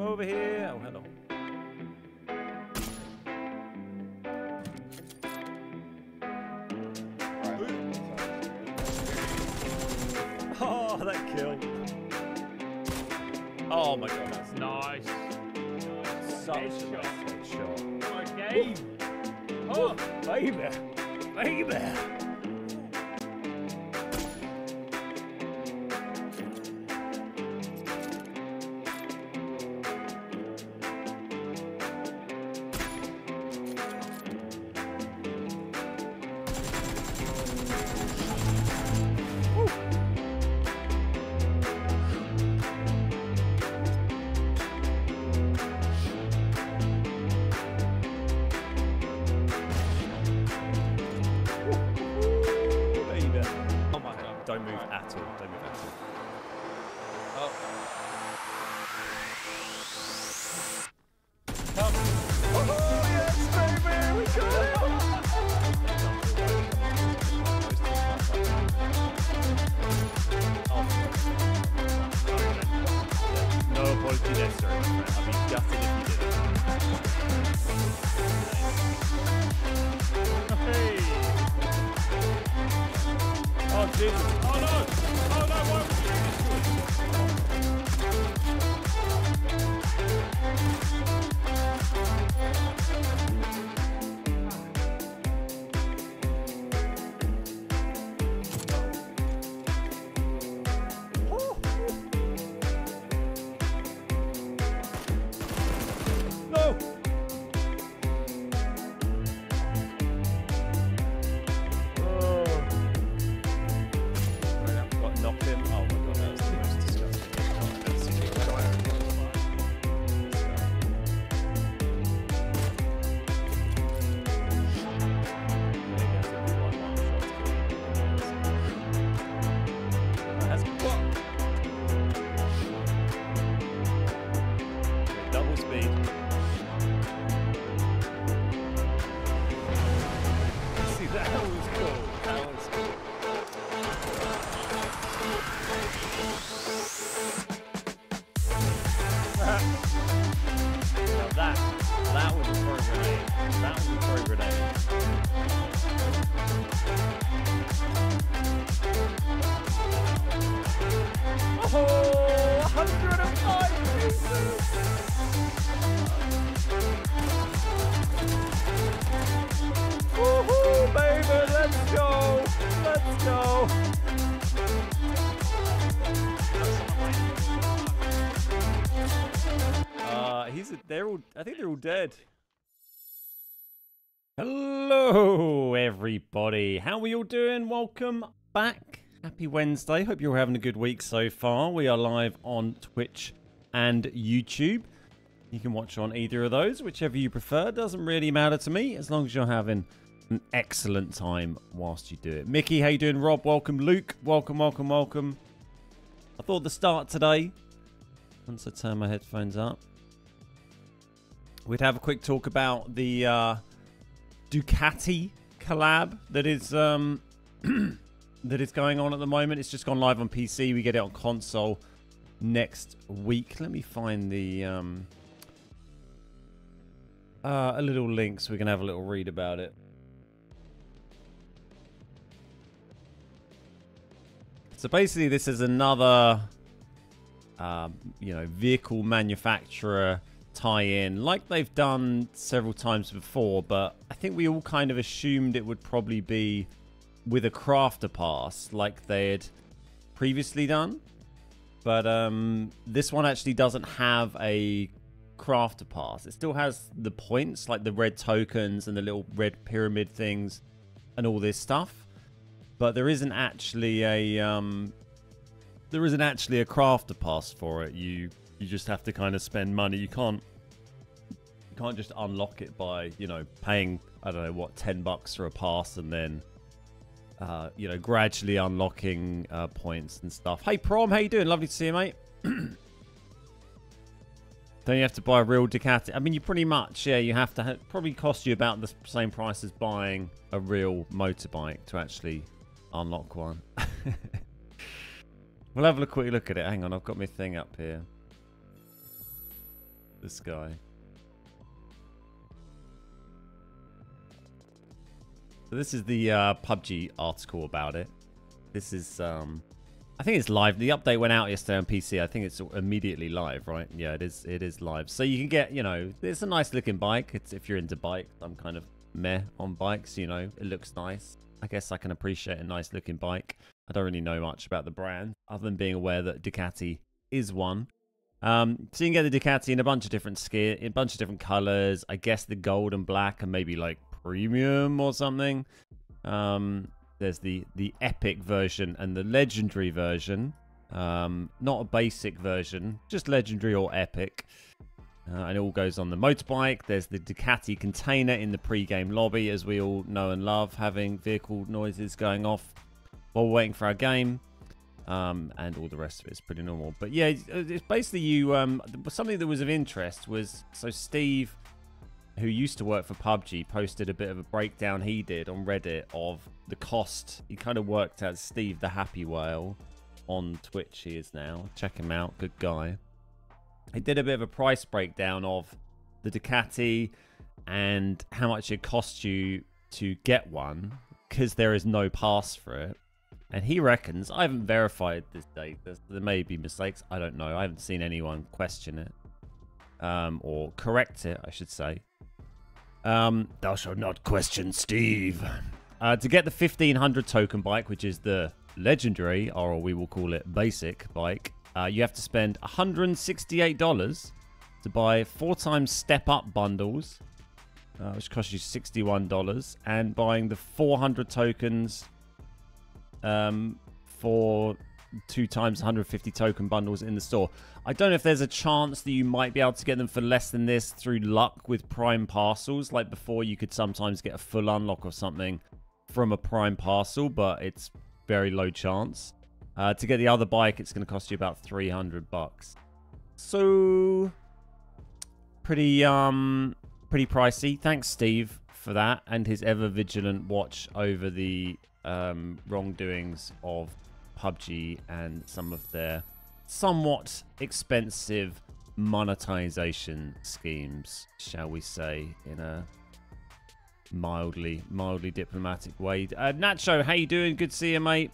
Come over here. Oh, hello. Oh, that kill. Oh my god, that's Nice. such a shot. What a game. Oh! Baby! Baby. Dead. Hello, everybody. How are you all doing? Welcome back. Happy Wednesday. Hope you're having a good week so far. We are live on Twitch and YouTube. You can watch on either of those, whichever you prefer. Doesn't really matter to me as long as you're having an excellent time whilst you do it. Mickey, how you doing? Rob, welcome. Luke, welcome, welcome, welcome. I thought the start today, once I turn my headphones up, we'd have a quick talk about the uh, Ducati collab that is um, that is going on at the moment. It's just gone live on PC. We get it on console next week. Let me find the um, uh, a little link so we can have a little read about it. So basically, this is another, um, you know, vehicle manufacturer tie-in, like they've done several times before. But I think we all kind of assumed it would probably be with a crafter pass, like they had previously done. But um, this one actually doesn't have a crafter pass. It still has the points, like the red tokens and the little red pyramid things, and all this stuff but there isn't actually a um, there isn't actually a crafter pass for it. You you just have to kind of spend money. You can't you can't just unlock it by you know paying I don't know what ten bucks for a pass and then uh, you know gradually unlocking uh, points and stuff. Hey Prom, how you doing? Lovely to see you, mate. Then you have to buy a real Ducati. I mean, you pretty much, yeah, you have to probably cost you about the same price as buying a real motorbike to actually unlock one. we'll have a quick look at it. Hang on, I've got my thing up here. This guy. So this is the uh, PUBG article about it. This is, um, I think it's live. The update went out yesterday on PC. I think it's immediately live, right? Yeah, it is. It is live. So you can get, you know, it's a nice looking bike. It's if you're into bikes. I'm kind of meh on bikes. You know, it looks nice. I guess I can appreciate a nice looking bike. I don't really know much about the brand other than being aware that Ducati is one. Um, so you can get the Ducati in a bunch of different skin, in a bunch of different colors. I guess the gold and black and maybe like premium or something. Um, there's the the epic version and the legendary version. Um, not a basic version, just legendary or epic. Uh, and it all goes on the motorbike. There's the Ducati container in the pre-game lobby, as we all know and love, having vehicle noises going off while waiting for our game. Um, and all the rest of it is pretty normal. But yeah, it's, it's basically you. Um, something that was of interest was so Steve who used to work for PUBG, posted a bit of a breakdown he did on Reddit of the cost. He kind of worked out Steve the Happy Whale on Twitch. He is now. Check him out. Good guy. He did a bit of a price breakdown of the Ducati and how much it costs you to get one because there is no pass for it. And he reckons, I haven't verified this date. There may be mistakes. I don't know. I haven't seen anyone question it um, or correct it, I should say. Um, thou shalt not question Steve. Uh, to get the 1500 token bike, which is the legendary, or we will call it basic bike, uh, you have to spend $168 to buy four times step up bundles, uh, which cost you $61, and buying the 400 tokens um, for two times 150 token bundles in the store. I don't know if there's a chance that you might be able to get them for less than this through luck with prime parcels. Like before, you could sometimes get a full unlock or something from a prime parcel, but it's very low chance. Uh, to get the other bike, it's going to cost you about 300 bucks. So pretty um pretty pricey. Thanks, Steve, for that and his ever vigilant watch over the um, wrongdoings of PUBG and some of their somewhat expensive monetization schemes, shall we say, in a mildly, mildly diplomatic way. Uh, Nacho, how you doing? Good to see you, mate.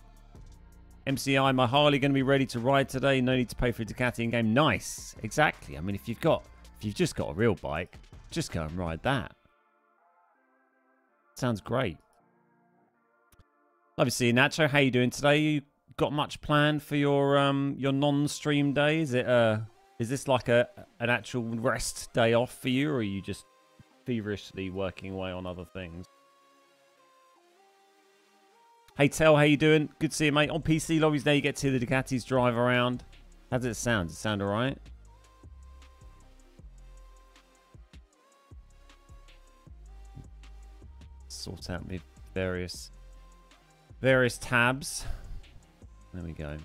MCI, my Harley going to be ready to ride today. No need to pay for a Ducati in game. Nice, exactly. I mean, if you've got, if you've just got a real bike, just go and ride that. Sounds great. You, Nacho. How you doing today? You got much planned for your um your non-stream day? Is it uh is this like a an actual rest day off for you, or are you just feverishly working away on other things? Hey Tel, how you doing? Good to see you, mate. On PC lobbies now you get to the Ducatis drive around. How does it sound? Does it sound alright? Sort out my various various tabs. There we go.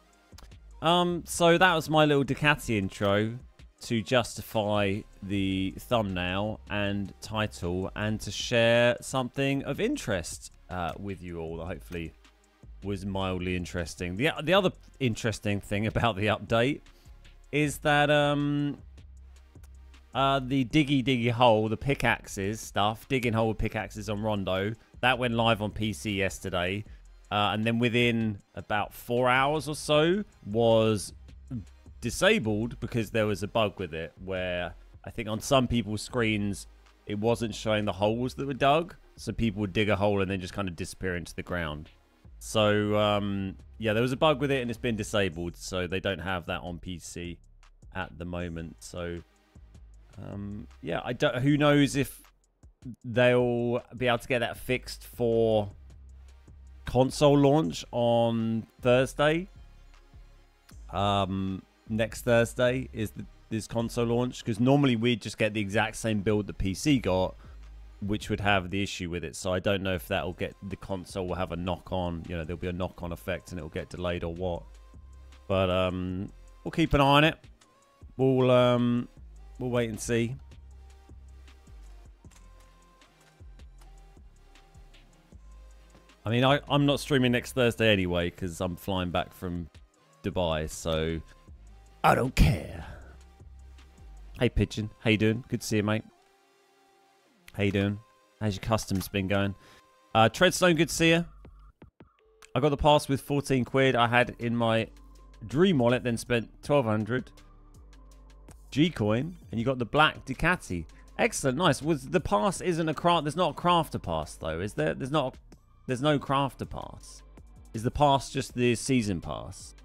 Um, so that was my little Ducati intro to justify the thumbnail and title and to share something of interest uh, with you all that hopefully was mildly interesting. The, the other interesting thing about the update is that um, uh, the diggy diggy hole, the pickaxes stuff, digging hole with pickaxes on Rondo, that went live on PC yesterday. Uh, and then within about four hours or so was disabled because there was a bug with it where I think on some people's screens it wasn't showing the holes that were dug. So people would dig a hole and then just kind of disappear into the ground. So um, yeah, there was a bug with it and it's been disabled. So they don't have that on PC at the moment. So um, yeah, I don't. Who knows if they'll be able to get that fixed for console launch on Thursday. Um, next Thursday is the, this console launch because normally we just get the exact same build the PC got, which would have the issue with it. So I don't know if that will get the console will have a knock on. You know, there'll be a knock on effect and it will get delayed or what. But um, we'll keep an eye on it. We'll um, we'll wait and see. I mean, I, I'm not streaming next Thursday anyway because I'm flying back from Dubai, so I don't care. Hey, Pigeon. How you doing? Good to see you, mate. How you doing? How's your customs been going? Uh, Treadstone, good to see you. I got the pass with 14 quid I had in my Dream wallet, then spent 1200 G coin, and you got the black Ducati. Excellent, nice. Was the pass isn't a craft? There's not a crafter pass though, is there? There's not. There's no crafter pass. Is the pass just the season pass?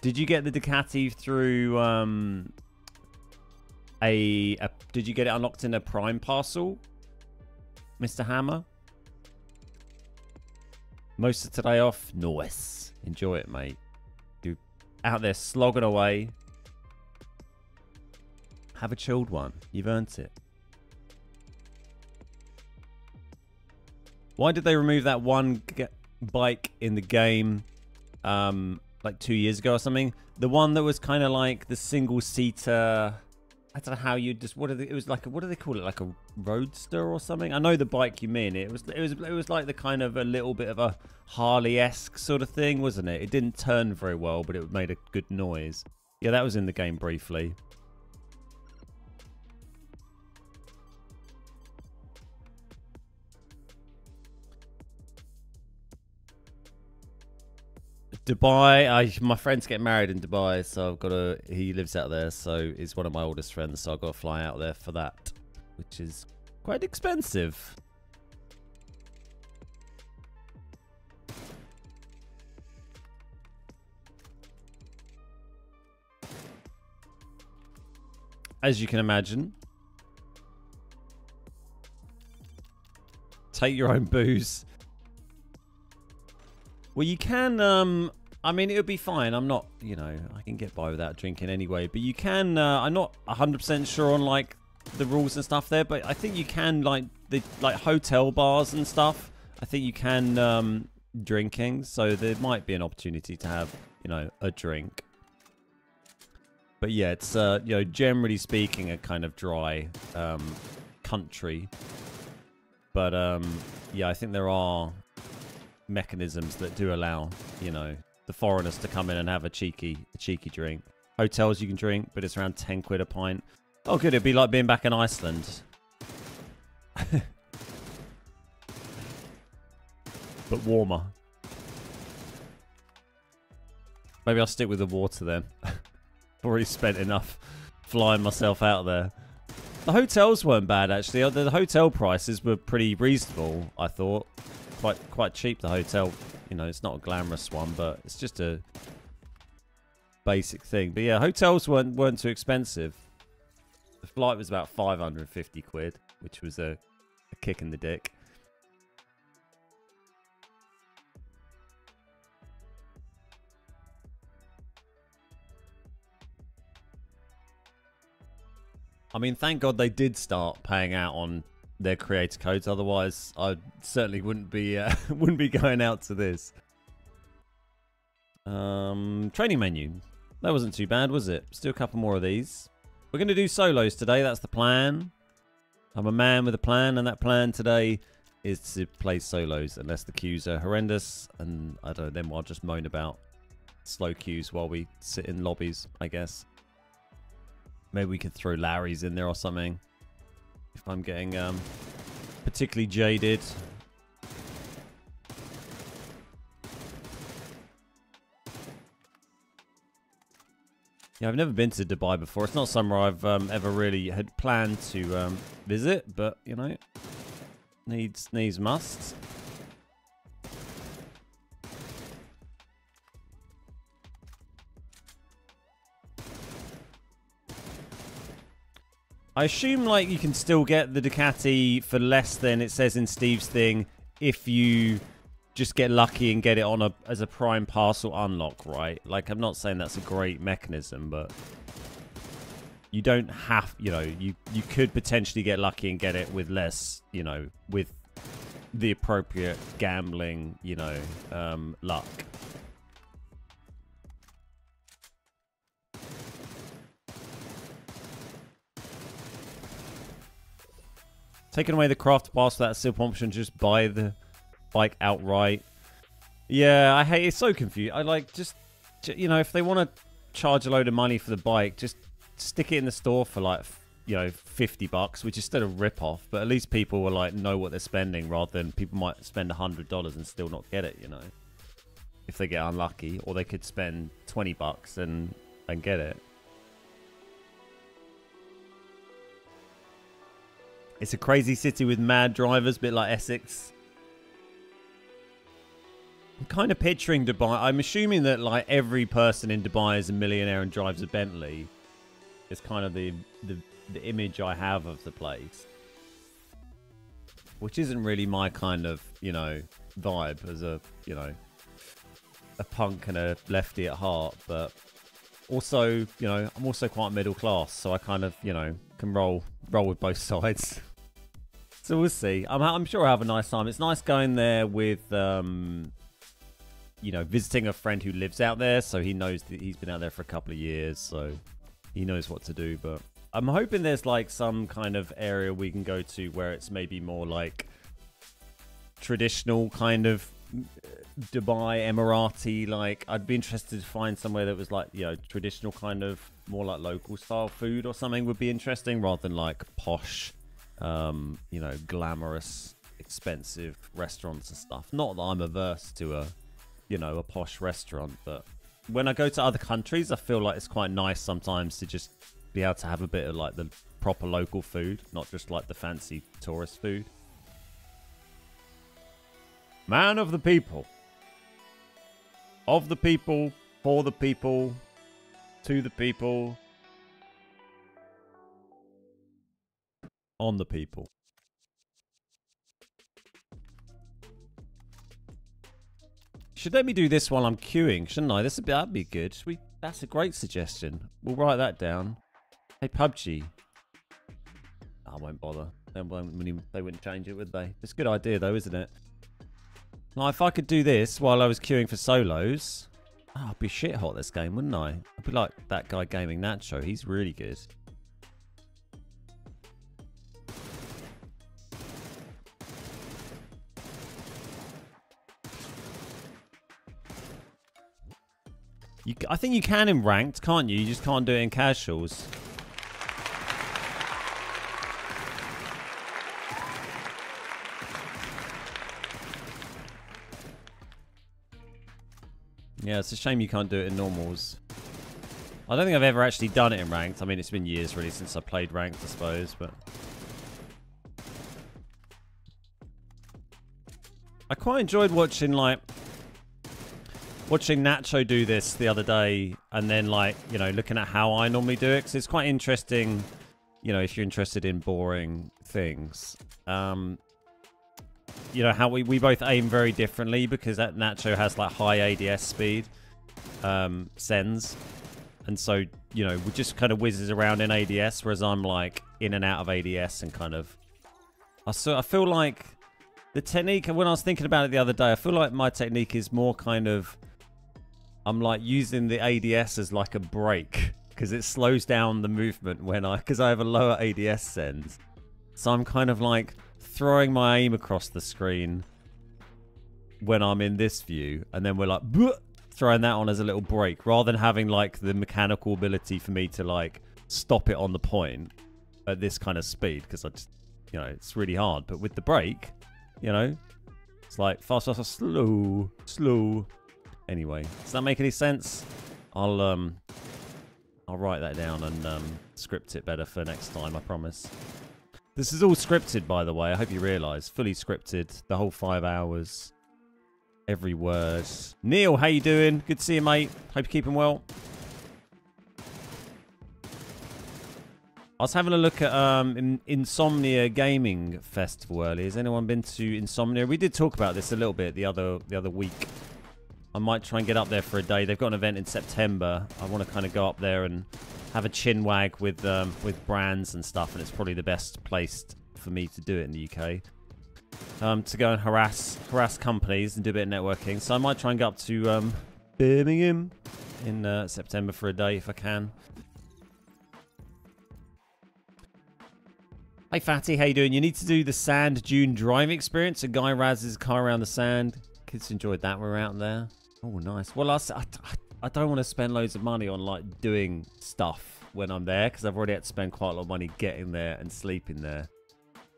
Did you get the Ducati through um, a, a? Did you get it unlocked in a Prime parcel, Mister Hammer? Most of today off. Nice. Enjoy it, mate. You out there slogging away. Have a chilled one. You've earned it. Why did they remove that one bike in the game um, like two years ago or something? The one that was kind of like the single seater. I don't know how you just what are they, it was like a, what do they call it like a roadster or something? I know the bike you mean. It was it was it was like the kind of a little bit of a Harley esque sort of thing, wasn't it? It didn't turn very well, but it made a good noise. Yeah, that was in the game briefly. Dubai. I my friends get married in Dubai, so I've got to. He lives out there, so he's one of my oldest friends. So I've got to fly out there for that, which is quite expensive. As you can imagine, take your own booze. Well, you can. Um, I mean, it would be fine. I'm not, you know, I can get by without drinking anyway. But you can. Uh, I'm not 100% sure on like the rules and stuff there, but I think you can like the like hotel bars and stuff. I think you can um, drinking, so there might be an opportunity to have, you know, a drink. But yeah, it's uh, you know, generally speaking, a kind of dry um, country. But um, yeah, I think there are mechanisms that do allow, you know, the foreigners to come in and have a cheeky, a cheeky drink. Hotels you can drink, but it's around ten quid a pint. Oh, good! It'd be like being back in Iceland. but warmer. Maybe I'll stick with the water then. Already spent enough flying myself out there. The hotels weren't bad actually. The hotel prices were pretty reasonable, I thought. Quite quite cheap the hotel. You know, it's not a glamorous one, but it's just a basic thing. But yeah, hotels weren't weren't too expensive. The flight was about 550 quid, which was a, a kick in the dick. I mean, thank God they did start paying out on their creator codes. Otherwise, I certainly wouldn't be uh, wouldn't be going out to this. Um, training menu. That wasn't too bad, was it? Do a couple more of these. We're going to do solos today. That's the plan. I'm a man with a plan, and that plan today is to play solos, unless the queues are horrendous, and I don't know. Then I'll just moan about slow queues while we sit in lobbies, I guess. Maybe we could throw Larry's in there or something. If I'm getting um, particularly jaded. Yeah, I've never been to Dubai before. It's not somewhere I've um, ever really had planned to um, visit, but you know, needs needs must. I assume like you can still get the Ducati for less than it says in Steve's thing if you just get lucky and get it on a as a prime parcel unlock, right? Like I'm not saying that's a great mechanism, but you don't have, you know, you you could potentially get lucky and get it with less, you know, with the appropriate gambling, you know, um, luck. Taking away the craft pass for that simple option, just buy the bike outright. Yeah, I hate it's so confused. I like just, you know, if they want to charge a load of money for the bike, just stick it in the store for like you know 50 bucks which is still a rip off but at least people will like know what they're spending rather than people might spend a hundred dollars and still not get it you know if they get unlucky or they could spend 20 bucks and and get it it's a crazy city with mad drivers a bit like essex. I'm kind of picturing dubai. I'm assuming that like every person in dubai is a millionaire and drives a bentley. It's kind of the, the the image I have of the place, which isn't really my kind of you know vibe as a you know a punk and a lefty at heart, but also you know I'm also quite middle class, so I kind of you know can roll roll with both sides. So we'll see. I'm I'm sure I will have a nice time. It's nice going there with um you know visiting a friend who lives out there, so he knows that he's been out there for a couple of years, so he knows what to do. But I'm hoping there's like some kind of area we can go to where it's maybe more like traditional kind of uh, Dubai Emirati. Like I'd be interested to find somewhere that was like you know traditional kind of more like local style food or something would be interesting rather than like posh, um, you know, glamorous, expensive restaurants and stuff. Not that I'm averse to a you know a posh restaurant, but when I go to other countries, I feel like it's quite nice sometimes to just be able to have a bit of like the proper local food, not just like the fancy tourist food. Man of the people. Of the people, for the people, to the people, on the people. Should let me do this while I'm queuing, shouldn't I? This would be, that'd be good. We, that's a great suggestion. We'll write that down. Hey, PUBG. I won't bother. They won't, they wouldn't change it, would they? It's a good idea, though, isn't it? Like, if I could do this while I was queuing for solos, oh, I'd be shit hot this game, wouldn't I? I'd be like that guy gaming Nacho. He's really good. You, I think you can in ranked, can't you? You just can't do it in casuals. Yeah, it's a shame you can't do it in normals. I don't think I've ever actually done it in ranked. I mean, it's been years really since I played ranked, I suppose, but... I quite enjoyed watching, like, watching Nacho do this the other day and then like, you know, looking at how I normally do it because it's quite interesting, you know, if you're interested in boring things. Um, you know, how we, we both aim very differently because that Nacho has like high ADS speed, um, sens. And so, you know, we just kind of whizzes around in ADS, whereas I'm like in and out of ADS and kind of... I, so, I feel like the technique, when I was thinking about it the other day, I feel like my technique is more kind of I'm like using the ADS as like a brake because it slows down the movement when I because I have a lower ADS sens. So I'm kind of like throwing my aim across the screen when I'm in this view, and then we're like throwing that on as a little break rather than having like the mechanical ability for me to like stop it on the point at this kind of speed because I just you know it's really hard. But with the break, you know, it's like fast, fast, fast slow, slow, Anyway, does that make any sense? I'll um, I'll write that down and um, script it better for next time. I promise. This is all scripted, by the way. I hope you realise, fully scripted. The whole five hours, every word. Neil, how you doing? Good to see you, mate. Hope you're keeping well. I was having a look at um, Insomnia Gaming Festival earlier. Has anyone been to Insomnia? We did talk about this a little bit the other the other week. I might try and get up there for a day. They've got an event in September. I want to kind of go up there and have a chin wag with um, with brands and stuff, and it's probably the best place for me to do it in the UK. Um, to go and harass harass companies and do a bit of networking. So I might try and go up to um, Birmingham in uh, September for a day if I can. Hey Fatty, how you doing? You need to do the sand dune driving experience. A guy razzes his car around the sand. Kids enjoyed that. We're out there. Oh, nice. Well, I, I, I don't want to spend loads of money on like doing stuff when I'm there because I've already had to spend quite a lot of money getting there and sleeping there.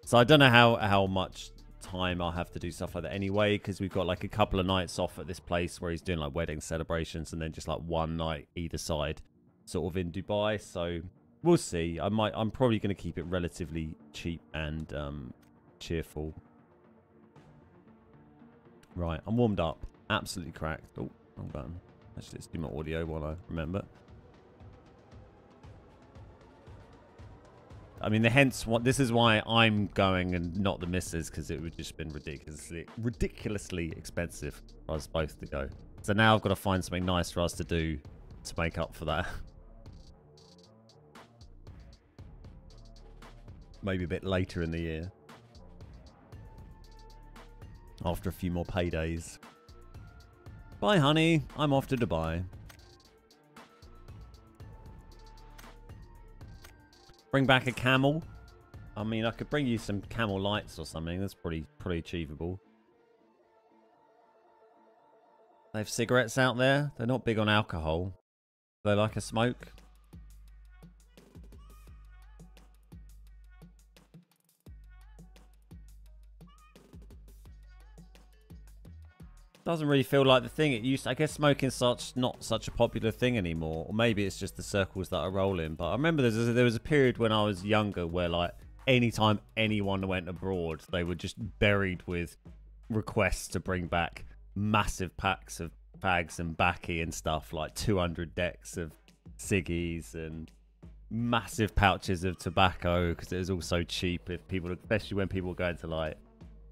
So I don't know how how much time I'll have to do stuff like that anyway because we've got like a couple of nights off at this place where he's doing like wedding celebrations and then just like one night either side sort of in Dubai. So we'll see. I might I'm probably going to keep it relatively cheap and um cheerful. Right, I'm warmed up. Absolutely cracked. Oh, wrong button. Actually, let's do my audio while I remember. I mean, the hence what this is why I'm going and not the missus because it would just been ridiculously ridiculously expensive for us both to go. So now I've got to find something nice for us to do to make up for that. Maybe a bit later in the year. After a few more paydays. Bye, honey. I'm off to Dubai. Bring back a camel. I mean, I could bring you some camel lights or something. That's pretty pretty achievable. They have cigarettes out there. They're not big on alcohol. They like a smoke. Doesn't really feel like the thing it used. I guess smoking's such not such a popular thing anymore, or maybe it's just the circles that I roll in. But I remember there was a, there was a period when I was younger where like anytime anyone went abroad, they were just buried with requests to bring back massive packs of fags and backy and stuff, like 200 decks of ciggies and massive pouches of tobacco because it was all so cheap. If people, especially when people were going to like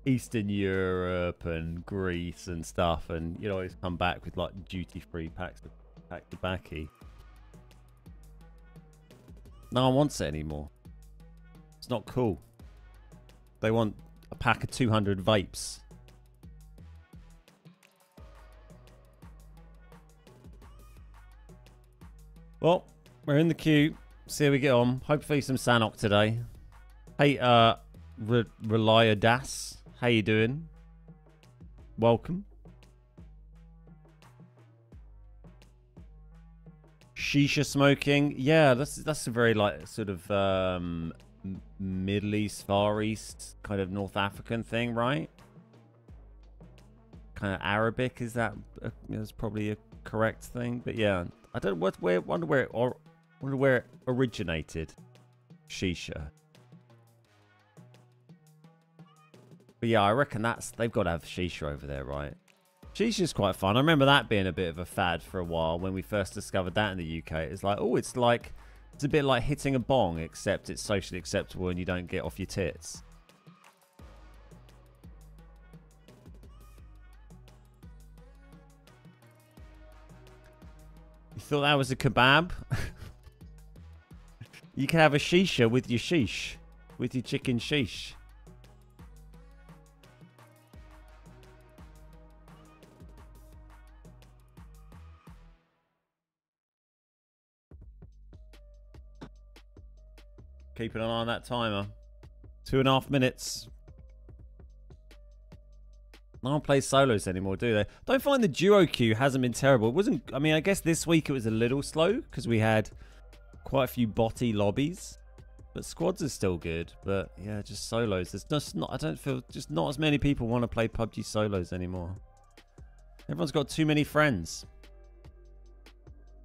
Eastern Europe and Greece and stuff, and you know, always come back with like duty free packs of pack tobacco. No one wants it anymore. It's not cool. They want a pack of 200 vapes. Well, we're in the queue. See how we get on. Hopefully some Sanhok today. Hey, uh, Re- Relia Das. How you doing? Welcome. Shisha smoking. Yeah, that's that's a very like sort of um Middle East, Far East, kind of North African thing, right? Kind of Arabic is that is probably a correct thing, but yeah, I don't what where wonder where it or wonder where it originated. Shisha. But yeah, I reckon that's they've got to have shisha over there, right? Shisha's quite fun. I remember that being a bit of a fad for a while when we first discovered that in the UK. It's like, oh, it's like it's a bit like hitting a bong, except it's socially acceptable and you don't get off your tits. You thought that was a kebab? you can have a shisha with your sheesh, with your chicken sheesh. Keeping an eye on that timer. Two and a half minutes. No one plays solos anymore, do they? Don't find the duo queue hasn't been terrible. It wasn't. I mean, I guess this week it was a little slow because we had quite a few botty lobbies, but squads are still good. But yeah, just solos. There's just not. I don't feel just not as many people want to play PUBG solos anymore. Everyone's got too many friends.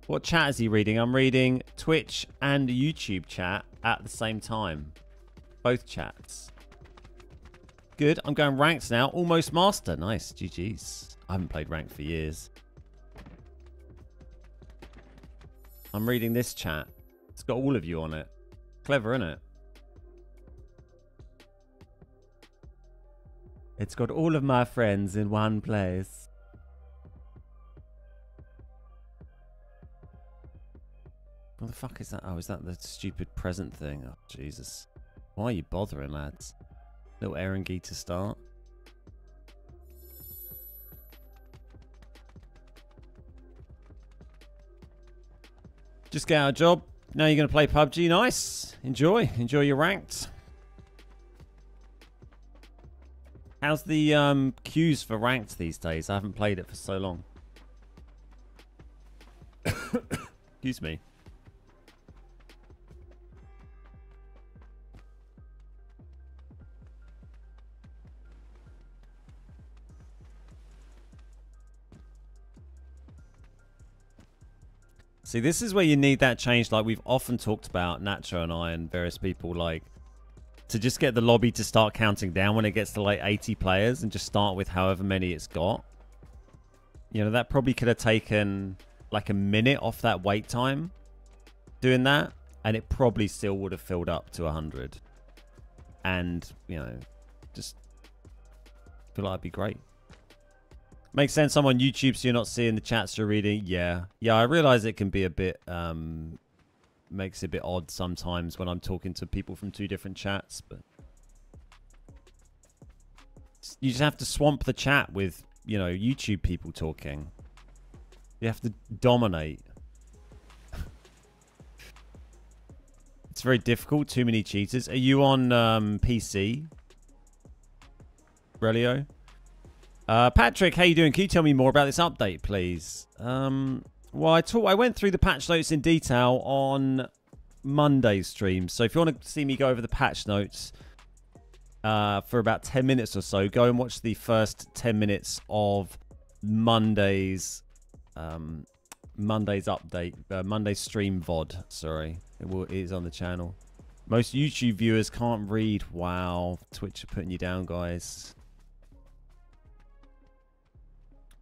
What chat is he reading? I'm reading Twitch and YouTube chat at the same time. Both chats. Good. I'm going ranked now. Almost master. Nice. GG's. I haven't played ranked for years. I'm reading this chat. It's got all of you on it. Clever, isn't it? It's got all of my friends in one place. What the fuck is that? Oh, is that the stupid present thing? Oh, Jesus. Why are you bothering, lads? Little Erangel to start. Just get out a job. Now you're going to play PUBG. Nice. Enjoy. Enjoy your ranked. How's the um, queues for ranked these days? I haven't played it for so long. Excuse me. See, this is where you need that change, like we've often talked about, Nacho and I and various people, like to just get the lobby to start counting down when it gets to like 80 players and just start with however many it's got. You know, that probably could have taken like a minute off that wait time doing that, and it probably still would have filled up to 100. And, you know, just feel like it'd be great. Makes sense. I'm on YouTube, so you're not seeing the chats you're reading. Yeah. Yeah, I realize it can be a bit, um, makes it a bit odd sometimes when I'm talking to people from two different chats, but you just have to swamp the chat with, you know, YouTube people talking. You have to dominate. it's very difficult. Too many cheaters. Are you on um, PC? Relio? Uh, Patrick, how you doing? Can you tell me more about this update, please? Um, well, I talk, I went through the patch notes in detail on Monday's stream. So if you want to see me go over the patch notes uh, for about 10 minutes or so, go and watch the first 10 minutes of Monday's um, Monday's update, uh, Monday's stream VOD. Sorry, it, will, it is on the channel. Most YouTube viewers can't read. Wow, Twitch are putting you down, guys.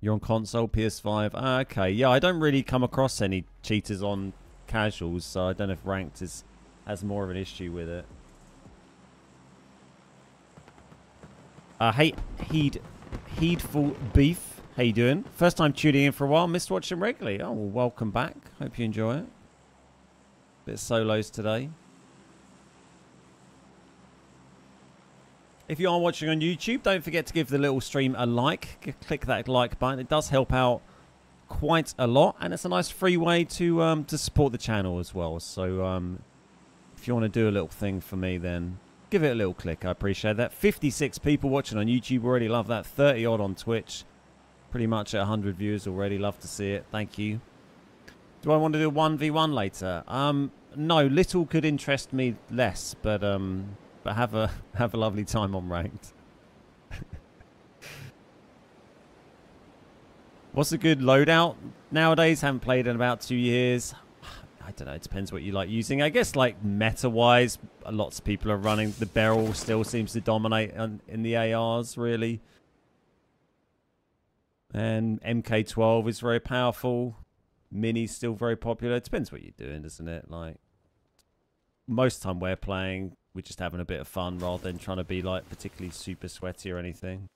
You're on console, PS5. Ah, okay, yeah, I don't really come across any cheaters on casuals, so I don't know if ranked is has more of an issue with it. Uh, hey, heed, heedful beef. How you doing? First time tuning in for a while. Missed watching regularly. Oh, well, welcome back. Hope you enjoy it. Bit solos today. If you are watching on YouTube, don't forget to give the little stream a like. Click that like button. It does help out quite a lot, and it's a nice free way to um, to support the channel as well. So um, if you want to do a little thing for me, then give it a little click. I appreciate that. 56 people watching on YouTube already. Love that. 30 odd on Twitch. Pretty much at 100 views already. Love to see it. Thank you. Do I want to do 1v1 later? Um, no, little could interest me less, but um, but have a have a lovely time on ranked. What's a good loadout nowadays? Haven't played in about two years. I don't know. It depends what you like using. I guess like meta-wise, lots of people are running. The Beryl still seems to dominate in the ARs, really. And MK12 is very powerful. Mini's still very popular. It depends what you're doing, doesn't it? Like most time we're playing, we're just having a bit of fun rather than trying to be like particularly super sweaty or anything.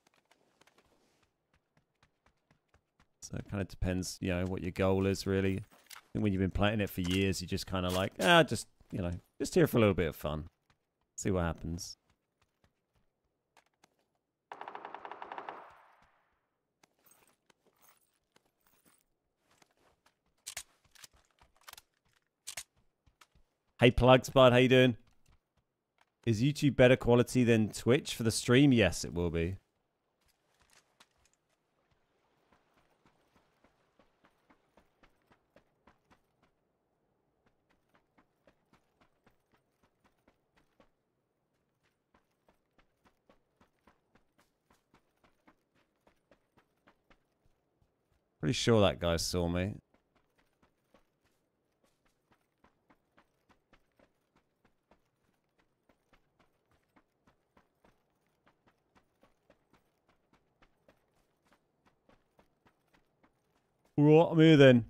So it kind of depends, you know, what your goal is really. And when you've been playing it for years, you just kind of like, ah, just, you know, just here for a little bit of fun. See what happens. Hey, Plugs, bud, how you doing? Is YouTube better quality than Twitch for the stream? Yes, it will be. Pretty sure that guy saw me. Right, I'm then.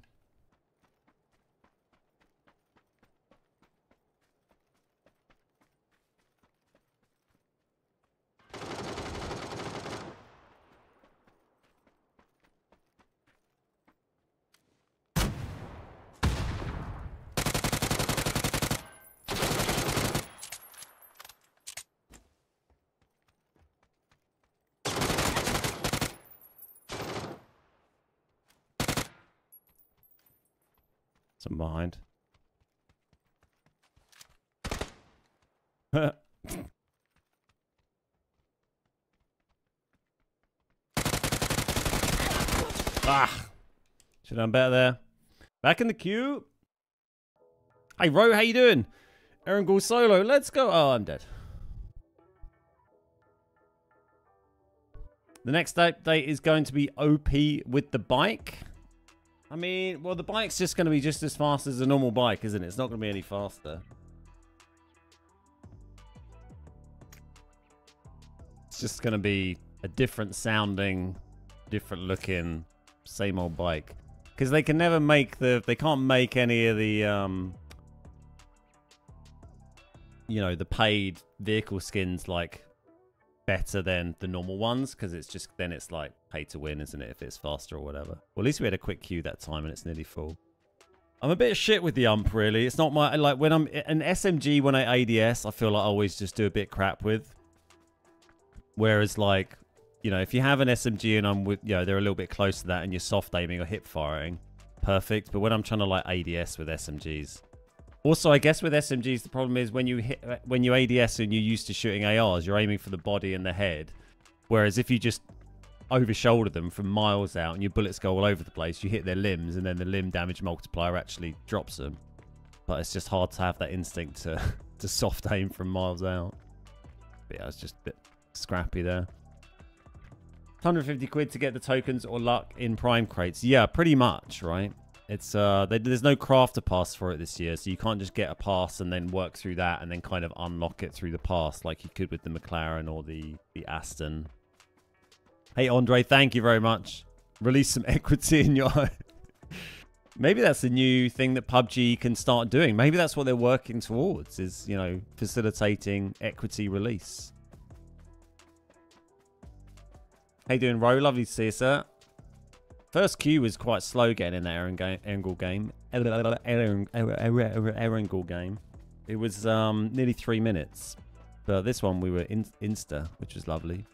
Some behind. ah! Should have done better there. Back in the queue. Hey, Ro, how you doing? Erangel solo. Let's go. Oh, I'm dead. The next update is going to be OP with the bike. I mean, well, the bike's just going to be just as fast as a normal bike, isn't it? It's not going to be any faster. It's just going to be a different sounding, different looking, same old bike. Because they can never make the, they can't make any of the, um, you know, the paid vehicle skins like better than the normal ones because it's just then it's like pay to win, isn't it? If it's faster or whatever. Well, at least we had a quick queue that time and it's nearly full. I'm a bit shit with the ump, really. It's not my like when I'm an SMG when I ADS. I feel like I always just do a bit crap with. Whereas like, you know, if you have an SMG and I'm with, you know, they're a little bit close to that and you're soft aiming or hip firing, perfect. But when I'm trying to like ADS with SMGs, also, I guess with SMGs, the problem is when you hit when you ADS and you're used to shooting ARs, you're aiming for the body and the head. Whereas if you just over shoulder them from miles out and your bullets go all over the place, you hit their limbs and then the limb damage multiplier actually drops them. But it's just hard to have that instinct to, to soft aim from miles out. But yeah, it's just a bit scrappy there. 150 quid to get the tokens or luck in prime crates. Yeah, pretty much, right? It's uh, they, there's no crafter pass for it this year, so you can't just get a pass and then work through that and then kind of unlock it through the pass like you could with the McLaren or the the Aston. Hey Andre, thank you very much. Release some equity in your. Maybe that's a new thing that PUBG can start doing. Maybe that's what they're working towards is you know facilitating equity release. How you doing, Ro? Lovely to see you, sir. First queue was quite slow getting in the Erangel game. Erangel game. It was um, nearly three minutes. But this one we were in Insta, which was lovely.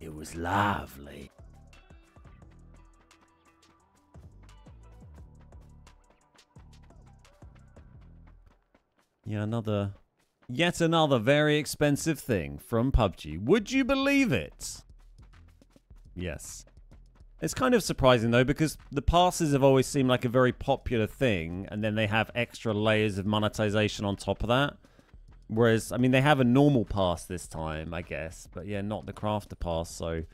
It was lovely. Yeah, another... Yet another very expensive thing from PUBG. Would you believe it? Yes. It's kind of surprising though because the passes have always seemed like a very popular thing and then they have extra layers of monetization on top of that. Whereas, I mean, they have a normal pass this time, I guess. But yeah, not the crafter pass, so...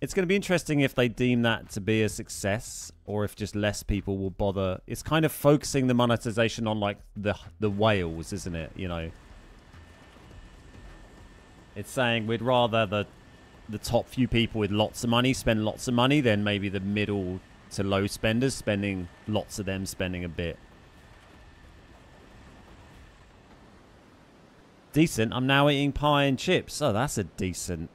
It's going to be interesting if they deem that to be a success or if just less people will bother. It's kind of focusing the monetization on like the the whales, isn't it? You know. It's saying we'd rather the the top few people with lots of money spend lots of money than maybe the middle to low spenders spending lots of them spending a bit. Decent. I'm now eating pie and chips. Oh, that's a decent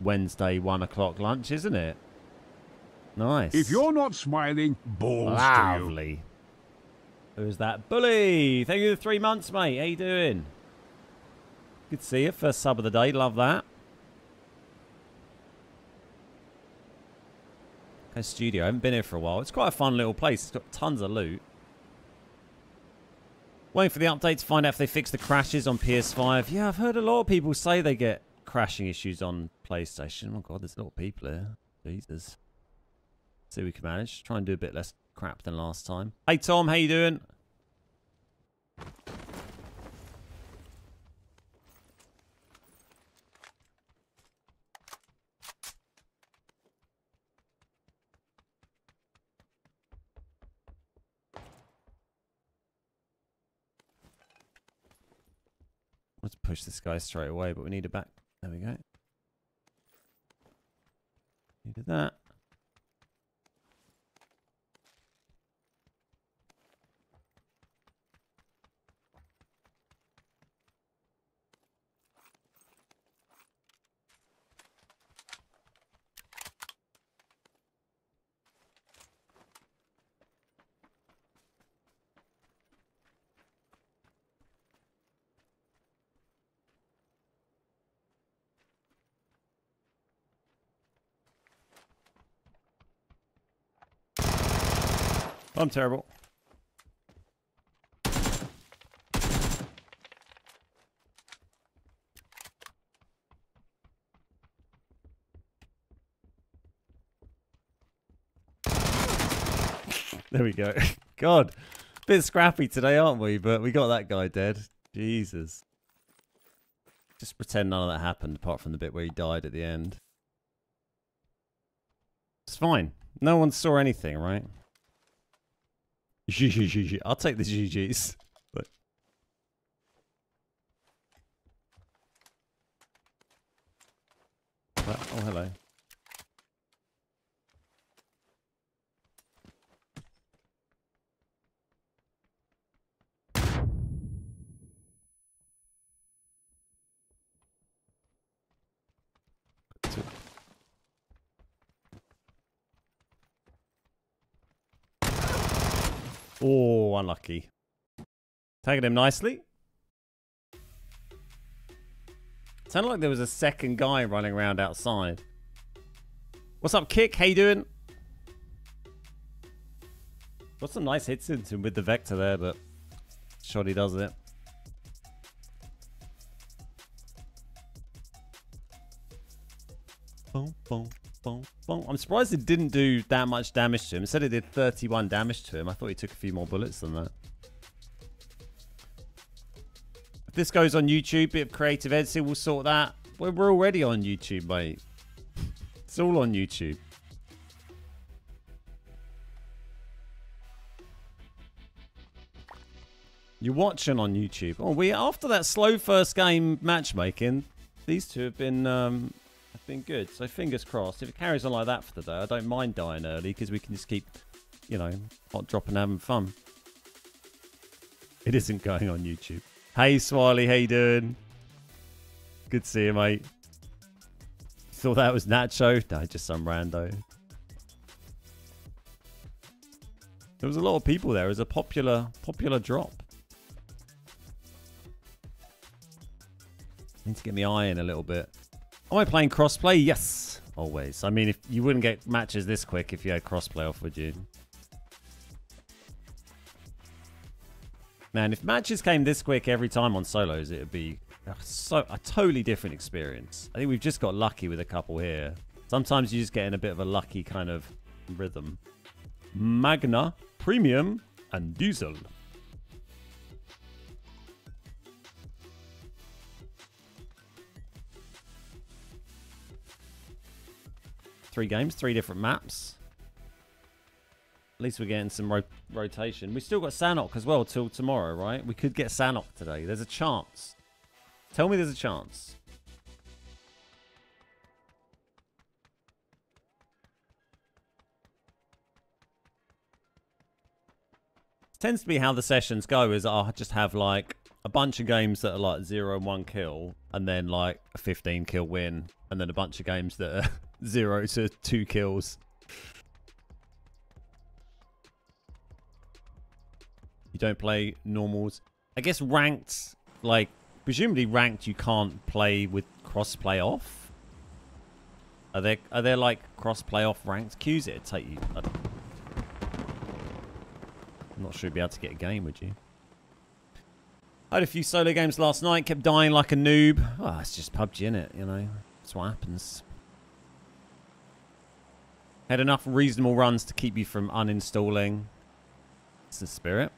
Wednesday one o'clock lunch, isn't it? Nice. If you're not smiling, balls Lovely. Who's that? Bully! Thank you for three months, mate. How you doing? Good to see you. First sub of the day. Love that. Okay, studio. I haven't been here for a while. It's quite a fun little place. It's got tons of loot. Waiting for the update to find out if they fix the crashes on PS5. Yeah, I've heard a lot of people say they get crashing issues on PlayStation. Oh god, there's a lot of people here. Jesus. See if we can manage. Try and do a bit less crap than last time. Hey Tom, how you doing? Let's push this guy straight away, but we need a back there we go. Needed that. I'm terrible. There we go. God, bit scrappy today, aren't we? But we got that guy dead. Jesus. Just pretend none of that happened, apart from the bit where he died at the end. It's fine. No one saw anything, right? I'll take the GGs. But Well, oh, hello. Oh, unlucky. Tagging him nicely. Sounded like there was a second guy running around outside. What's up, Kick? How you doing? Got some nice hits into him with the Vector there, but Shoddy does it. Boom, boom, I'm surprised it didn't do that much damage to him. It said it did 31 damage to him. I thought he took a few more bullets than that. If this goes on YouTube, bit of creative editing we'll sort that. We're, we're already on YouTube, mate. It's all on YouTube. You're watching on YouTube. Oh, we after that slow first game matchmaking, these two have been um, been good. So fingers crossed. If it carries on like that for the day, I don't mind dying early because we can just keep, you know, hot dropping having fun. It isn't going on YouTube. Hey, Smiley, how you doing? Good to see you, mate. Thought that was Nacho? No, just some rando. There was a lot of people there. It was a popular, popular drop. Need to get my eye in a little bit. Am I playing crossplay? Yes, always. I mean, if you wouldn't get matches this quick if you had crossplay off, would you? Man, if matches came this quick every time on solos, it would be so a totally different experience. I think we've just got lucky with a couple here. Sometimes you just get in a bit of a lucky kind of rhythm. Magna, Premium, and Diesel. Three games, three different maps. At least we're getting some ro rotation. We still got Sanhok as well till tomorrow, right? We could get Sanhok today. There's a chance. Tell me there's a chance. Tends to be how the sessions go is I'll just have like a bunch of games that are like 0 and 1 kill and then like a 15 kill win and then a bunch of games that are 0 to 2 kills. You don't play normals. I guess ranked, like, presumably ranked you can't play with cross-play off? Are there, are there like cross-play off ranked queues it'd take you? I'm not sure you'd be able to get a game, would you? I had a few solo games last night, kept dying like a noob. Oh, it's just PUBG, innit? You know, that's what happens. Had enough reasonable runs to keep you from uninstalling. It's the spirit.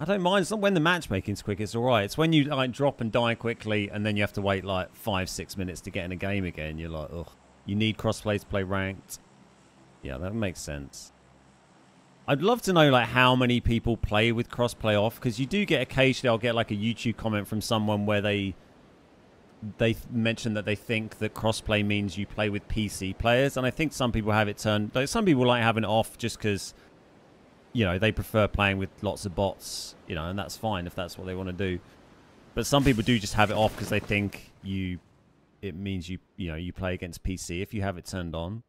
I don't mind. It's not when the matchmaking's quick. It's all right. It's when you like drop and die quickly, and then you have to wait like five, six minutes to get in a game again. You're like, ugh. You need crossplay to play ranked. Yeah, that makes sense. I'd love to know like how many people play with crossplay off because you do get occasionally. I'll get like a YouTube comment from someone where they they mentioned that they think that crossplay means you play with PC players, and I think some people have it turned. Like some people like having it off just because you know they prefer playing with lots of bots. You know, and that's fine if that's what they want to do. But some people do just have it off because they think you it means you you know you play against PC if you have it turned on.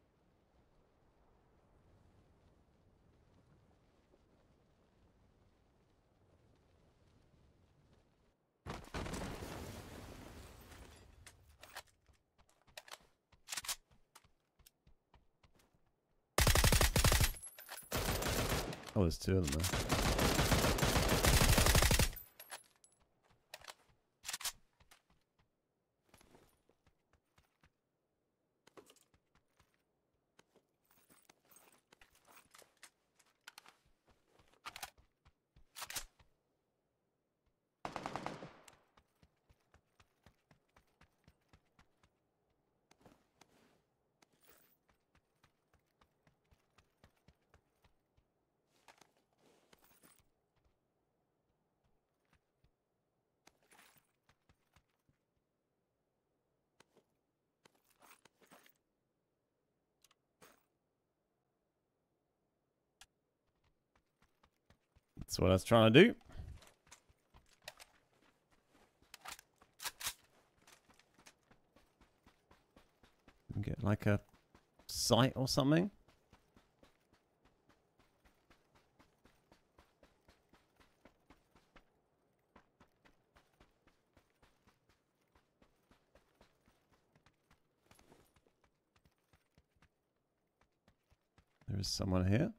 Oh, there's two of them there. That's what I was trying to do. Get like a sight or something. There is someone here.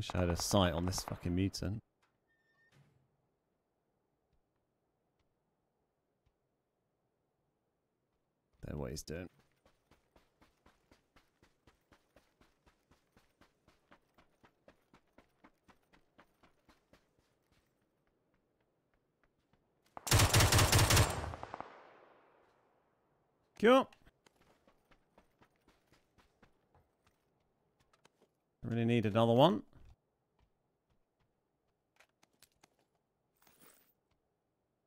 Wish I had a sight on this fucking mutant. Don't know what he's doing. Cool. Really need another one.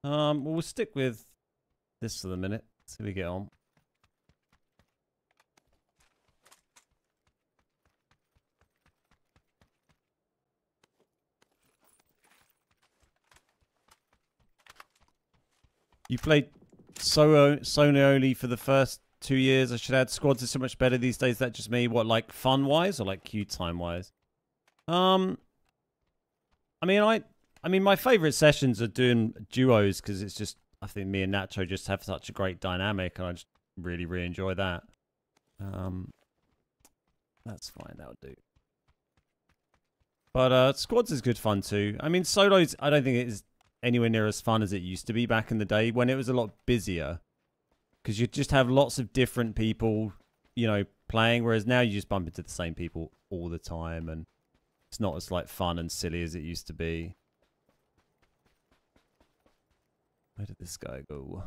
Um, well, we'll stick with this for the minute. See how we get on. You played solo Sony only for the first two years. I should add squads are so much better these days. That just me. What like fun wise or like queue time wise? Um, I mean, I I mean, my favorite sessions are doing duos because it's just I think me and Nacho just have such a great dynamic, and I just really really enjoy that. Um, that's fine. That'll do. But uh, squads is good fun too. I mean, solos. I don't think it is anywhere near as fun as it used to be back in the day when it was a lot busier. Because you just have lots of different people, you know, playing. Whereas now you just bump into the same people all the time, and it's not as like fun and silly as it used to be. Where did this guy go?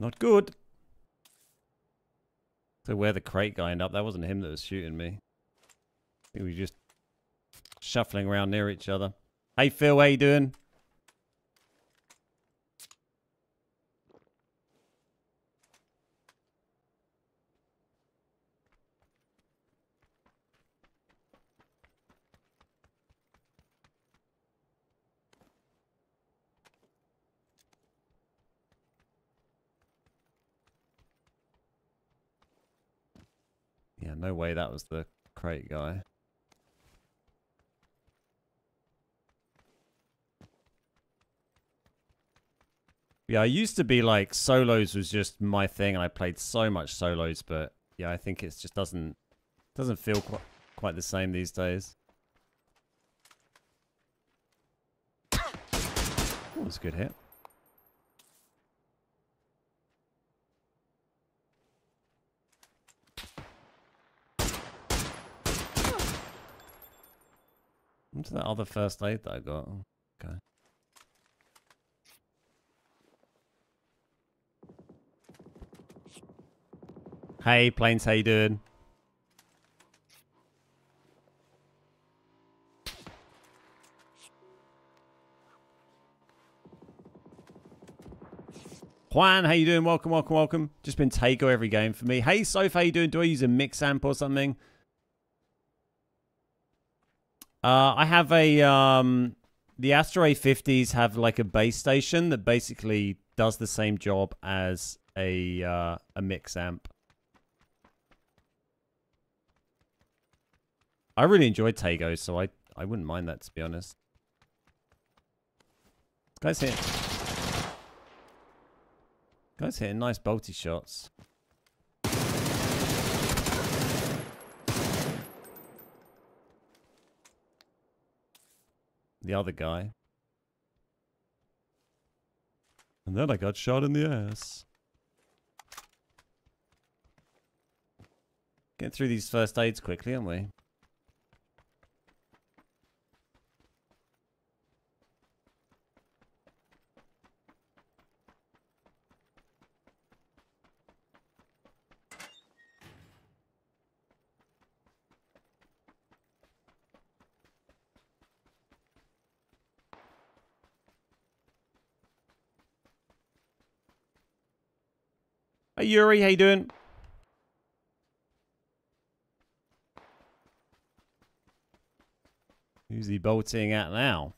Not good. So where the crate guy ended up, that wasn't him that was shooting me. We were just shuffling around near each other. Hey Phil, how you doing? Yeah, no way that was the crate guy. Yeah, I used to be like solos was just my thing, and I played so much solos. But yeah, I think it just doesn't doesn't feel quite quite the same these days. That was a good hit. What's that other first aid that I got? Okay. Hey, planes, how you doing? Juan, how you doing? Welcome, welcome, welcome. Just been Taego every game for me. Hey, Soph, how you doing? Do I use a mix amp or something? Uh, I have a um, the Astro A50s have like a base station that basically does the same job as a uh, a mix amp. I really enjoyed Taego, so I, I wouldn't mind that, to be honest. Guy's hitting... Guy's hitting nice bolty shots. The other guy. And then I got shot in the ass. Get through these first aids quickly, aren't we? Hey Yuri, how you doing? Who's he bolting at now?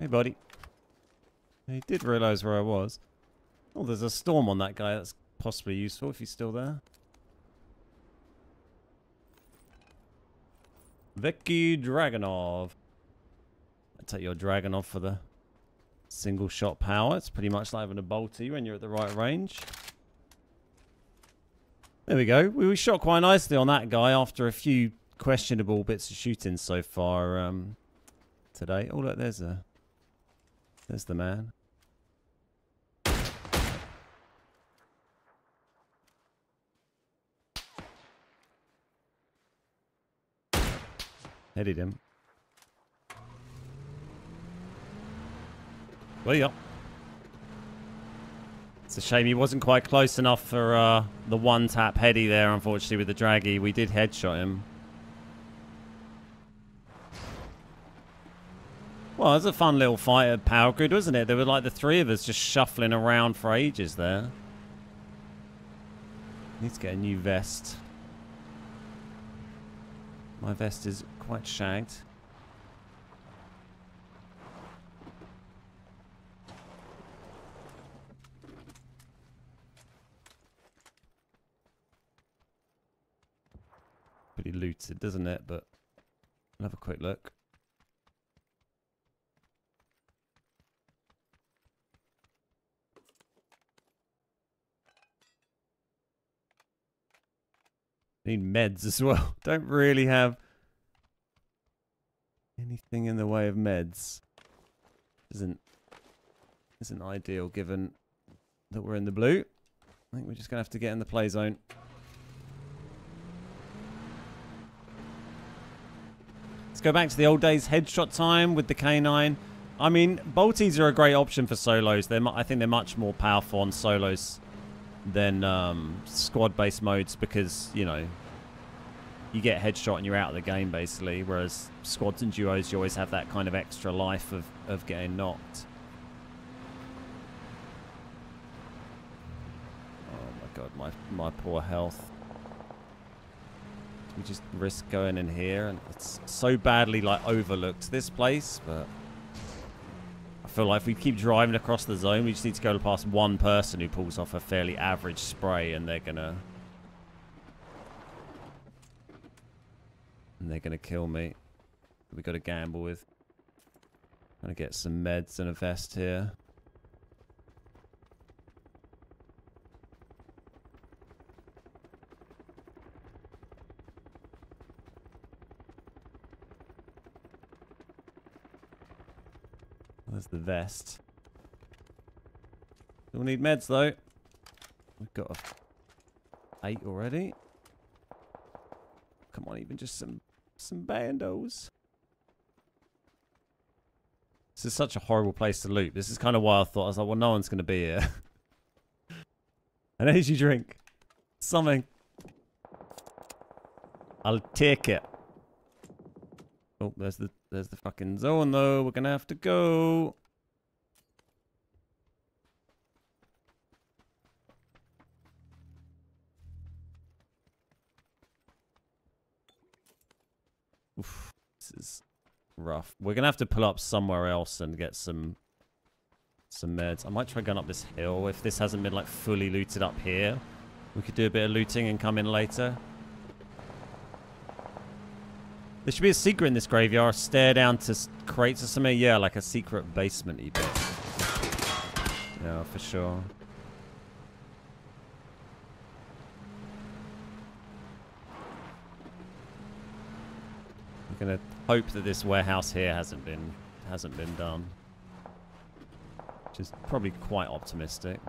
Hey, buddy. He did realise where I was. Oh, there's a storm on that guy. That's possibly useful if he's still there. Vicky Dragunov. I take your Dragunov for the single shot power. It's pretty much like having a bolty when you're at the right range. There we go. We, we shot quite nicely on that guy after a few questionable bits of shooting so far um, today. Oh, look, there's a... There's the man. Headed him. Well, yeah. It's a shame he wasn't quite close enough for uh, the one-tap heady there, unfortunately, with the draggy. We did headshot him. Well, it was a fun little fight at Power Grid, wasn't it? There were like the three of us just shuffling around for ages there. Need to get a new vest. My vest is quite shagged. Pretty looted, doesn't it? But I'll have a quick look. Need meds as well. Don't really have anything in the way of meds. Isn't isn't ideal given that we're in the blue. I think we're just gonna have to get in the play zone. Let's go back to the old days headshot time with the K9. I mean, bolties are a great option for solos. They're, I think they're much more powerful on solos than um, squad-based modes because, you know, you get headshot and you're out of the game, basically. Whereas squads and duos, you always have that kind of extra life of, of getting knocked. Oh my god, my, my poor health. We just risk going in here, and it's so badly like overlooked this place, but I feel like if we keep driving across the zone, we just need to go past one person who pulls off a fairly average spray, and they're gonna and they're gonna kill me. We got to gamble with. Gonna get some meds and a vest here. There's the vest. Still need meds though. We've got eight already. Come on, even just some some bandos. This is such a horrible place to loot. This is kind of why I thought I was like, well, no one's going to be here. An energy drink. Something. I'll take it. Oh, there's the there's the fucking zone though. We're gonna have to go. Rough. We're gonna have to pull up somewhere else and get some some meds. I might try going up this hill if this hasn't been like fully looted up here. We could do a bit of looting and come in later. There should be a secret in this graveyard. Stare down to crates or something. Yeah, like a secret basement-y bit. Yeah, for sure. I'm gonna hope that this warehouse here hasn't been hasn't been done. Which is probably quite optimistic.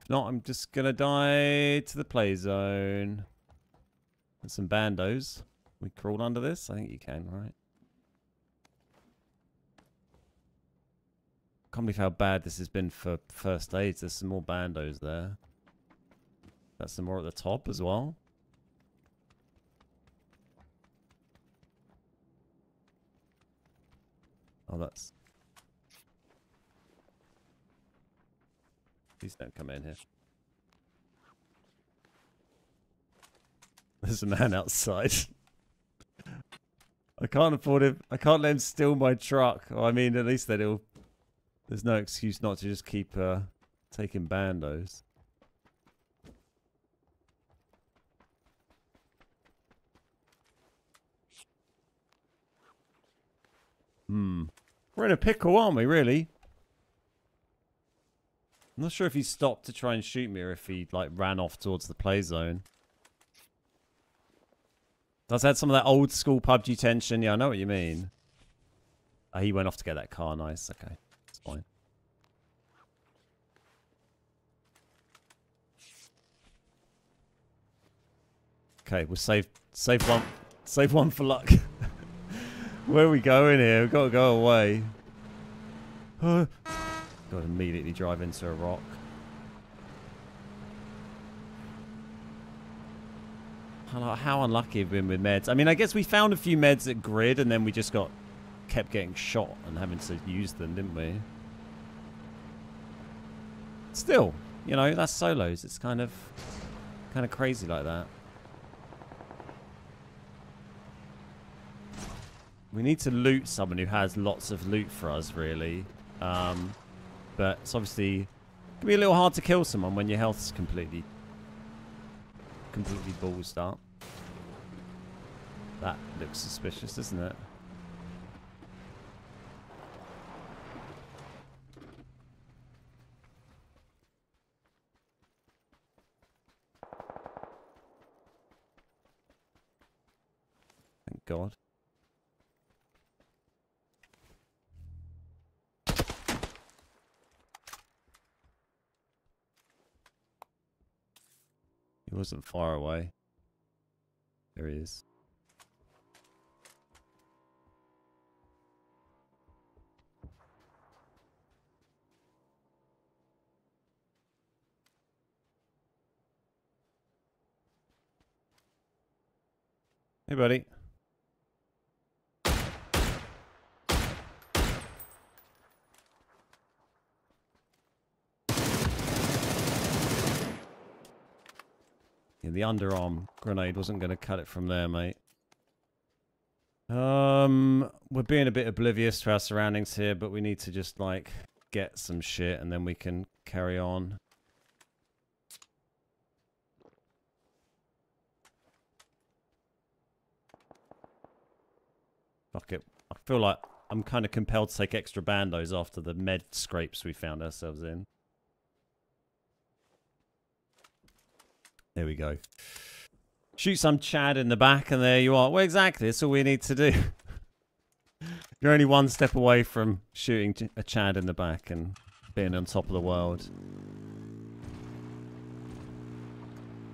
If not, I'm just gonna die to the play zone. And some bandos. We crawl under this? I think you can, right? Can't believe how bad this has been for first aids. There's some more bandos there. That's some more at the top as well. Oh, that's... Please don't come in here. There's a man outside. I can't afford him. I can't let him steal my truck. I mean, at least then he'll... There's no excuse not to just keep uh, taking bandos. Hmm. We're in a pickle, aren't we, really? I'm not sure if he stopped to try and shoot me or if he, like, ran off towards the play zone. Does that some of that old school PUBG tension? Yeah, I know what you mean. Oh, he went off to get that car. Nice. Okay. It's fine. Okay, we'll save save one save one for luck. Where are we going here? We've got to go away. got to immediately drive into a rock. How, unlucky have we been with meds? I mean, I guess we found a few meds at grid and then we just got kept getting shot and having to use them, didn't we? Still, you know, that's solos. It's kind of kind of crazy like that. We need to loot someone who has lots of loot for us, really. Um, but it's obviously it can be a little hard to kill someone when your health's completely completely ballsed up. That looks suspicious, doesn't it? Thank God. He wasn't far away. There he is. Hey, buddy. The underarm grenade wasn't going to cut it from there, mate. Um, we're being a bit oblivious to our surroundings here, but we need to just, like, get some shit and then we can carry on. Fuck it. I feel like I'm kind of compelled to take extra bandos after the med scrapes we found ourselves in. There we go. Shoot some Chad in the back, and there you are. Well, exactly. That's all we need to do. You're only one step away from shooting a Chad in the back and being on top of the world.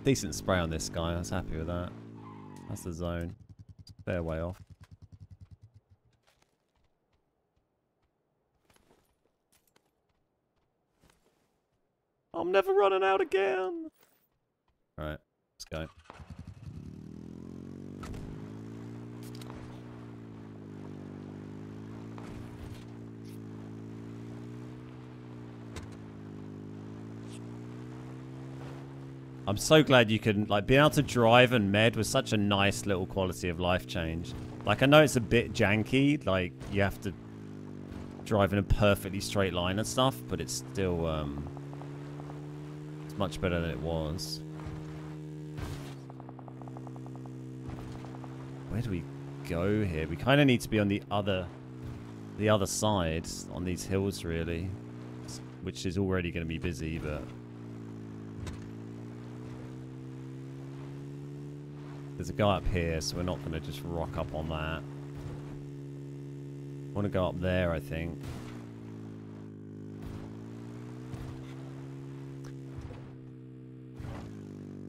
Decent spray on this guy. I was happy with that. That's the zone. Fair way off. I'm never running out again. All right, let's go. I'm so glad you can like be able to drive and med was such a nice little quality of life change. Like I know it's a bit janky, like you have to drive in a perfectly straight line and stuff, but it's still um it's much better than it was. Where do we go here? We kind of need to be on the other the other side on these hills really, which is already going to be busy, but There's a guy up here, so we're not going to just rock up on that. Want to go up there, I think.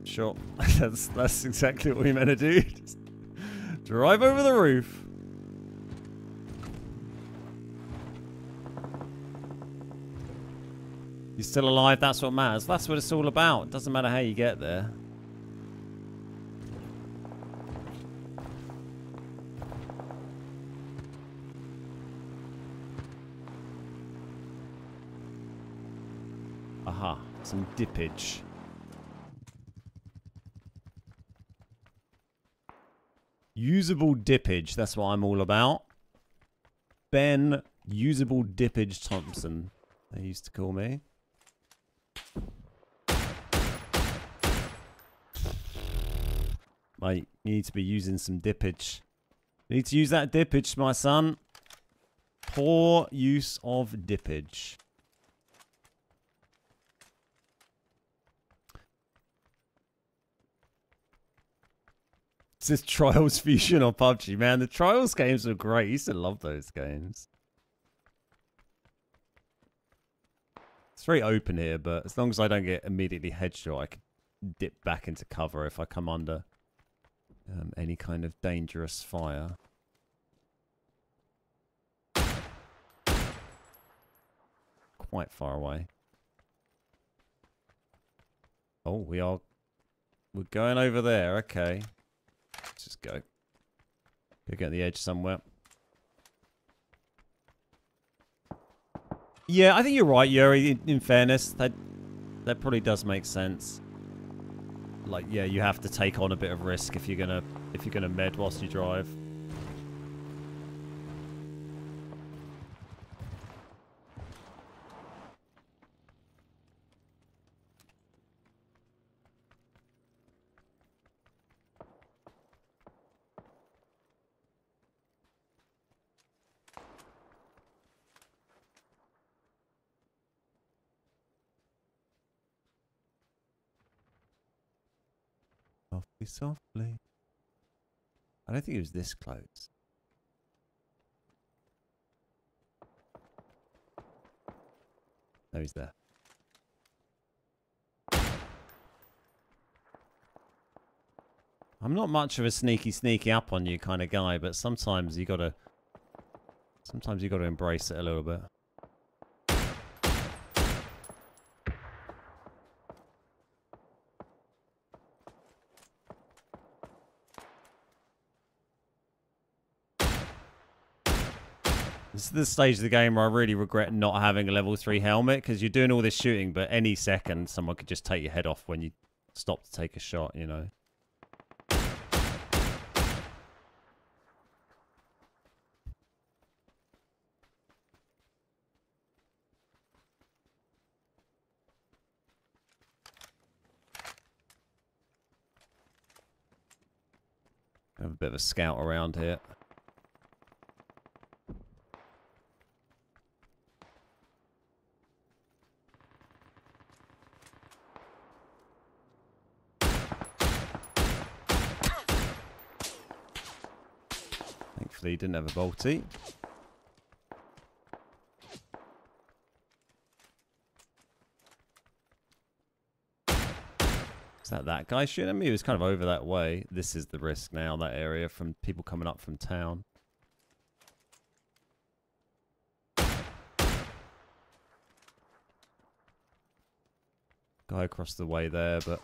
Sure. that's that's exactly what we meant to do. Just drive over the roof. You're still alive, that's what matters. That's what it's all about. Doesn't matter how you get there. Aha, some dippage. Usable dippage, that's what I'm all about. Ben Usable Dippage Thompson, they used to call me. You need to be using some dippage. Need to use that dippage, my son. Poor use of dippage. This Trials Fusion on PUBG, man. The Trials games were great. I used to love those games. It's very open here, but as long as I don't get immediately headshot, I can dip back into cover if I come under um, any kind of dangerous fire. Quite far away. Oh, we are... We're going over there, okay. Just go. Go get the edge somewhere. Yeah, I think you're right, Yuri. In, in fairness, that that probably does make sense. Like, yeah, you have to take on a bit of risk if you're gonna if you're gonna med whilst you drive. Softly. I don't think it was this close. No, he's there. I'm not much of a sneaky, sneaky up on you kind of guy, but sometimes you gotta, sometimes you gotta embrace it a little bit. Is the stage of the game where I really regret not having a level 3 helmet because you're doing all this shooting, but any second someone could just take your head off when you stop to take a shot, you know. Have a bit of a scout around here. Thankfully, he didn't have a bolty. Is that that guy shooting me? He was kind of over that way. This is the risk now, that area, from people coming up from town. Guy across the way there, but...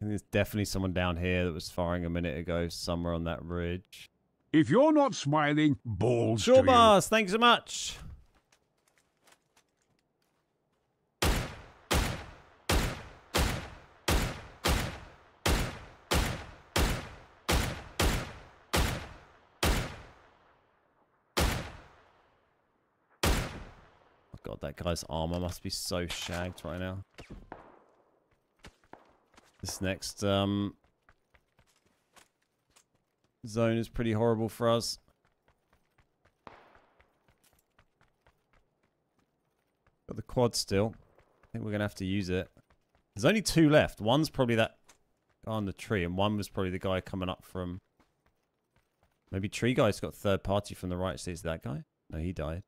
There's definitely someone down here that was firing a minute ago, somewhere on that ridge. If you're not smiling, balls Sure, you. bars. Thanks so much. That guy's armor must be so shagged right now. This next um, zone is pretty horrible for us. Got the quad still. I think we're going to have to use it. There's only two left. One's probably that guy on the tree, and one was probably the guy coming up from... Maybe Tree Guy's got third party from the right. So is that guy? No, he died.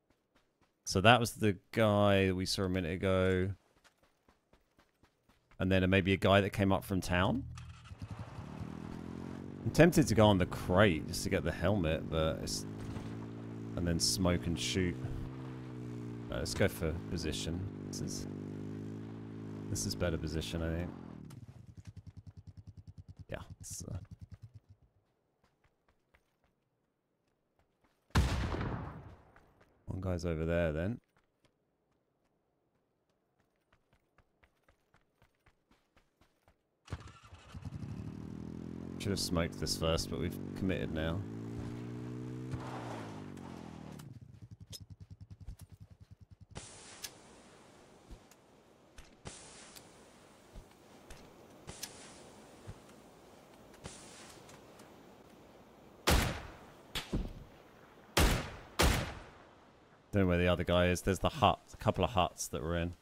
So that was the guy we saw a minute ago. And then maybe a guy that came up from town. I'm tempted to go on the crate just to get the helmet, but it's... And then smoke and shoot. Uh, let's go for position. This is... This is better position, I think. Yeah. It's, uh... One guy's over there then. Should have smoked this first, but we've committed now. Where the other guy is. There's the hut, a couple of huts that we're in.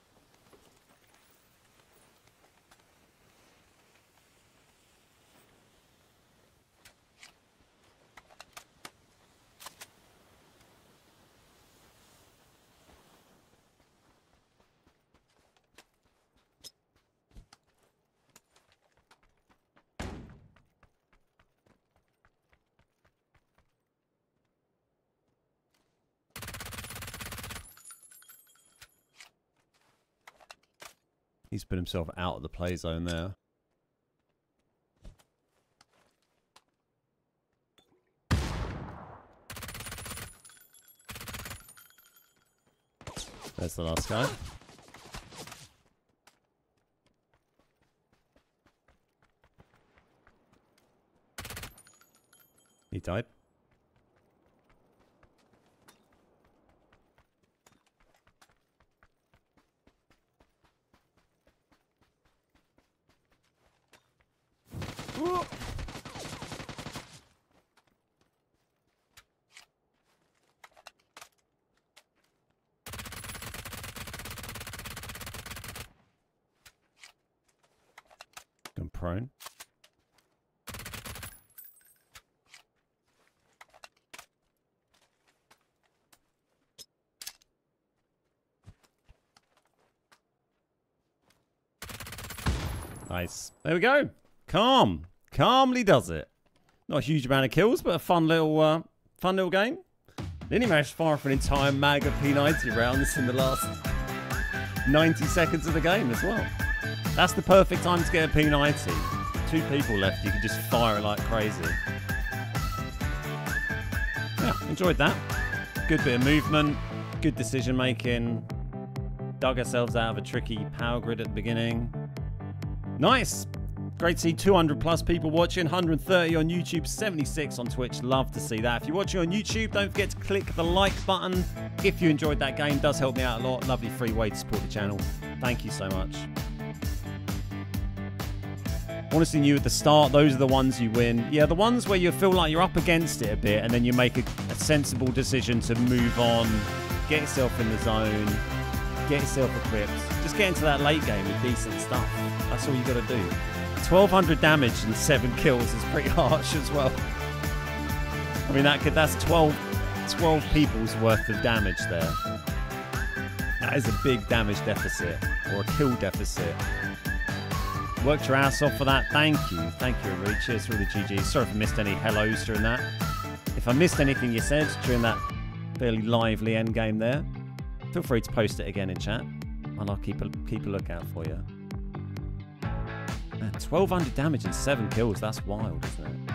Himself out of the play zone there. That's the last guy. He died. Gone prone. Nice. There we go. Calm. Calmly does it. Not a huge amount of kills, but a fun little, uh, fun little game. Didn't even manage to fire for an entire mag of P90 rounds in the last 90 seconds of the game as well. That's the perfect time to get a P90. Two people left, you can just fire like crazy. Yeah, enjoyed that. Good bit of movement, good decision making. Dug ourselves out of a tricky power grid at the beginning. Nice! Great to see 200 plus people watching, 130 on YouTube, 76 on Twitch. Love to see that. If you're watching on YouTube, don't forget to click the like button. If you enjoyed that game, does help me out a lot. Lovely free way to support the channel. Thank you so much. Honestly, you at the start, those are the ones you win. Yeah, the ones where you feel like you're up against it a bit and then you make a, a sensible decision to move on, get yourself in the zone, get yourself equipped. Just get into that late game with decent stuff. That's all you got to do. 1200 damage and 7 kills is pretty harsh as well. I mean, that could that's 12, 12 people's worth of damage there. That is a big damage deficit or a kill deficit. Worked your ass off for that. Thank you. Thank you, Enrique. Cheers for the GG. Sorry if I missed any hellos during that. If I missed anything you said during that fairly lively end game there, Feel free to post it again in chat, and I'll keep a keep a lookout for you. Uh, Man, 1200 damage and seven kills. That's wild, isn't it?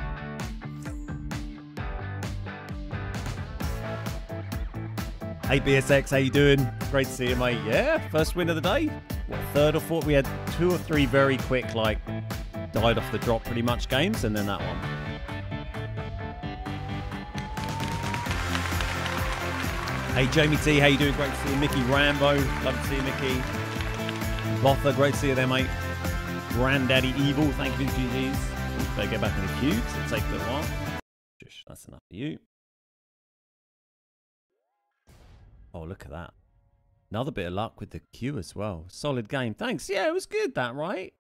Hey BSX, how you doing? Great to see you, mate. Yeah, first win of the day. What, third or fourth? We had two or three very quick, like, died off the drop pretty much games, and then that one. Hey Jamie T, how you doing? Great to see you. Mickey Rambo, love to see you, Mickey. Botha, great to see you there, mate. Granddaddy Evil, thank you for the GGs. Better get back in the queue, 'cause it'll take a little while. That's enough for you. Oh, look at that. Another bit of luck with the queue as well. Solid game. Thanks. Yeah, it was good, that, right?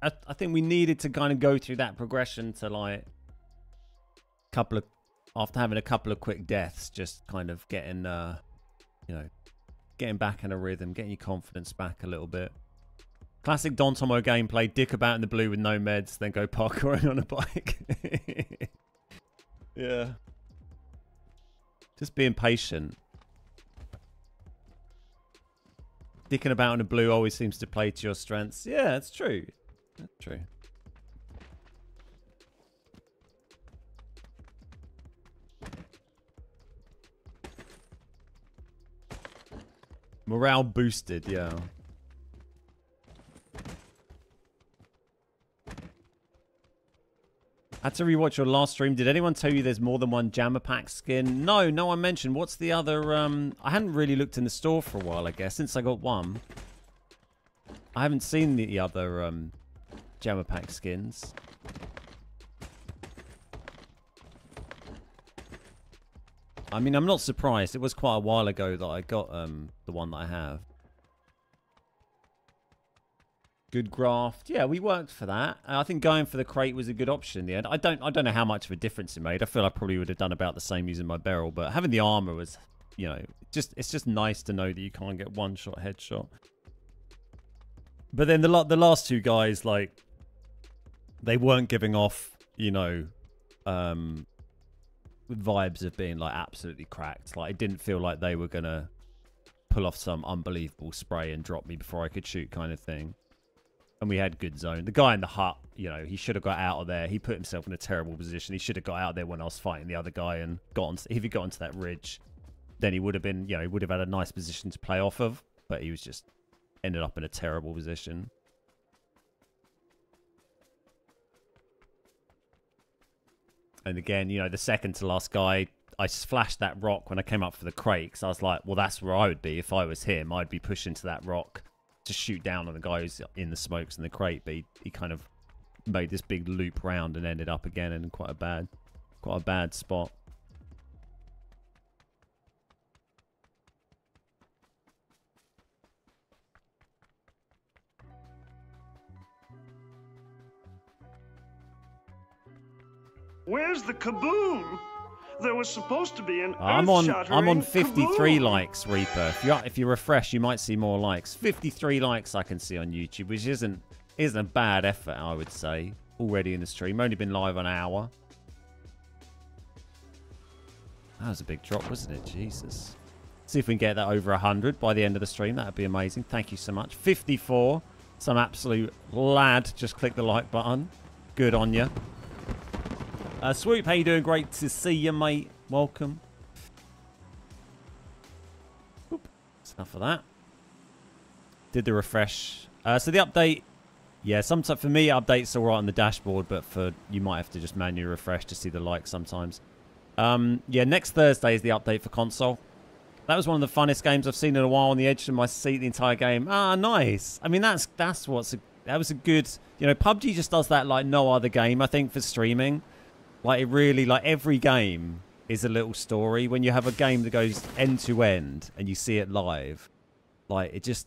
I, I think we needed to kind of go through that progression to like a couple of after having a couple of quick deaths, just kind of getting uh you know getting back in a rhythm, getting your confidence back a little bit. Classic Don Tomo gameplay, dick about in the blue with no meds, then go parkouring on a bike. yeah. Just being patient. Dicking about in the blue always seems to play to your strengths. Yeah, that's true. That's true. Morale boosted, yeah. Had to rewatch your last stream. Did anyone tell you there's more than one Jammer Pack skin? No, no one mentioned. What's the other? Um, I hadn't really looked in the store for a while, I guess, since I got one. I haven't seen the other um, Jammer Pack skins. I mean, I'm not surprised. It was quite a while ago that I got um, the one that I have. Good graft. Yeah, we worked for that. I think going for the crate was a good option in the end. I don't I don't know how much of a difference it made. I feel I probably would have done about the same using my barrel, but having the armor was, you know, just it's just nice to know that you can't get one shot headshot. But then the lot the last two guys like they weren't giving off, you know, um vibes of being like absolutely cracked. Like it didn't feel like they were gonna pull off some unbelievable spray and drop me before I could shoot kind of thing. And we had good zone. The guy in the hut, you know, he should have got out of there. He put himself in a terrible position. He should have got out there when I was fighting the other guy and got on. If he got onto that ridge, then he would have been, you know, he would have had a nice position to play off of. But he was just ended up in a terrible position. And again, you know, the second to last guy, I flashed that rock when I came up for the crate I was like, well, that's where I would be if I was him. I'd be pushing to that rock to shoot down on the guy who's in the smokes in the crate. But he, he kind of made this big loop round and ended up again in quite a bad, quite a bad spot. Where's the kaboom? There was supposed to be an I'm on I'm on 53 kaboom. likes, Reaper. If you if you refresh, you might see more likes. 53 likes I can see on YouTube, which isn't isn't a bad effort, I would say. Already in the stream, only been live an hour. That was a big drop, wasn't it? Jesus. See if we can get that over 100 by the end of the stream. That would be amazing. Thank you so much. 54. Some absolute lad just click the like button. Good on you. Uh, Swoop, how you doing? Great to see you, mate. Welcome. Oop, that's enough of that. Did the refresh. Uh, so the update, yeah, sometimes for me, updates are all right on the dashboard, but for you might have to just manually refresh to see the likes sometimes. Um, yeah, next Thursday is the update for console. That was one of the funnest games I've seen in a while on the edge of my seat the entire game. Ah, nice. I mean, that's that's what's a, that was a good. You know, PUBG just does that like no other game. I think for streaming, like it really like every game is a little story. When you have a game that goes end to end and you see it live, like it just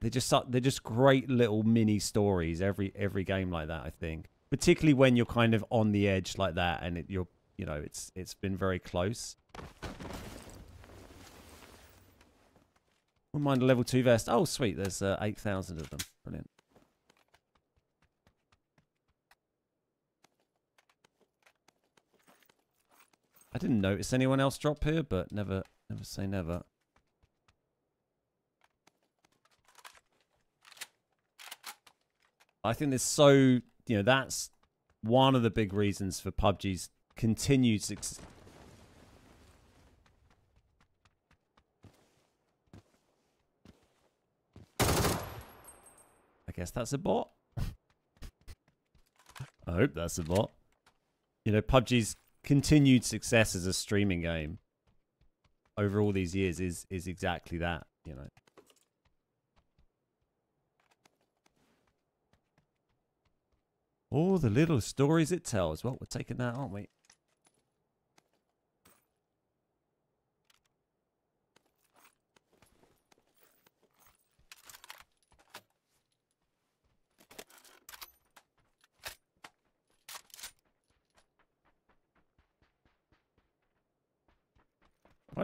they're just they're just great little mini stories. Every every game like that, I think, particularly when you're kind of on the edge like that and it, you're you know it's it's been very close. Mind a level two vest. Oh, sweet. There's uh, 8,000 of them. Brilliant. I didn't notice anyone else drop here, but never, never say never. I think there's so, you know, that's one of the big reasons for PUBG's continued success. I guess that's a bot. I hope that's a bot. You know, PUBG's continued success as a streaming game over all these years is is exactly that, you know. All the little stories it tells. Well, we're taking that, aren't we?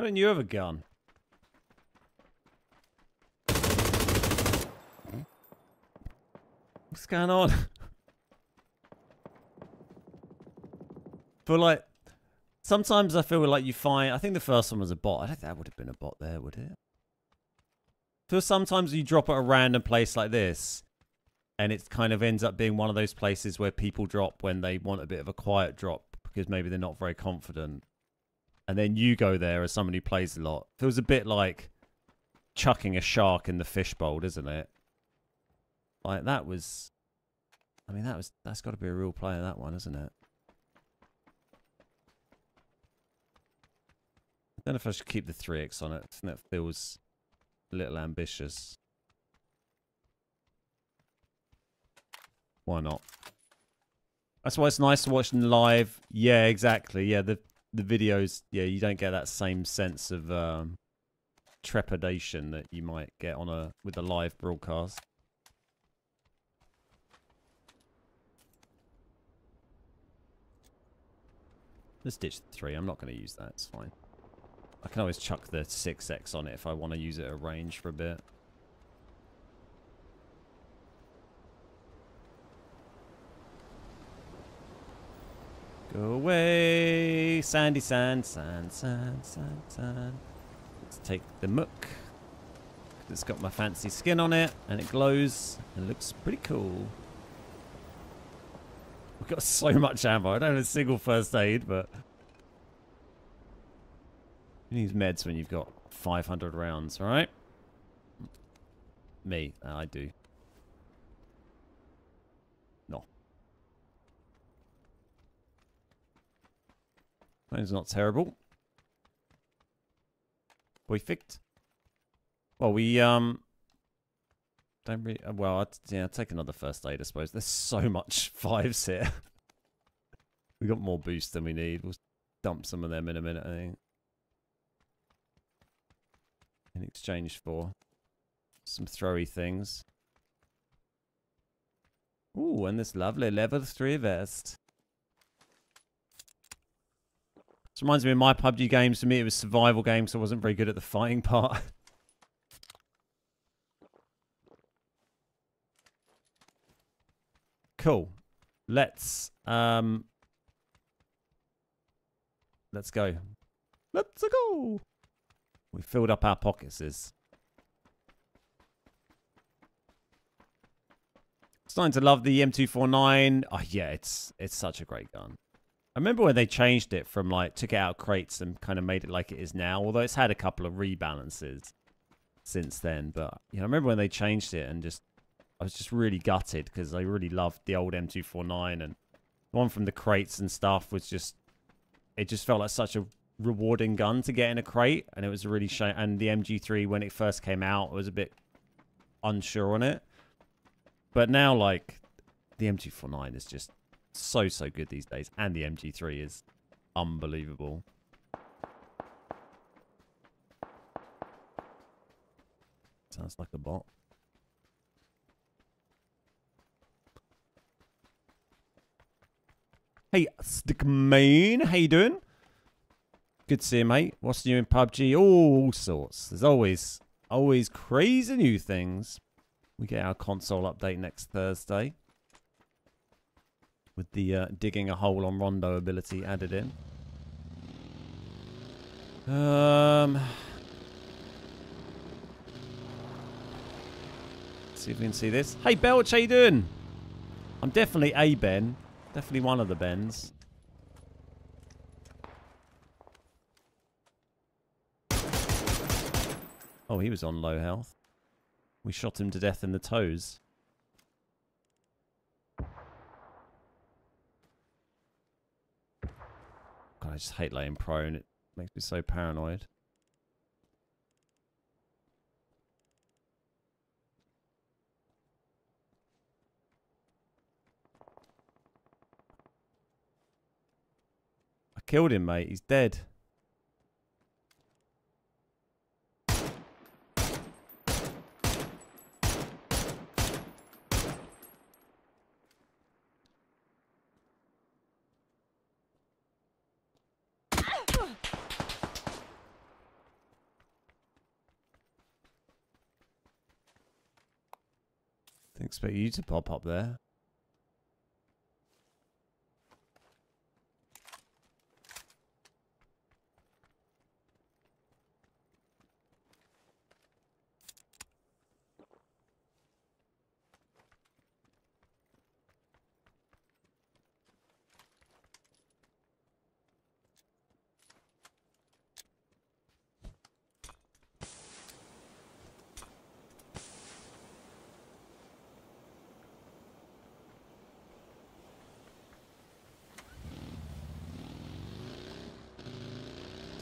Why don't you have a gun? Hmm? What's going on? but like, sometimes I feel like you find. I think the first one was a bot. I don't think that would have been a bot there, would it? feel sometimes you drop at a random place like this, and it kind of ends up being one of those places where people drop when they want a bit of a quiet drop because maybe they're not very confident and then you go there as someone who plays a lot. Feels a bit like chucking a shark in the fishbowl, doesn't it? Like that was, I mean, that was that's got to be a real player, that one, isn't it? I don't know if I should keep the 3x on it. I think that feels a little ambitious. Why not? That's why it's nice to watch them live. Yeah, exactly. Yeah, the the videos, yeah, you don't get that same sense of um, trepidation that you might get on a with a live broadcast. Let's ditch the three. I'm not going to use that. It's fine. I can always chuck the 6x on it if I want to use it at a range for a bit. Go away, sandy sand, sand, sand, sand, sand. Let's take the muck. It's got my fancy skin on it, and it glows, and looks pretty cool. We've got so much ammo. I don't have a single first aid, but... You need meds when you've got 500 rounds, right? Me, I do. That's not terrible. Perfect. Well, we, um... Don't really... uh, Well, I'd, yeah, I'd take another first aid, I suppose. There's so much fives here. we got more boost than we need. We'll dump some of them in a minute, I think. In exchange for some throwy things. Ooh, and this lovely level 3 vest. This reminds me of my PUBG games. For me, it was survival games, so I wasn't very good at the fighting part. cool. Let's um Let's go. Let's go. We filled up our pockets. Is starting to love the M249. Oh yeah, it's it's such a great gun. I remember when they changed it from like took it out crates and kind of made it like it is now. Although it's had a couple of rebalances since then, but you know, I remember when they changed it and just I was just really gutted because I really loved the old M249 and the one from the crates and stuff was just it just felt like such a rewarding gun to get in a crate and it was really shame and the MG3 when it first came out I was a bit unsure on it but now like the M249 is just so, so good these days. And the MG3 is unbelievable. Sounds like a bot. Hey, Stickman, how you doing? Good to see you, mate. What's new in PUBG? All sorts. There's always, always crazy new things. We get our console update next Thursday with the uh, digging a hole on Rondo ability added in. Um, see if we can see this. Hey, Belch, how you doing? I'm definitely a Ben. Definitely one of the Bens. Oh, he was on low health. We shot him to death in the toes. God, I just hate laying prone. It makes me so paranoid. I killed him, mate. He's dead. You to pop up there.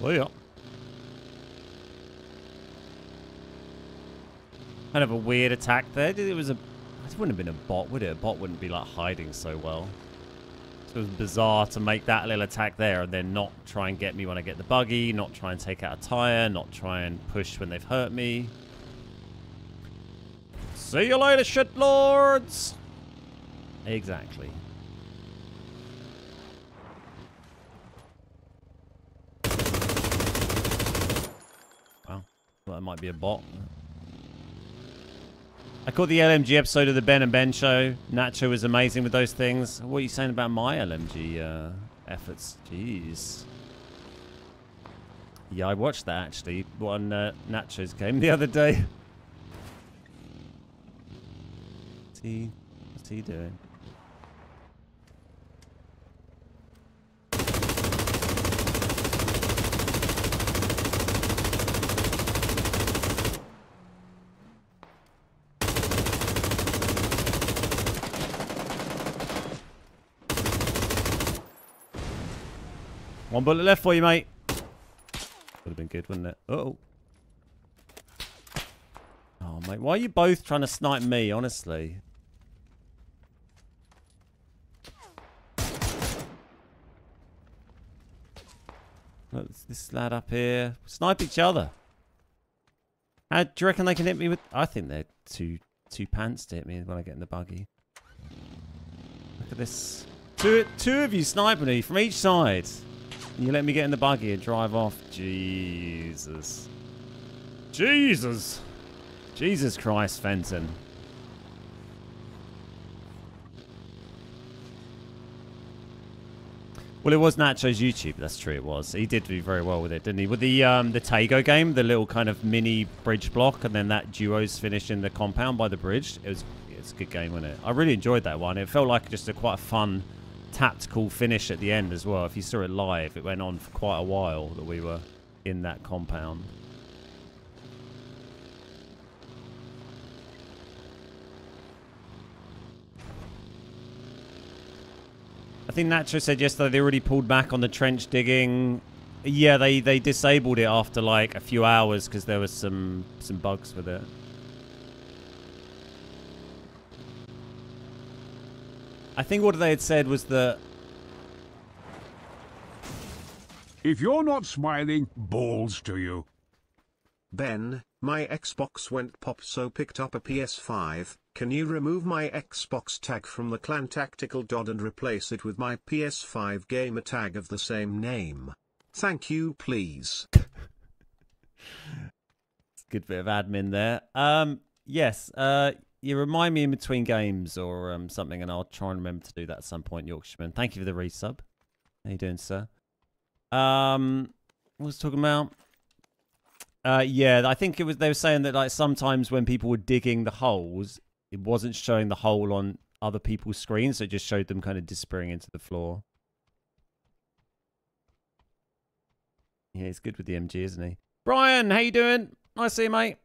Oh yeah. Kind of a weird attack there. It was a. It wouldn't have been a bot, would it? A bot wouldn't be like hiding so well. So it was bizarre to make that little attack there and then not try and get me when I get the buggy, not try and take out a tire, not try and push when they've hurt me. See you later, shit lords. Exactly. Well, that might be a bot. I caught the LMG episode of the Ben and Ben show. Nacho was amazing with those things. What are you saying about my LMG uh, efforts? Jeez. Yeah, I watched that actually on uh, Nacho's game the other day. What's he, what's he doing? One bullet left for you, mate. Would have been good, wouldn't it? Uh oh. Oh, mate. Why are you both trying to snipe me, honestly? Look, this lad up here. Snipe each other. How do you reckon they can hit me with... I think they're too, too pants to hit me when I get in the buggy. Look at this. Two, two of you sniping me from each side. You let me get in the buggy and drive off. Jesus. Jesus. Jesus Christ, Fenton. Well, it was Nacho's YouTube. That's true. It was. He did do very well with it, didn't he? With the um, the Taego game, the little kind of mini bridge block, and then that duos finish in the compound by the bridge. It was it's a good game, wasn't it? I really enjoyed that one. It felt like just a quite a fun tactical finish at the end as well. If you saw it live, it went on for quite a while that we were in that compound. I think Nacho said yesterday they already pulled back on the trench digging. Yeah, they, they disabled it after like a few hours because there was some some bugs with it. I think what they had said was that If you're not smiling, balls to you. Ben, my Xbox went pop so picked up a PS5, can you remove my Xbox tag from the clan tactical dod and replace it with my PS5 gamer tag of the same name? Thank you please. good bit of admin there. Um, yes. Uh, you remind me in between games or um, something, and I'll try and remember to do that at some point, Yorkshireman. Thank you for the resub. How you doing, sir? Um, what was I talking about? Uh, yeah, I think it was. They were saying that like sometimes when people were digging the holes, it wasn't showing the hole on other people's screens, so it just showed them kind of disappearing into the floor. Yeah, he's good with the MG, isn't he? Brian, how you doing? Nice to see you, mate.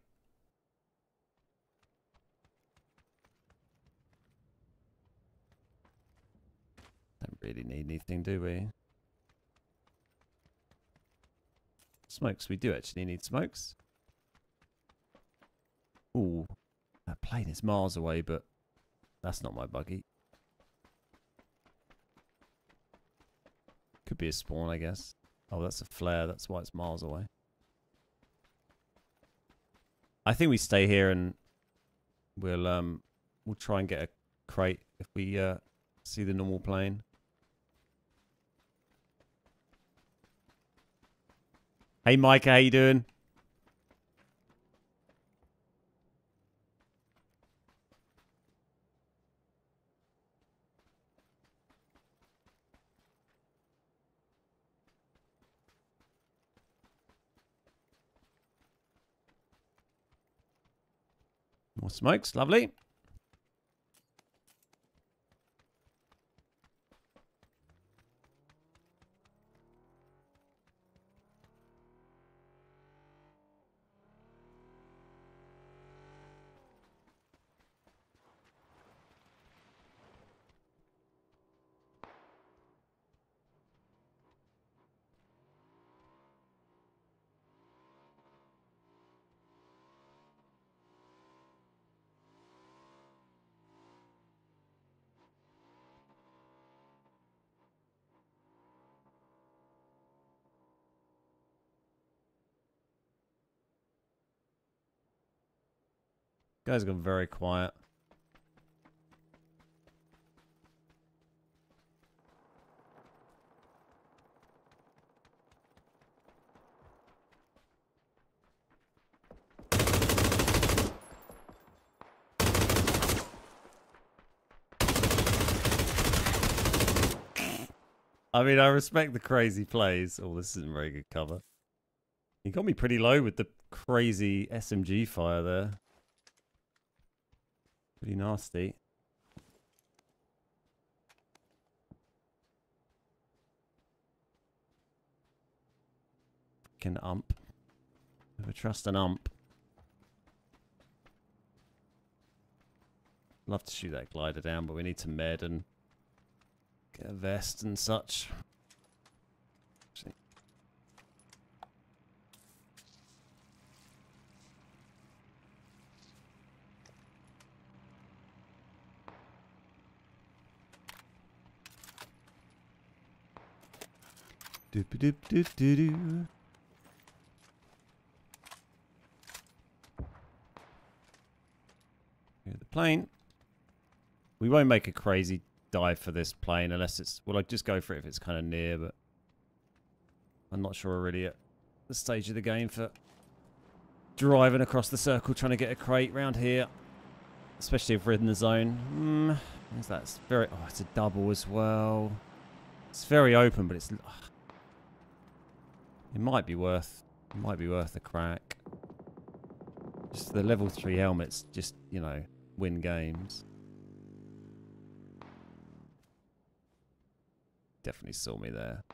Really need anything, do we? Smokes, we do actually need smokes. Ooh, that plane is miles away, but that's not my buggy. Could be a spawn, I guess. Oh, that's a flare. That's why it's miles away. I think we stay here and we'll um we'll try and get a crate if we uh see the normal plane. Hey Mike, how you doing? More smokes, lovely. Guys gone very quiet. I mean, I respect the crazy plays. Oh, this isn't very good cover. He got me pretty low with the crazy SMG fire there. Pretty nasty. Fucking ump. Never trust an ump. Love to shoot that glider down, but we need to med and get a vest and such. Doop doop doop doo doo. The plane. We won't make a crazy dive for this plane unless it's. Well, I'd just go for it if it's kind of near, but I'm not sure really at the stage of the game for driving across the circle trying to get a crate round here. Especially if we're in the zone. Hmm. that's very. Oh, it's a double as well. It's very open, but it's. It might be worth it might be worth a crack. Just the level three helmets just, you know, win games. Definitely saw me there.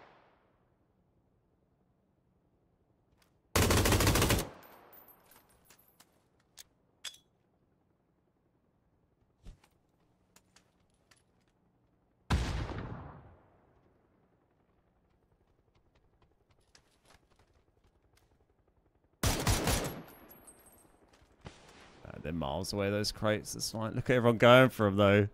Miles away, those crates. That's fine. Look at everyone going for them, though.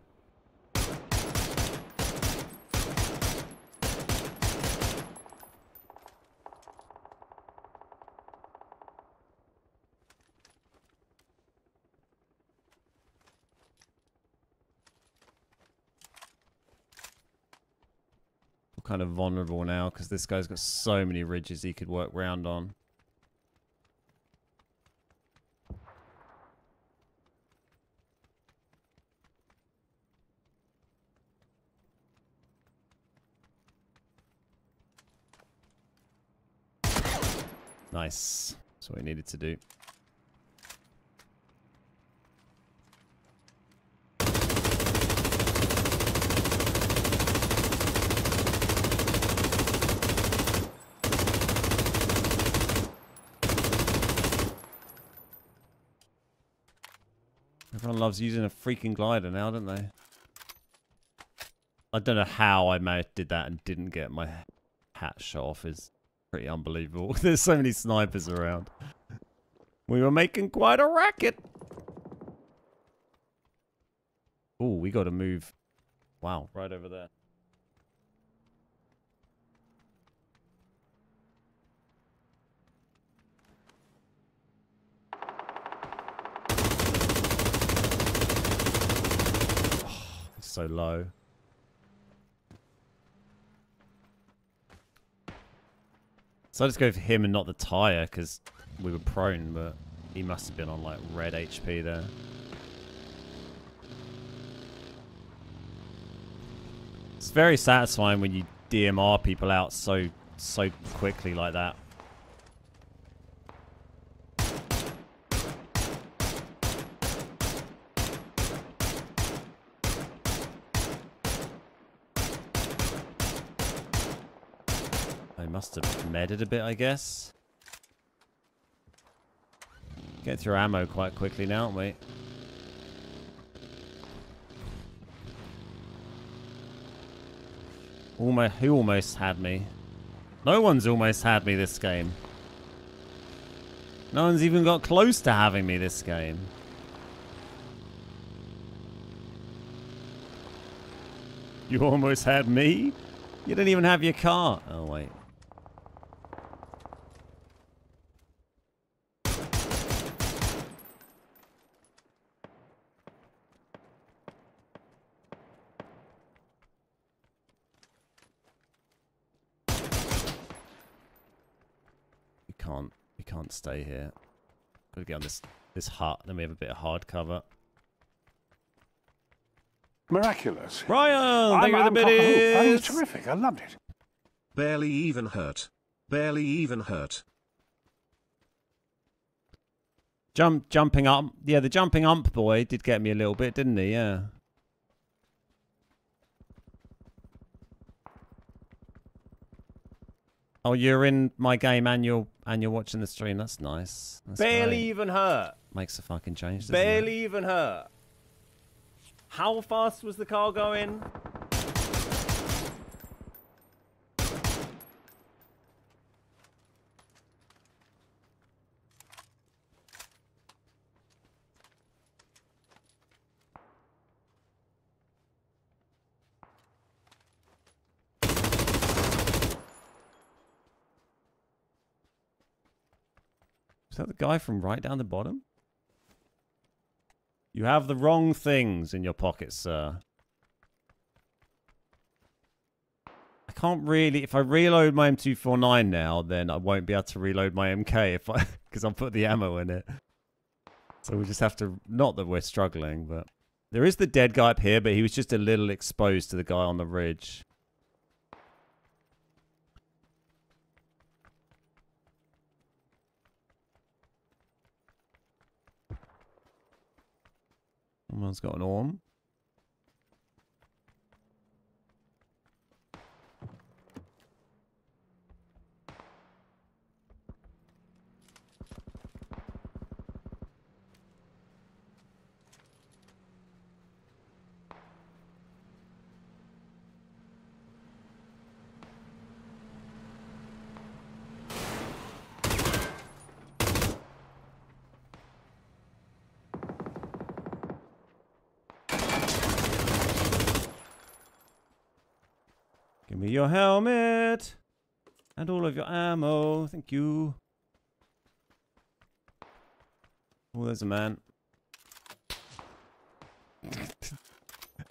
We're kind of vulnerable now because this guy's got so many ridges he could work round on. Nice. That's what we needed to do. Everyone loves using a freaking glider now, don't they? I don't know how I did that and didn't get my hat shot off is pretty unbelievable. There's so many snipers around. We were making quite a racket. Oh, we got to move. Wow, right over there. So low. So I just go for him and not the tire because we were prone, but he must have been on like red HP there. It's very satisfying when you DMR people out so so quickly like that. I must have medded a bit, I guess. Get through ammo quite quickly now, aren't we? Almost, who almost had me? No one's almost had me this game. No one's even got close to having me this game. You almost had me? You didn't even have your car. Oh, wait. We can't. We can't stay here. Gotta get on this this hut. Then we have a bit of hard cover. Miraculous. Ryan, thank you I'm, for the I'm cock-a-hoop. That is terrific. I loved it. Barely even hurt. Barely even hurt. Jump, jumping up. Yeah, the jumping ump boy did get me a little bit, didn't he? Yeah. Oh, you're in my game and you're and you're watching the stream. That's nice. That's Barely great. even hurt. makes a fucking change. Barely It? even hurt. How fast was the car going? Is that the guy from right down the bottom? You have the wrong things in your pockets, sir. I can't really... If I reload my M249 now, then I won't be able to reload my MK if I... Because I'll put the ammo in it. So we just have to... Not that we're struggling, but... There is the dead guy up here, but he was just a little exposed to the guy on the ridge. Someone's got an orm. Give me your helmet and all of your ammo. Thank you. Oh, there's a man.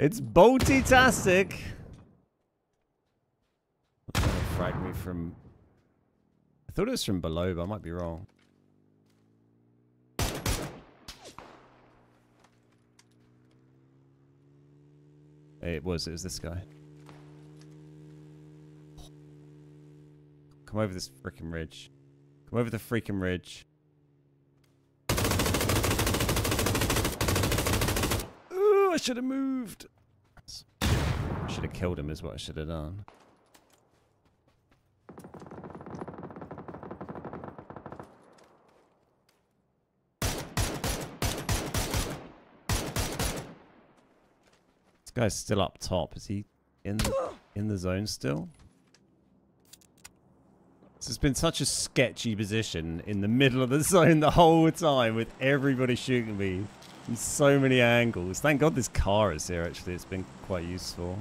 it's Bolty-tastic. Frag me from. I thought it was from below, but I might be wrong. It was. It was this guy. Come over this freaking ridge. Come over the freaking ridge. Ooh, I should have moved. I should have killed him is what I should have done. This guy's still up top. Is he in the, in the zone still? This has been such a sketchy position in the middle of the zone the whole time with everybody shooting me in so many angles. Thank God this car is here actually. It's been quite useful.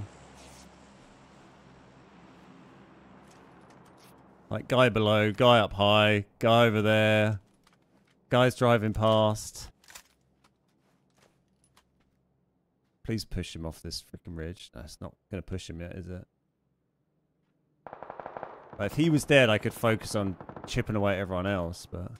Like guy below, guy up high, guy over there. Guys driving past. Please push him off this freaking ridge. No, not going to push him yet, is it? But if he was dead, I could focus on chipping away at everyone else, but...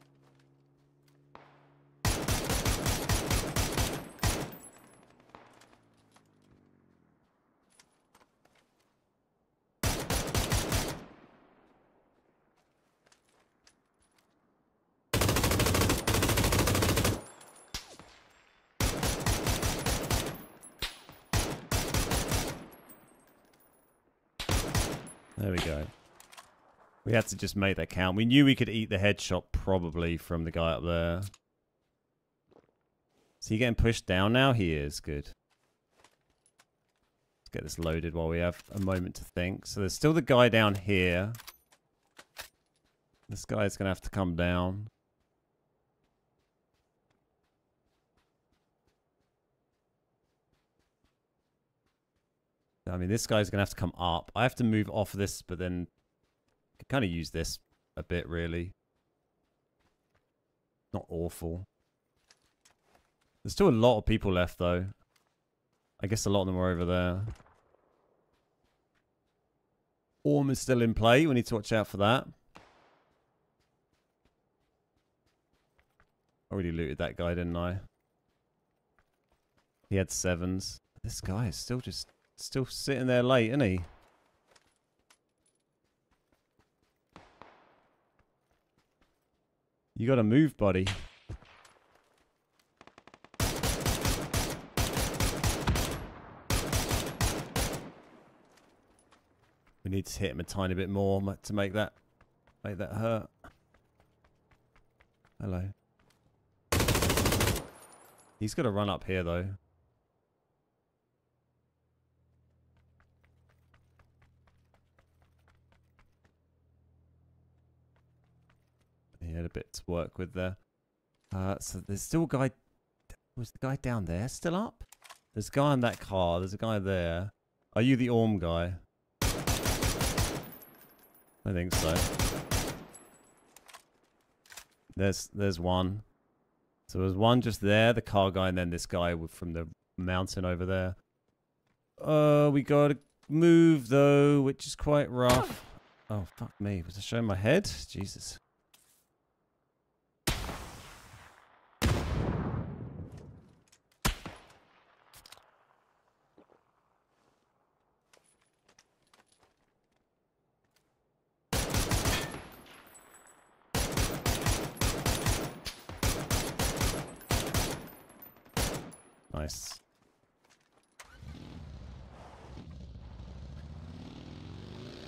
There we go. Had to just make that count. We knew we could eat the headshot probably from the guy up there. Is he getting pushed down now? He is. Good. Let's get this loaded while we have a moment to think. So there's still the guy down here. This guy's going to have to come down. I mean, this guy's going to have to come up. I have to move off this, but then Can kind of use this a bit, really. Not awful. There's still a lot of people left, though. I guess a lot of them are over there. Orm is still in play. We need to watch out for that. Already looted that guy, didn't I? He had sevens. This guy is still just Still sitting there late, isn't he? You gotta move, buddy. We need to hit him a tiny bit more to make that make that hurt. Hello. He's got to run up here though. He had a bit to work with there. Uh, so there's still a guy. Was the guy down there still up? There's a guy in that car. There's a guy there. Are you the Orm guy? I think so. There's there's one. So there's one just there, the car guy, and then this guy from the mountain over there. Uh, we gotta move though, which is quite rough. Oh fuck me! Was I showing my head? Jesus. Nice.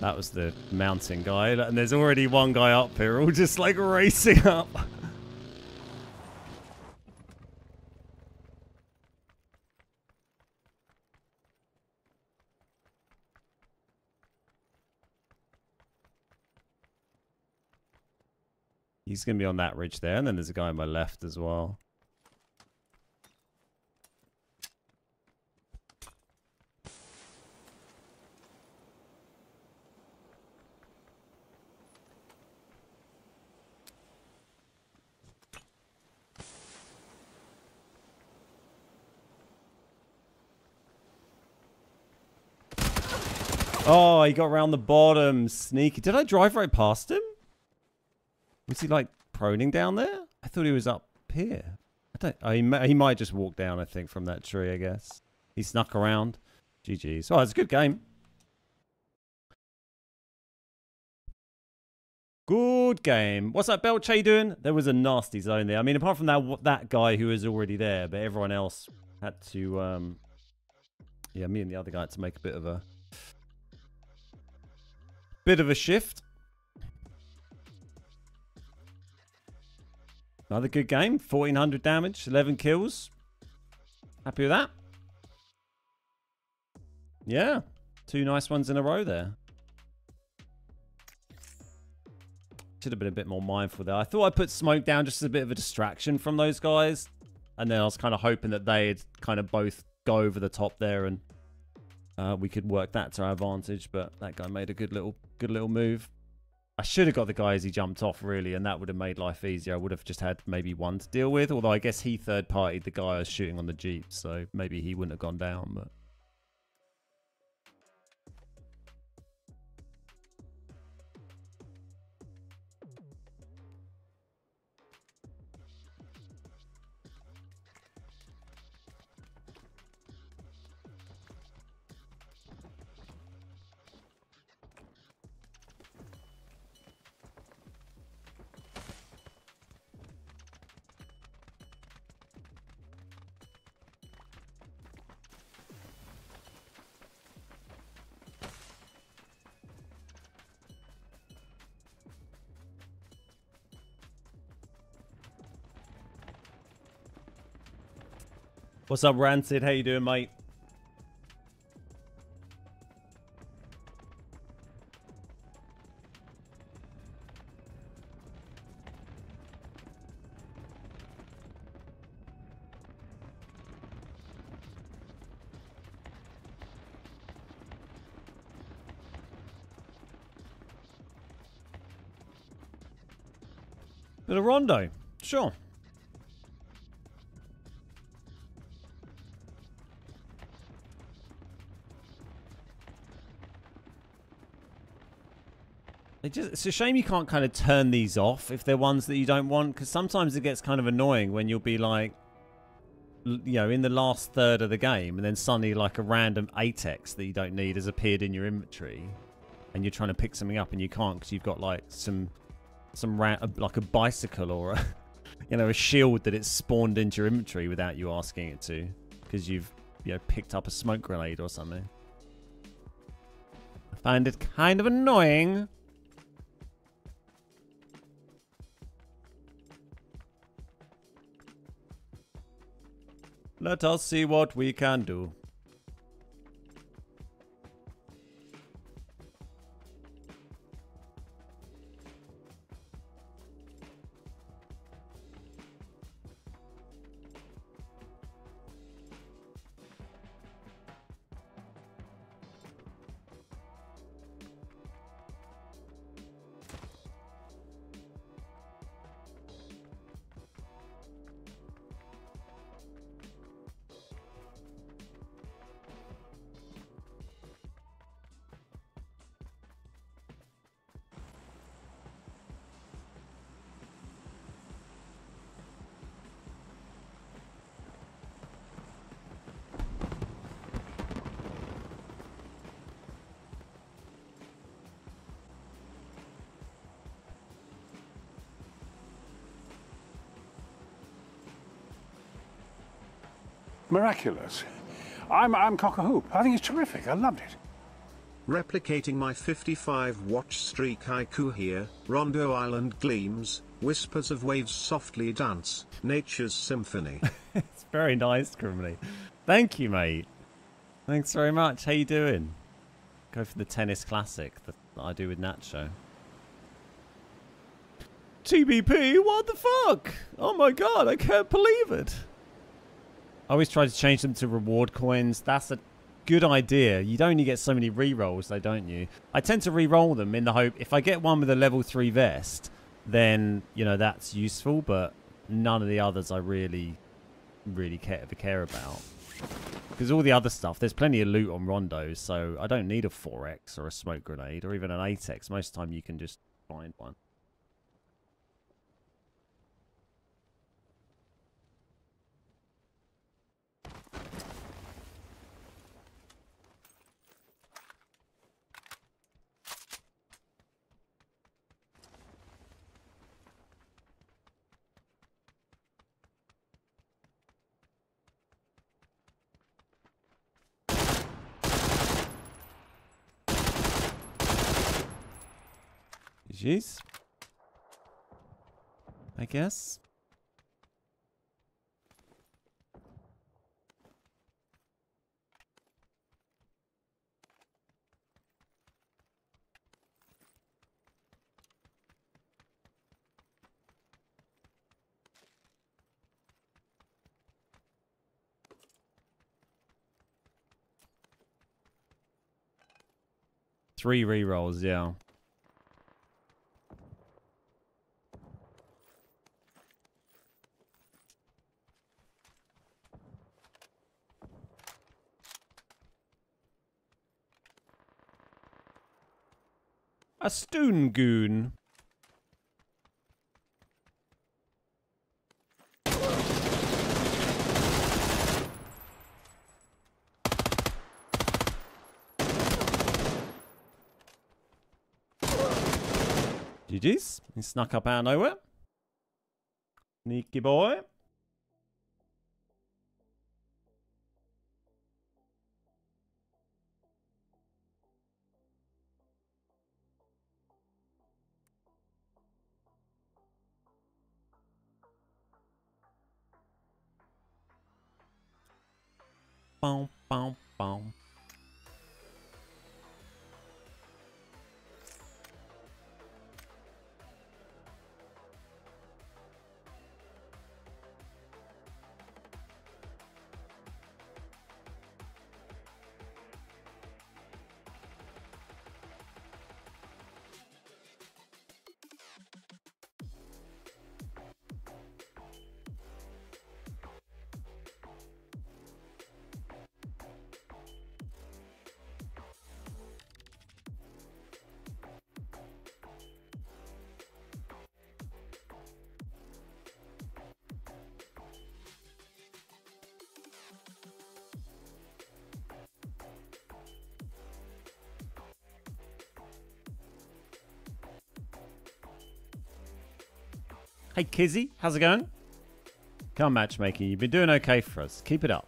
That was the mountain guy, and there's already one guy up here, all just like racing up. He's going to be on that ridge there, and then there's a guy on my left as well. Oh, he got around the bottom. Sneaky. Did I drive right past him? Was he like proning down there? I thought he was up here. I don't. Oh, he, may, he might just walk down. I think from that tree. I guess he snuck around. GG's. Oh, it's a good game. Good game. What's that Belche doing? There was a nasty zone there. I mean, apart from that that guy who was already there, but everyone else had to. Um, yeah, me and the other guy had to make a bit of a Bit of a shift. Another good game. 1400 damage, 11 kills. Happy with that. Yeah. Two nice ones in a row there. Should have been a bit more mindful there. I thought I put smoke down just as a bit of a distraction from those guys. And then I was kind of hoping that they'd kind of both go over the top there and uh, we could work that to our advantage. But that guy made a good little good little move. I should have got the guy as he jumped off, really, and that would have made life easier. I would have just had maybe one to deal with, although I guess he third partied the guy I was shooting on the Jeep, so maybe he wouldn't have gone down, but... What's up, Rancid? How you doing, mate? Bit of rondo. Sure. It just, it's a shame you can't kind of turn these off if they're ones that you don't want, because sometimes it gets kind of annoying when you'll be like, you know, in the last third of the game, and then suddenly like a random ATEX that you don't need has appeared in your inventory, and you're trying to pick something up and you can't because you've got like some, some ra- like a bicycle or a, you know, a shield that it's spawned into your inventory without you asking it to, because you've, you know, picked up a smoke grenade or something. I find it kind of annoying. Let us see what we can do. Miraculous. I'm, I'm cock a hoop. I think it's terrific. I loved it. Replicating my 55 watch streak haiku here, Rondo Island gleams, whispers of waves softly dance, nature's symphony. It's very nice, Crimley. Thank you, mate. Thanks very much. How you doing? Go for the tennis classic that I do with Nacho. TBP, what the fuck? Oh my god, I can't believe it. I always try to change them to reward coins. That's a good idea. You'd only get so many re-rolls though, don't you? I tend to re-roll them in the hope if I get one with a level 3 vest, then, you know, that's useful, but none of the others I really, really care, care about. Because all the other stuff, there's plenty of loot on rondos, so I don't need a 4x or a smoke grenade or even an 8x. Most of the time you can just find one. Jeez. I guess. Three re rolls, yeah. A Stoongoon. GG's. He snuck up out of nowhere. Sneaky boy. Boom, boom, boom. Hey Kizzy, how's it going? Come matchmaking, you've been doing okay for us. Keep it up.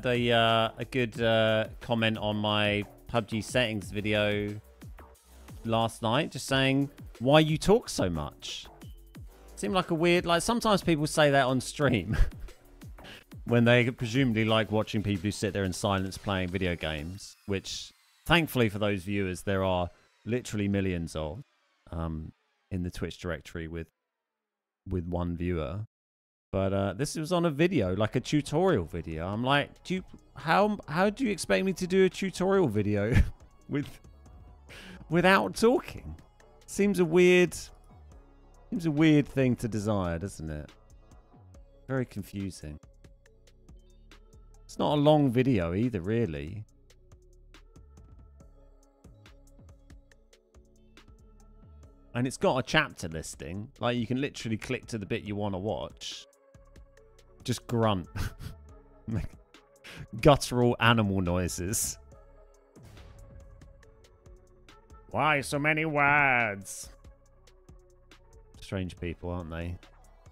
Had a uh, a good uh, comment on my PUBG settings video last night, just saying why you talk so much. Seemed like a weird like sometimes people say that on stream when they presumably like watching people who sit there in silence playing video games, which thankfully for those viewers there are literally millions of um, in the Twitch directory with with one viewer. But uh, this was on a video, like a tutorial video. I'm like, do you, how how do you expect me to do a tutorial video with without talking? Seems a weird seems a weird thing to desire, doesn't it? Very confusing. It's not a long video either, really. And it's got a chapter listing. Like you can literally click to the bit you want to watch. Just grunt. Make guttural animal noises. Why so many words? Strange people, aren't they?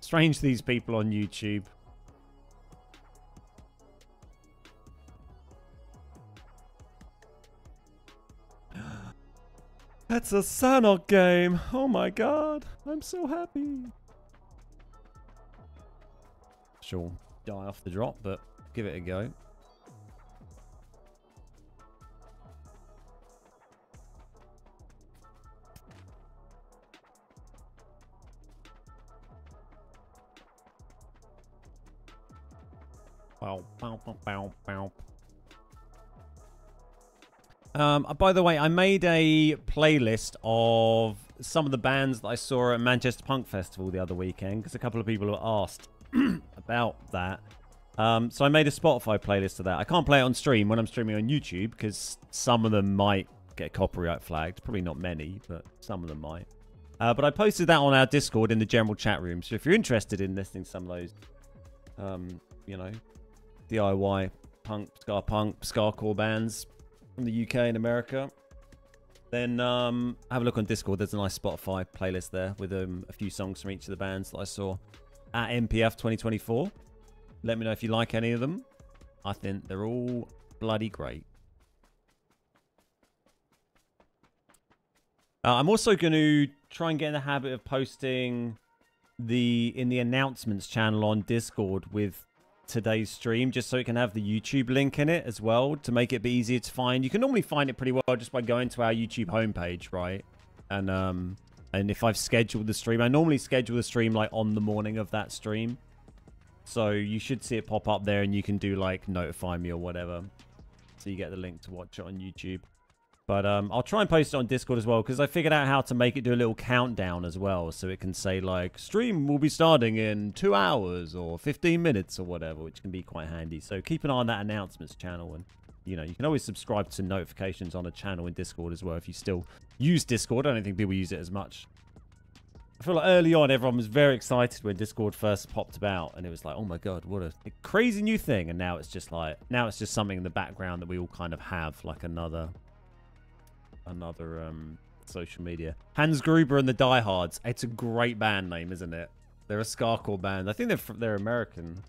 Strange these people on YouTube. That's a Sanhok game. Oh my god. I'm so happy. Sure, die off the drop, but give it a go. Um, uh, by the way, I made a playlist of some of the bands that I saw at Manchester Punk Festival the other weekend because a couple of people have asked about that. Um, so I made a Spotify playlist of that. I can't play it on stream when I'm streaming on YouTube because some of them might get copyright flagged. Probably not many, but some of them might. Uh, but I posted that on our Discord in the general chat room. So if you're interested in listening to some of those, um, you know, DIY punk, ska punk, ska core bands from the UK and America, then um, have a look on Discord. There's a nice Spotify playlist there with um, a few songs from each of the bands that I saw at MPF 2024. Let me know if you like any of them. I think they're all bloody great. Uh, I'm also going to try and get in the habit of posting the in the announcements channel on Discord with today's stream just so it can have the YouTube link in it as well to make it be easier to find. You can normally find it pretty well just by going to our YouTube homepage, right? And um, and if I've scheduled the stream, I normally schedule the stream like on the morning of that stream. So you should see it pop up there and you can do like notify me or whatever. So you get the link to watch it on YouTube. But um, I'll try and post it on Discord as well because I figured out how to make it do a little countdown as well. So it can say like stream will be starting in two hours or 15 minutes or whatever, which can be quite handy. So keep an eye on that announcements channel and you know, you can always subscribe to notifications on a channel in Discord as well if you still use Discord. I don't think people use it as much. I feel like early on everyone was very excited when Discord first popped about and it was like, oh my god, what a crazy new thing. And now it's just like, now it's just something in the background that we all kind of have, like another, another um, social media. Hans Gruber and the Diehards. It's a great band name, isn't it? They're a Skacore band. I think they're, they're American.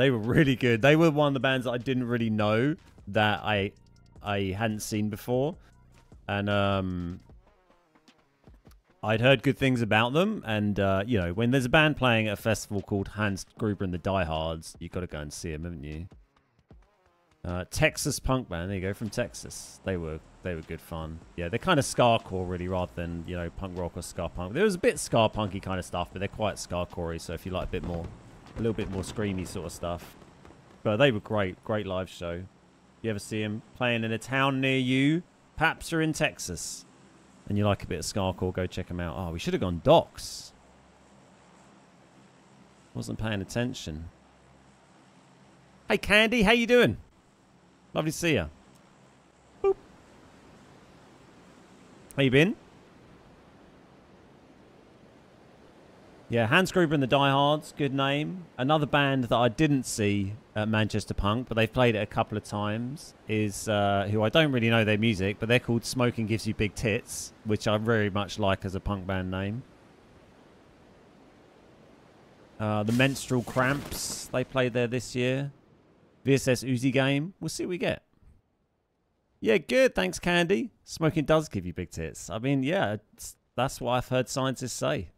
They were really good. They were one of the bands that I didn't really know that I I hadn't seen before. And um I'd heard good things about them, and uh, you know, when there's a band playing at a festival called Hans Gruber and the Diehards, you've got to go and see them, haven't you? Uh, Texas punk band, there you go, from Texas. They were they were good fun. Yeah, they're kind of skacore really, rather than you know punk rock or ska punk. There was a bit ska punky kind of stuff, but they're quite skacore So if you like a bit more, a little bit more screamy sort of stuff, but they were great, great live show. You ever see them playing in a town near you? Perhaps you're in Texas and you like a bit of Skacore, go check them out. Oh, we should have gone Docks. Wasn't paying attention. Hey, Candy, how you doing? Lovely to see you. Boop. How you been? Yeah, Hans Gruber and the Diehards, good name. Another band that I didn't see at Manchester Punk, but they've played it a couple of times, is uh, who I don't really know their music, but they're called Smoking Gives You Big Tits, which I very much like as a punk band name. Uh, the Menstrual Cramps, they played there this year. VSS Uzi Game, we'll see what we get. Yeah, good, thanks, Candy. Smoking does give you big tits. I mean, yeah, that's what I've heard scientists say.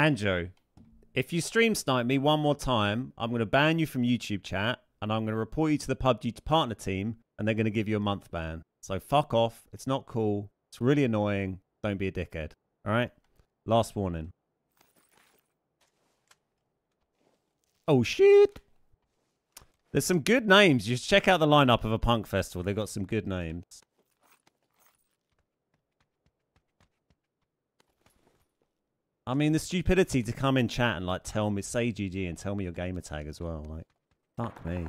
Anjo, if you stream snipe me one more time, I'm going to ban you from YouTube chat and I'm going to report you to the PUBG partner team and they're going to give you a month ban. So fuck off. It's not cool. It's really annoying. Don't be a dickhead. All right? Last warning. Oh, shit. There's some good names. You should check out the lineup of a punk festival. They've got some good names. I mean, the stupidity to come in chat and like tell me, say GG and tell me your gamer tag as well. Like, fuck me.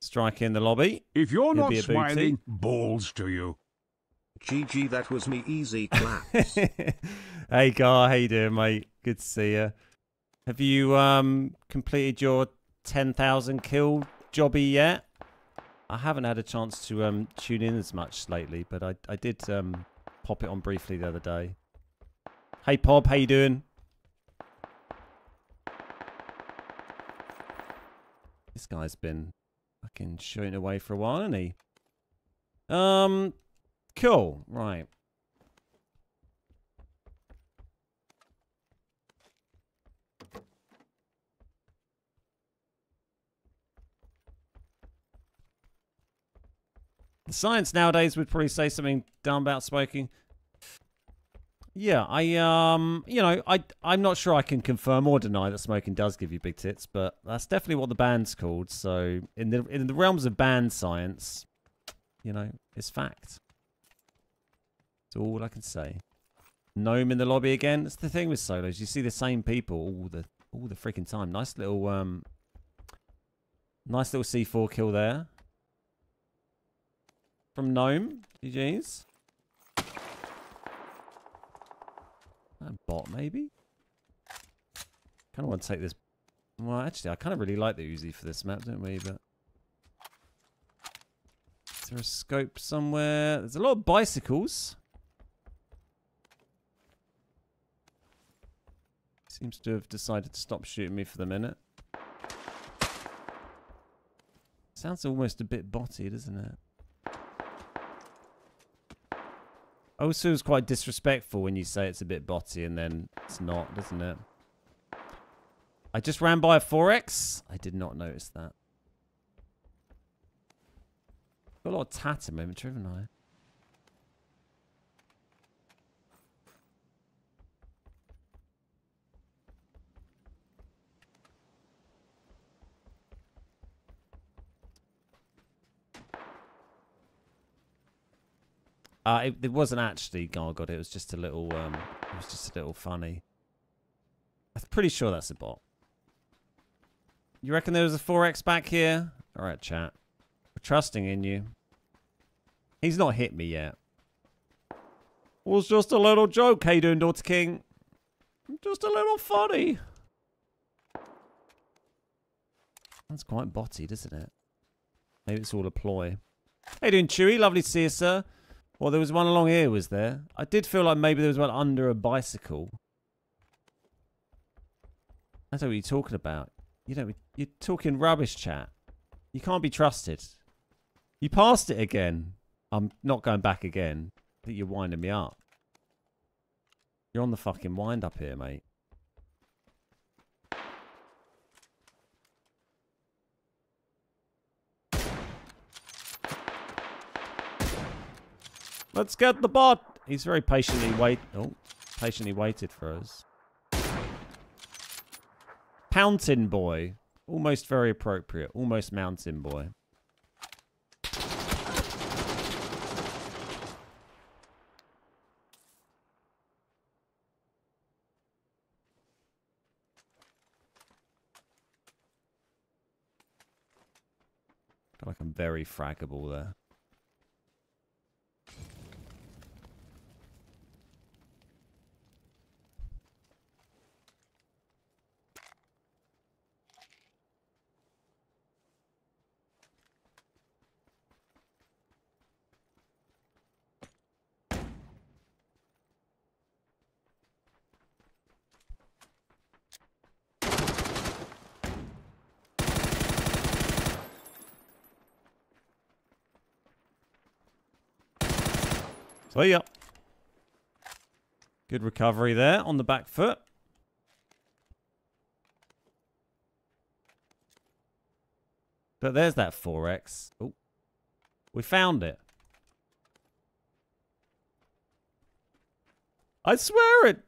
Strike in the lobby. If you're He'll not be a booty. smiling, balls to you. GG, that was me easy claps. hey, Gar, how you doing, mate? Good to see you. Have you um completed your 10,000 kill jobby yet? I haven't had a chance to um tune in as much lately, but I I did um pop it on briefly the other day. Hey, Pob, how you doing? This guy's been fucking shooting away for a while, hasn't he? Um, cool. Right. Science nowadays would probably say something dumb about smoking. Yeah, I um, you know, I I'm not sure I can confirm or deny that smoking does give you big tits, but that's definitely what the band's called. So in the in the realms of band science, you know, it's fact. It's all I can say. gnome in the lobby again. That's the thing with solos. You see the same people all the all the freaking time. Nice little um nice little C4 kill there. From Gnome. GG's. That bot maybe? Kinda want to take this well actually I kinda really like the Uzi for this map, don't we? But Is there a scope somewhere? There's a lot of bicycles. Seems to have decided to stop shooting me for the minute. Sounds almost a bit botty, doesn't it? Oh, also, it's quite disrespectful when you say it's a bit botty and then it's not, doesn't it? I just ran by a 4X. I did not notice that. Got a lot of tatter moment, haven't I? Uh, it, it wasn't actually Gargot. It was just a little. Um, it was just a little funny. I'm pretty sure that's a bot. You reckon there was a 4x back here? All right, chat. We're trusting in you. He's not hit me yet. Was just a little joke. You doing, Daughter King? Just a little funny. That's quite botty, isn't it? Maybe it's all a ploy. You doing, Chewy? Lovely to see you, sir. Well, there was one along here, was there? I did feel like maybe there was one under a bicycle. I don't know what you're talking about. You know, you're talking rubbish, chat. You can't be trusted. You passed it again. I'm not going back again. I think you're winding me up. You're on the fucking wind up here, mate. Let's get the bot. He's very patiently wait. Oh, patiently waited for us. Mountain boy. Almost very appropriate. Almost mountain boy. like I'm very fraggable there. Yeah. Good recovery there on the back foot. But there's that 4x. Oh. We found it. I swear it.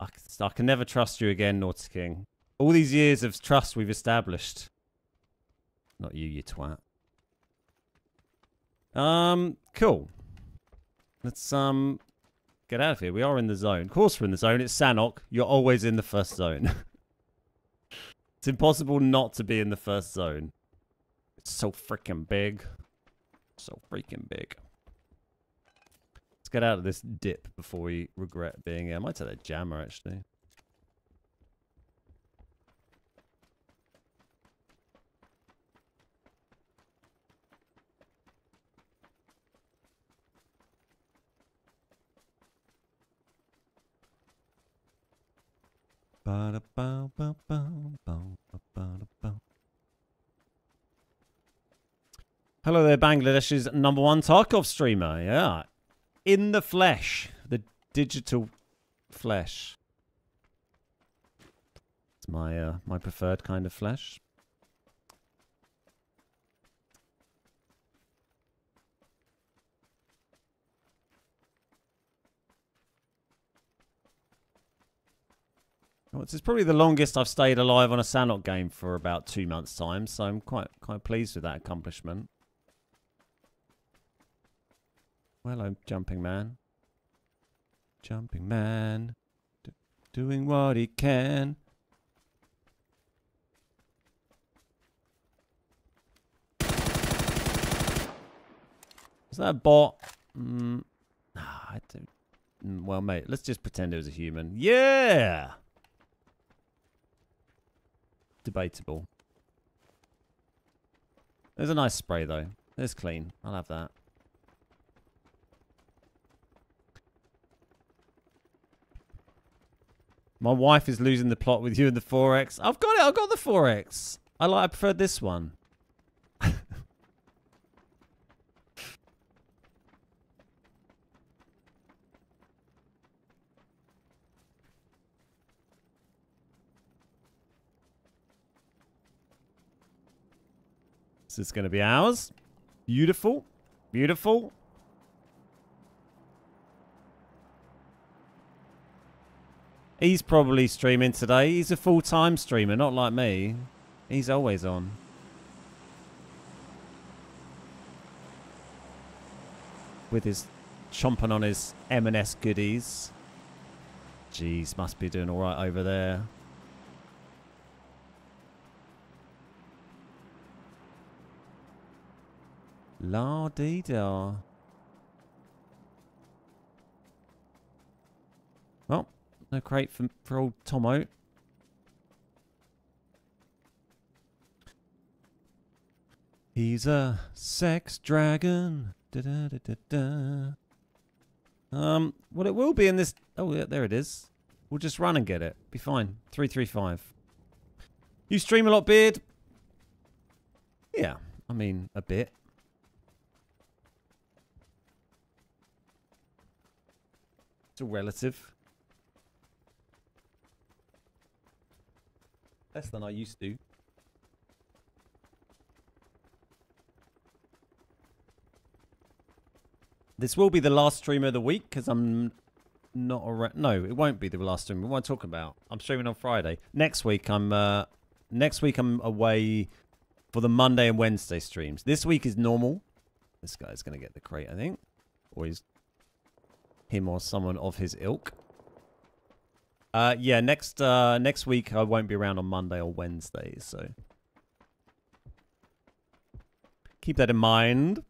I, I can never trust you again, Naughty King. All these years of trust we've established. Not you, you twat. Um, cool. Let's um get out of here. We are in the zone. Of course we're in the zone. It's Sanhok. You're always in the first zone. it's impossible not to be in the first zone. It's so freaking big. So freaking big. Let's get out of this dip before we regret being here. I might take that jammer actually. Hello there, Bangladesh's number one Tarkov streamer. Yeah. In the flesh. The digital flesh. It's my uh, my preferred kind of flesh. Well, this is probably the longest I've stayed alive on a Sanhok game for about two months' time, so I'm quite quite pleased with that accomplishment. Well, I'm jumping man. jumping man, d- doing what he can. Is that a bot? Mm, nah, I don't. mm, Well, mate, let's just pretend it was a human. Yeah. Debatable. There's a nice spray though. It's clean. I'll have that. My wife is losing the plot with you and the 4X. I've got it. I've got the 4X. I like. I prefer this one. This is going to be ours. Beautiful. Beautiful. He's probably streaming today. He's a full-time streamer, not like me. He's always on. With his chomping on his M&S goodies. Jeez, must be doing all right over there. La dee da. Well, no crate for, for old Tomo. He's a sex dragon. Da -da -da -da -da. Um, well, it will be in this. Oh, yeah, there it is. We'll just run and get it. Be fine. 335. You stream a lot, Beard? Yeah, I mean, a bit. It's a relative. Less than I used to. This will be the last stream of the week because I'm not around. No, it won't be the last stream. What am I talking about? I'm streaming on Friday. Next week, I'm uh, next week I'm away for the Monday and Wednesday streams. This week is normal. This guy's gonna get the crate, I think, or he's him or someone of his ilk. Uh, yeah, next uh, next week I won't be around on Monday or Wednesday, so keep that in mind.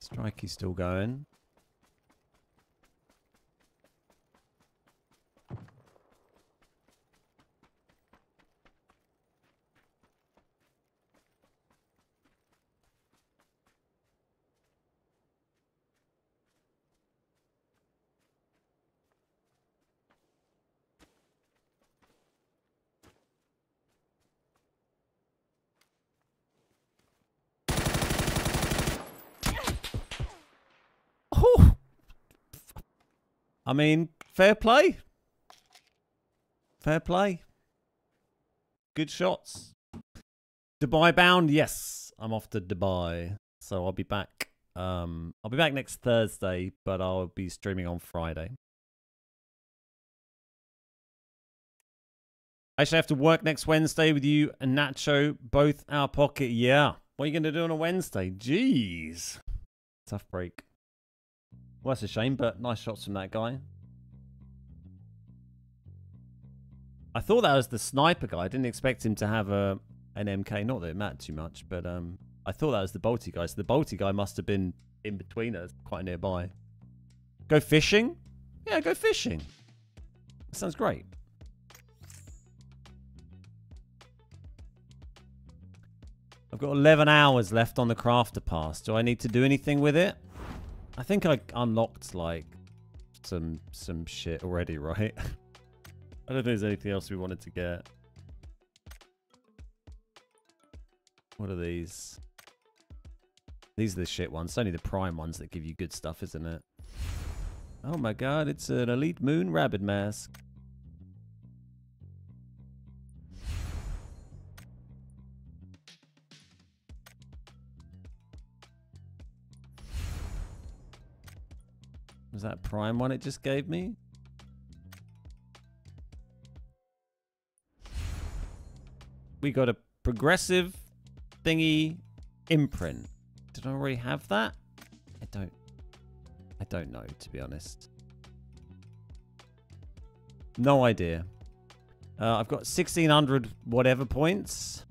Strikey's still going. Oh. I mean, fair play. Fair play. Good shots. Dubai bound, yes. I'm off to Dubai. So I'll be back. Um I'll be back next Thursday, but I'll be streaming on Friday. Actually, I have to work next Wednesday with you and Nacho, both our pocket. Yeah. What are you going to do on a Wednesday? Jeez. Tough break. Well, that's a shame, but nice shots from that guy. I thought that was the sniper guy. I didn't expect him to have a an MK. Not that it mattered too much, but um, I thought that was the Balti guy. So the Balti guy must have been in between us, quite nearby. Go fishing? Yeah, go fishing. Sounds great. I've got 11 hours left on the crafter pass. Do I need to do anything with it? I think I unlocked like some some shit already, right? I don't think there's anything else we wanted to get. What are these? These are the shit ones. It's only the prime ones that give you good stuff, isn't it? Oh my god, it's an elite moon rabbit mask. Was that prime one it just gave me? We got a progressive thingy imprint. Did I already have that? I don't. I don't know, to be honest. No idea. Uh, I've got 1600 whatever points.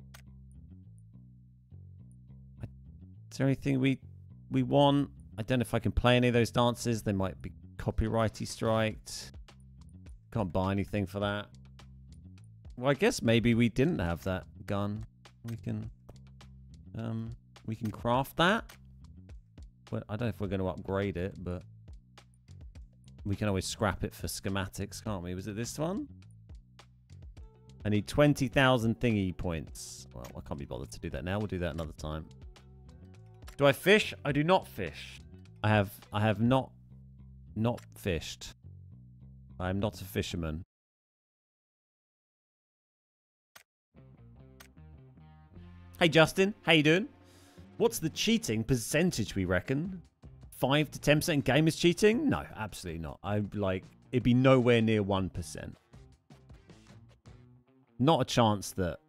Is there anything we we want? I don't know if I can play any of those dances. They might be copyrighty striked. Can't buy anything for that. Well, I guess maybe we didn't have that gun. We can, um, we can craft that. Well, I don't know if we're going to upgrade it, but we can always scrap it for schematics, can't we? Was it this one? I need 20,000 thingy points. Well, I can't be bothered to do that now. We'll do that another time. Do I fish? I do not fish. I have I have not not fished. I am not a fisherman. Hey Justin, how you doing? What's the cheating percentage we reckon? 5 to 10% gamers cheating? No, absolutely not. I like it'd be nowhere near 1%. Not a chance that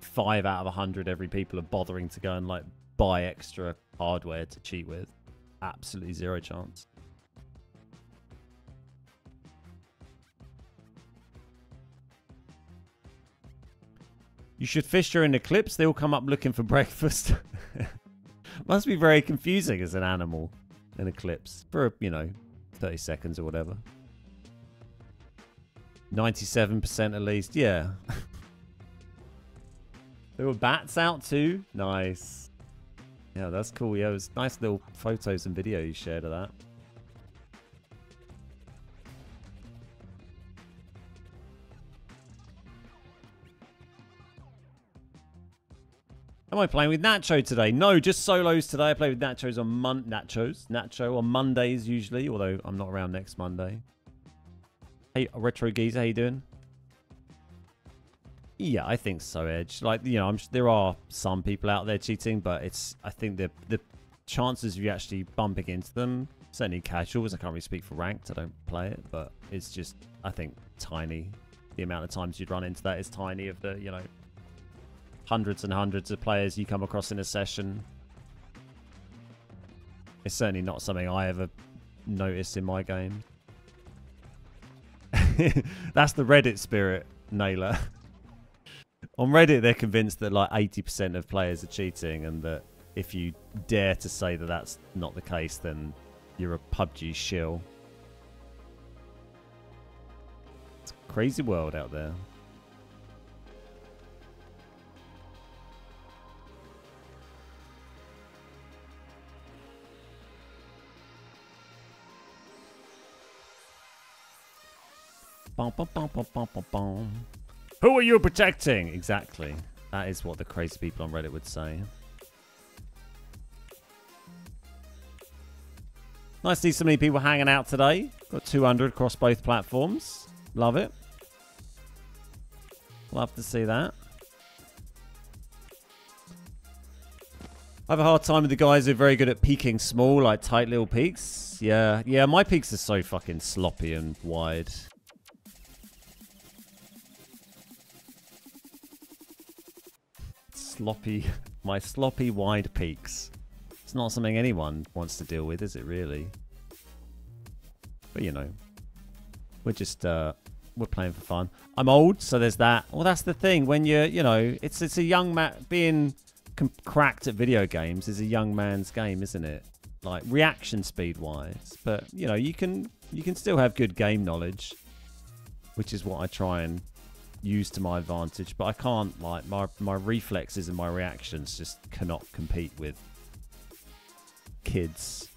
5 out of 100 every people are bothering to go and like buy extra hardware to cheat with. Absolutely zero chance. You should fish during the eclipse. They all come up looking for breakfast. Must be very confusing as an animal in eclipse for, you know, 30 seconds or whatever. 97% at least. Yeah. there were bats out too. Nice. Yeah, that's cool. Yeah, it was nice little photos and video you shared of that. Am I playing with Nacho today? No, just solos today. I play with Nachos on Mon Nachos. Nacho on Mondays usually, although I'm not around next Monday. Hey, Retro Geezer, how you doing? Yeah, I think so, Edge. Like, you know, I'm, there are some people out there cheating, but it's, I think the the chances of you actually bumping into them, certainly casuals, I can't really speak for ranked, I don't play it, but it's just, I think, tiny. The amount of times you'd run into that is tiny of the, you know, hundreds and hundreds of players you come across in a session. It's certainly not something I ever noticed in my game. That's the Reddit spirit, Naylor. On Reddit, they're convinced that like 80% of players are cheating, and that if you dare to say that that's not the case, then you're a PUBG shill. It's a crazy world out there. Bum, bum, bum, Who are you protecting? Exactly. That is what the crazy people on Reddit would say. Nice to see so many people hanging out today. Got 200 across both platforms. Love it. Love to see that. I have a hard time with the guys who are very good at peaking small, like tight little peaks. Yeah, yeah, my peaks are so fucking sloppy and wide. Sloppy, my sloppy wide peaks. It's not something anyone wants to deal with, is it really? But you know, we're just uh, we're playing for fun. I'm old, so there's that. Well, that's the thing. When you're, you know, it's it's a young man being cracked at video games is a young man's game, isn't it? Like reaction speed wise, but you know, you can you can still have good game knowledge, which is what I try and use to my advantage, but I can't like my my reflexes and my reactions just cannot compete with kids.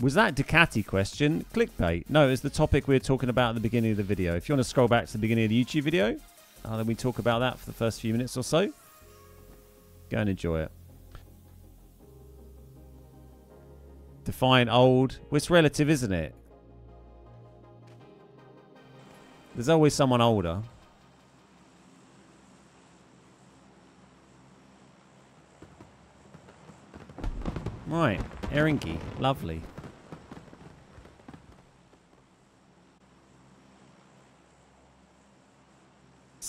Was that Ducati question? Clickbait. No, it's the topic we were talking about at the beginning of the video. If you want to scroll back to the beginning of the YouTube video, uh, then we talk about that for the first few minutes or so. Go and enjoy it. Define old. Well, it's relative, isn't it? There's always someone older. Right, Erinky, lovely.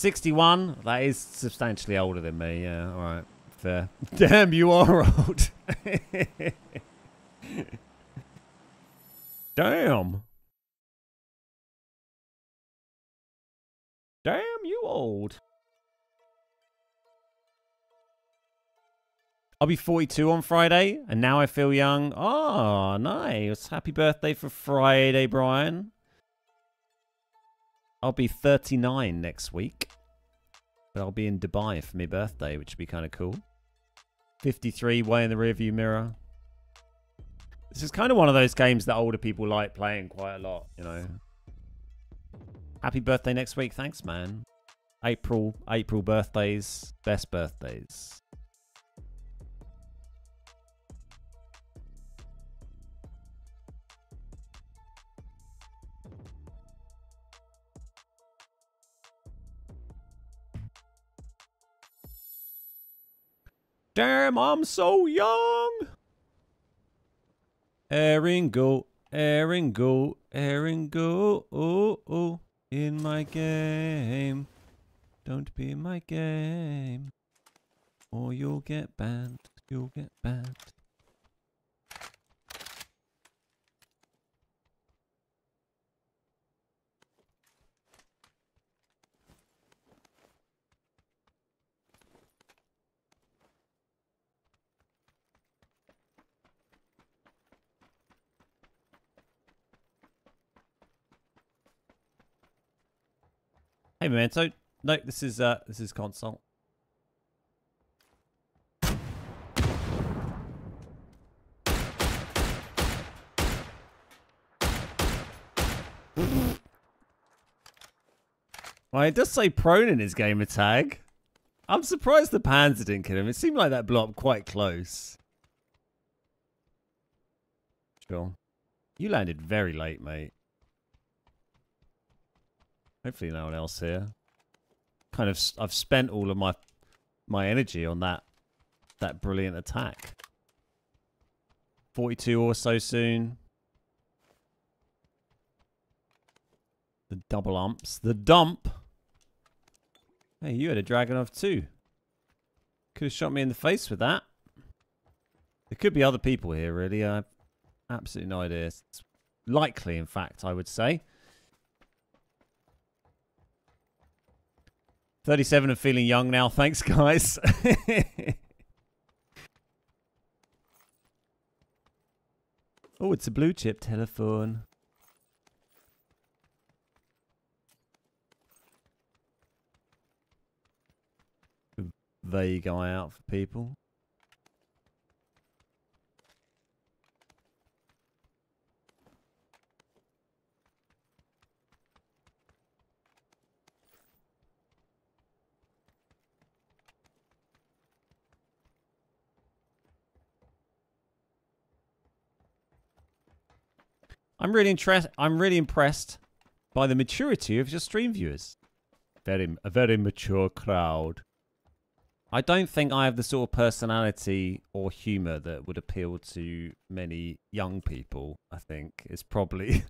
61. That is substantially older than me. Yeah, all right. Fair. Damn, you are old. Damn. Damn, you old. I'll be 42 on Friday, and now I feel young. Oh, nice. Happy birthday for Friday, Brian. I'll be 39 next week. But I'll be in Dubai for my birthday, which would be kind of cool. 53 way in the rearview mirror. This is kind of one of those games that older people like playing quite a lot, you know. Happy birthday next week. Thanks, man. April, April birthdays, best birthdays. Damn, I'm so young. Aaron go, Aaron go, Aaron go, oh, oh, in my game. Don't be in my game. Or you'll get banned, you'll get banned. Hey so no, this is uh this is console. well, it does say prone in his gamer tag. I'm surprised the Panzer didn't kill him. It seemed like that blew up quite close. Sure. You landed very late, mate. Hopefully no one else here. Kind of, I've spent all of my my energy on that that brilliant attack. 42 or so soon. The double umps. The dump. Hey, you had a Dragunov too. Could have shot me in the face with that. There could be other people here, really. I have absolutely no idea. It's likely, in fact, I would say. 37 and feeling young now. Thanks, guys. oh, it's a blue chip telephone. Vague eye out for people. I'm really interested. I'm really impressed by the maturity of your stream viewers. Very, a very mature crowd. I don't think I have the sort of personality or humor that would appeal to many young people. I think is probably,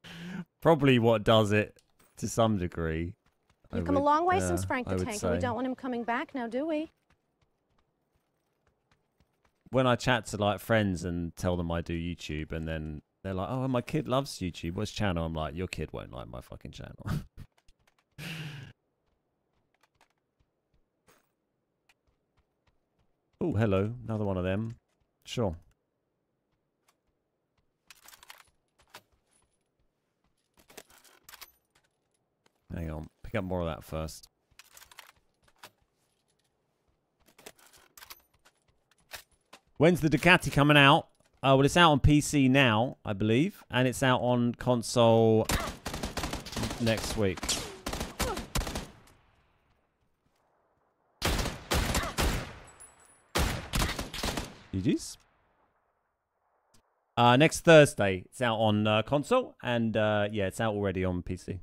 probably what does it to some degree. You've come a long way uh, since Frank the Tank, and we don't want him coming back now, do we? when I chat to like friends and tell them I do YouTube, and then they're like, "Oh, my kid loves YouTube. What's channel?" I'm like, "Your kid won't like my fucking channel." oh, hello, another one of them. Sure. Hang on, pick up more of that first. When's the Ducati coming out? Uh, well, it's out on PC now, I believe, and it's out on console next week. GG's. Uh, next Thursday, it's out on uh, console, and uh, yeah, it's out already on PC.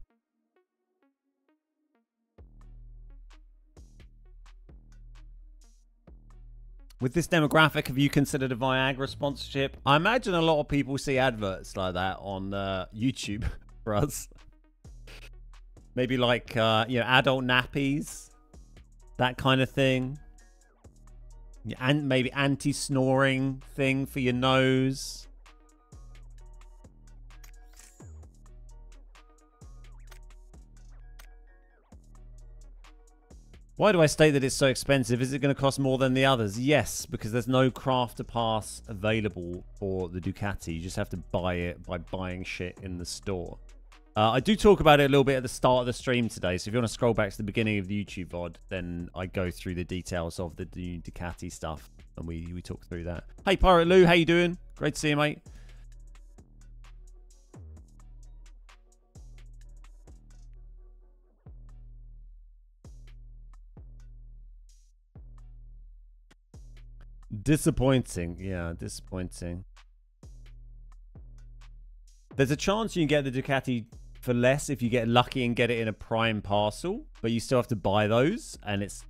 With this demographic, have you considered a Viagra sponsorship? I imagine a lot of people see adverts like that on uh, YouTube for us. Maybe like uh, you know adult nappies, that kind of thing. And maybe anti-snoring thing for your nose. Why do I state that it's so expensive? Is it going to cost more than the others? Yes, because there's no crafter pass available for the Ducati. You just have to buy it by buying shit in the store. Uh, I do talk about it a little bit at the start of the stream today, so if you want to scroll back to the beginning of the YouTube VOD, then I go through the details of the new Ducati stuff, and we, we talk through that. Hey, Pirate Lou, how you doing? Great to see you, mate. Disappointing. Yeah, disappointing. There's a chance you can get the Ducati for less if you get lucky and get it in a prime parcel, but you still have to buy those, and it's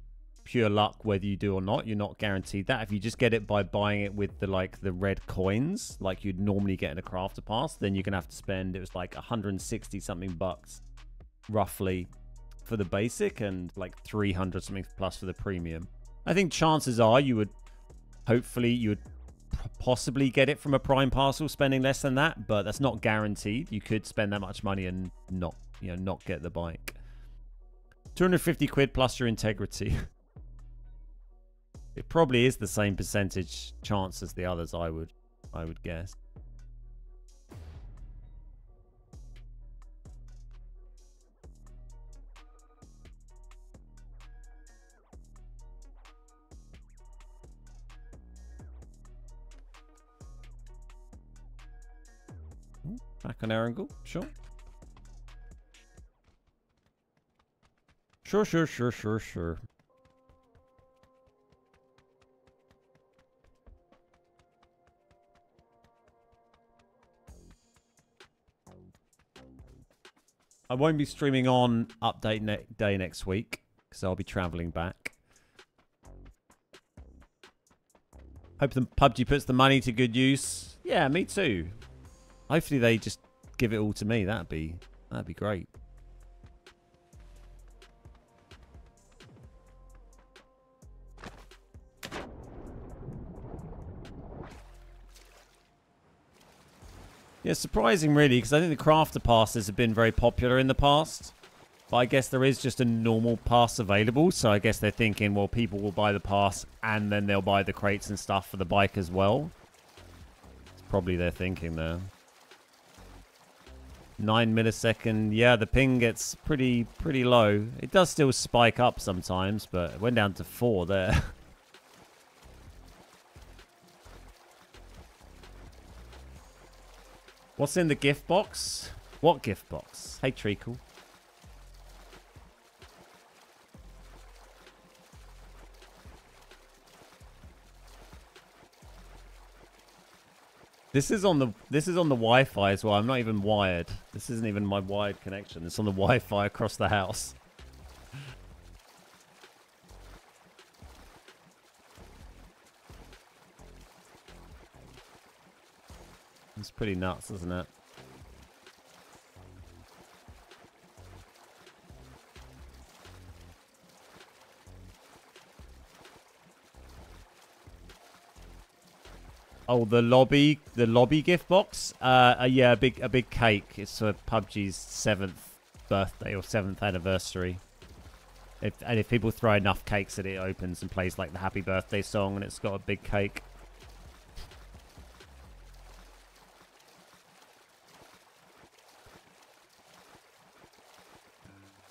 pure luck whether you do or not. You're not guaranteed that. If you just get it by buying it with the like the red coins, like you'd normally get in a crafter pass, then you're gonna have to spend it was like 160 something bucks, roughly, for the basic, and like 300 something plus for the premium. I think chances are you would hopefully you would possibly get it from a prime parcel spending less than that but that's not guaranteed. You could spend that much money and not you know not get the bike. 250 quid plus your integrity. It probably is the same percentage chance as the others i would i would guess Back on Erangel, sure. Sure, sure, sure, sure, sure. I won't be streaming on update ne- day next week because I'll be traveling back. Hope the PUBG puts the money to good use. Yeah, me too. Hopefully they just give it all to me. That'd be that'd be great. Yeah, surprising really, because I think the crafter passes have been very popular in the past. But I guess there is just a normal pass available, so I guess they're thinking, well, people will buy the pass and then they'll buy the crates and stuff for the bike as well. It's probably their thinking there. Nine millisecond. Yeah, the ping gets pretty pretty low. It does still spike up sometimes, but it went down to four there. What's in the gift box? What gift box? Hey, Treacle. This is on the this is on the Wi-Fi as well. I'm not even wired. This isn't even my wired connection. It's on the Wi-Fi across the house. It's pretty nuts, isn't it? Oh, the lobby, the lobby gift box. Uh, uh, yeah, a big, a big cake. It's for PUBG's seventh birthday or seventh anniversary. If and if people throw enough cakes at it, it opens and plays like the happy birthday song, and it's got a big cake.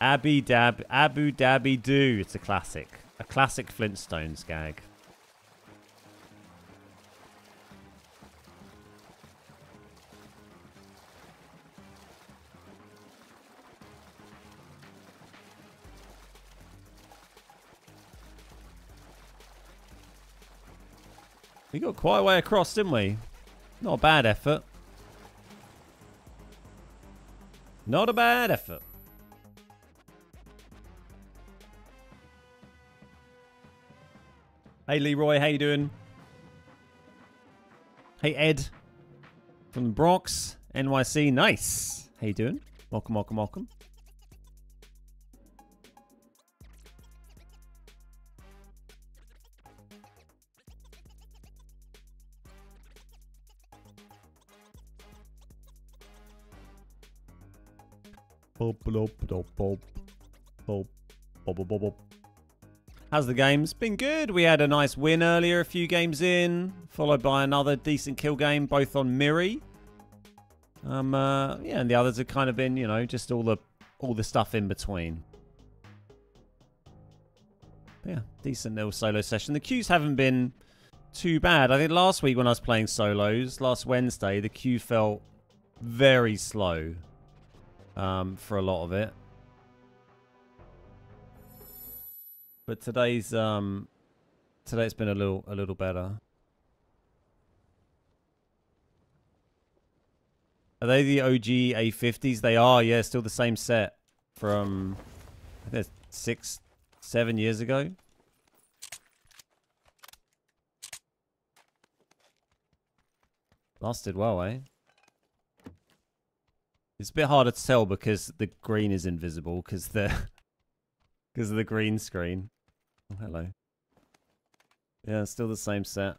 Abu Dab, Abu Dhabi Doo. It's a classic, a classic Flintstones gag. We got quite a way across, didn't we? Not a bad effort. Not a bad effort. Hey Leroy, how you doing? Hey Ed from the Bronx, NYC. Nice. How you doing? Welcome, welcome, welcome. How's the games? Been good. We had a nice win earlier, a few games in, followed by another decent kill game, both on Miri. Um, uh, yeah, and the others have kind of been, you know, just all the all the stuff in between. Yeah, decent little solo session. The queues haven't been too bad. I think last week when I was playing solos, last Wednesday, the queue felt very slow um, for a lot of it. But today's um, today it's been a little a little better. Are they the OG A50s? They are, yeah, still the same set from six, seven years ago. Lasted well, eh? It's a bit harder to tell because the green is invisible because the because of the green screen. Oh, hello. Yeah, still the same set.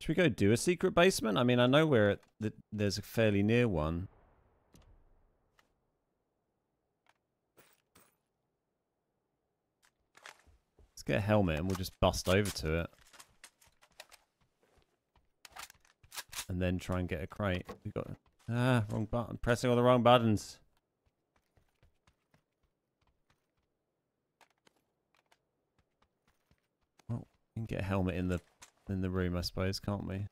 Should we go do a secret basement? I mean, I know where it, th there's a fairly near one. Get a helmet and we'll just bust over to it. And then try and get a crate. We got ah wrong button. Pressing all the wrong buttons. Well, we can get a helmet in the in the room, I suppose, can't we?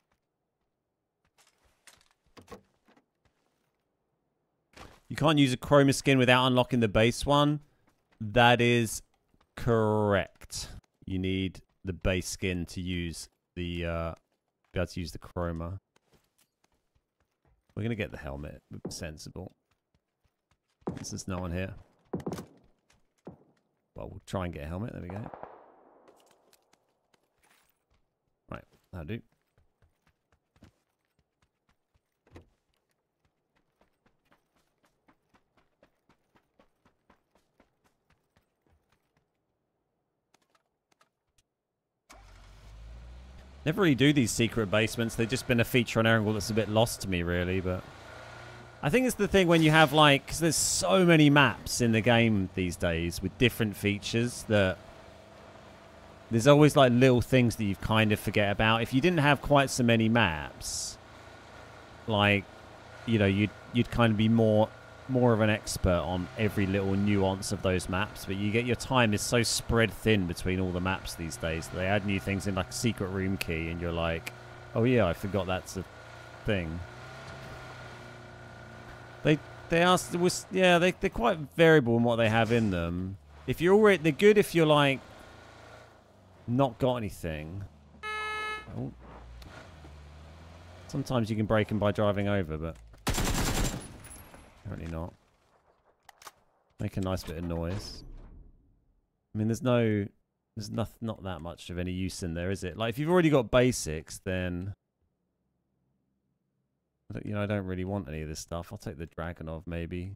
You can't use a chroma skin without unlocking the base one. That is correct. You need the base skin to use the uh be able to use the chroma. We're gonna get the helmet. Sensible. Since there's no one here. Well, we'll try and get a helmet. There we go. Right, that'll do. Never really do these secret basements. They've just been a feature on Erangel that's a bit lost to me, really. But I think it's the thing when you have like, because there's so many maps in the game these days with different features that there's always like little things that you kind of forget about. If you didn't have quite so many maps, like, you know, you'd you'd kind of be more more of an expert on every little nuance of those maps, but you get your time is so spread thin between all the maps these days. They add new things in like a secret room key, and you're like, oh yeah, I forgot that's a thing. They they asked was yeah they they're quite variable in what they have in them. If you're already they're good if you're like not got anything. Oh. Sometimes you can break them by driving over, but Apparently not. Make a nice bit of noise. I mean, there's no... There's not, not that much of any use in there, is it? Like, if you've already got basics, then... you know, I don't really want any of this stuff. I'll take the Dragunov, maybe.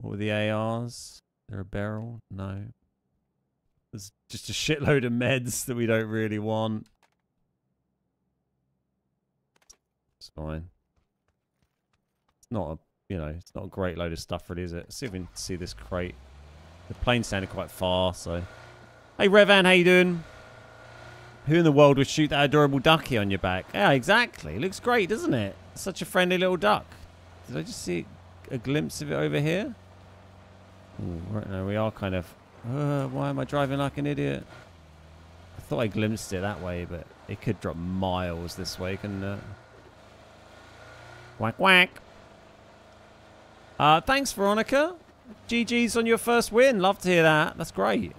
What were the ARs? They're a barrel? No. There's just a shitload of meds that we don't really want. It's fine. It's not a, you know, it's not a great load of stuff really, is it? Let's see if we can see this crate. The plane sounded quite far, so... Hey, Revan, how you doing? Who in the world would shoot that adorable ducky on your back? Yeah, exactly. It looks great, doesn't it? Such a friendly little duck. Did I just see a glimpse of it over here? Ooh, right now we are kind of uh, why am I driving like an idiot? I thought I glimpsed it that way, but it could drop miles this way, couldn't it? Whack whack. Uh, thanks, Veronica. GG's on your first win. Love to hear that. That's great.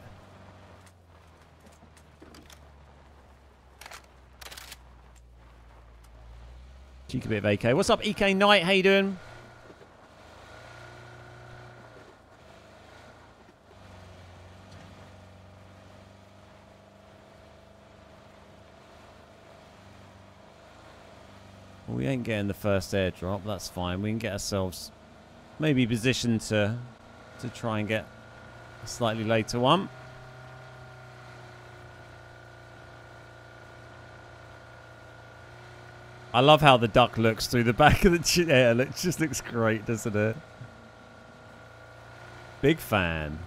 Cheeky bit of AK. What's up, EK Knight? How you doing? Ain't getting the first airdrop. That's fine. We can get ourselves maybe positioned to to try and get a slightly later one. I love how the duck looks through the back of the chair. It just looks great, doesn't it? Big fan.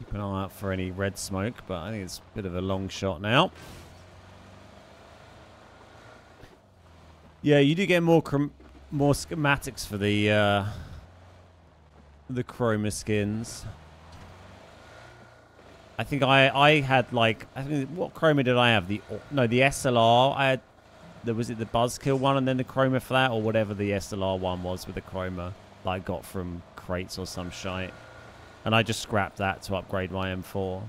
Keep an red smoke, but I think it's a bit of a long shot now. Yeah, you do get more more schematics for the uh, the chroma skins. I think I I had like I think what chroma did I have? The no the SLR. I had there was it the Buzzkill one and then the chroma flat or whatever the SLR one was with the chroma that I got from crates or some shite. And I just scrapped that to upgrade my M4.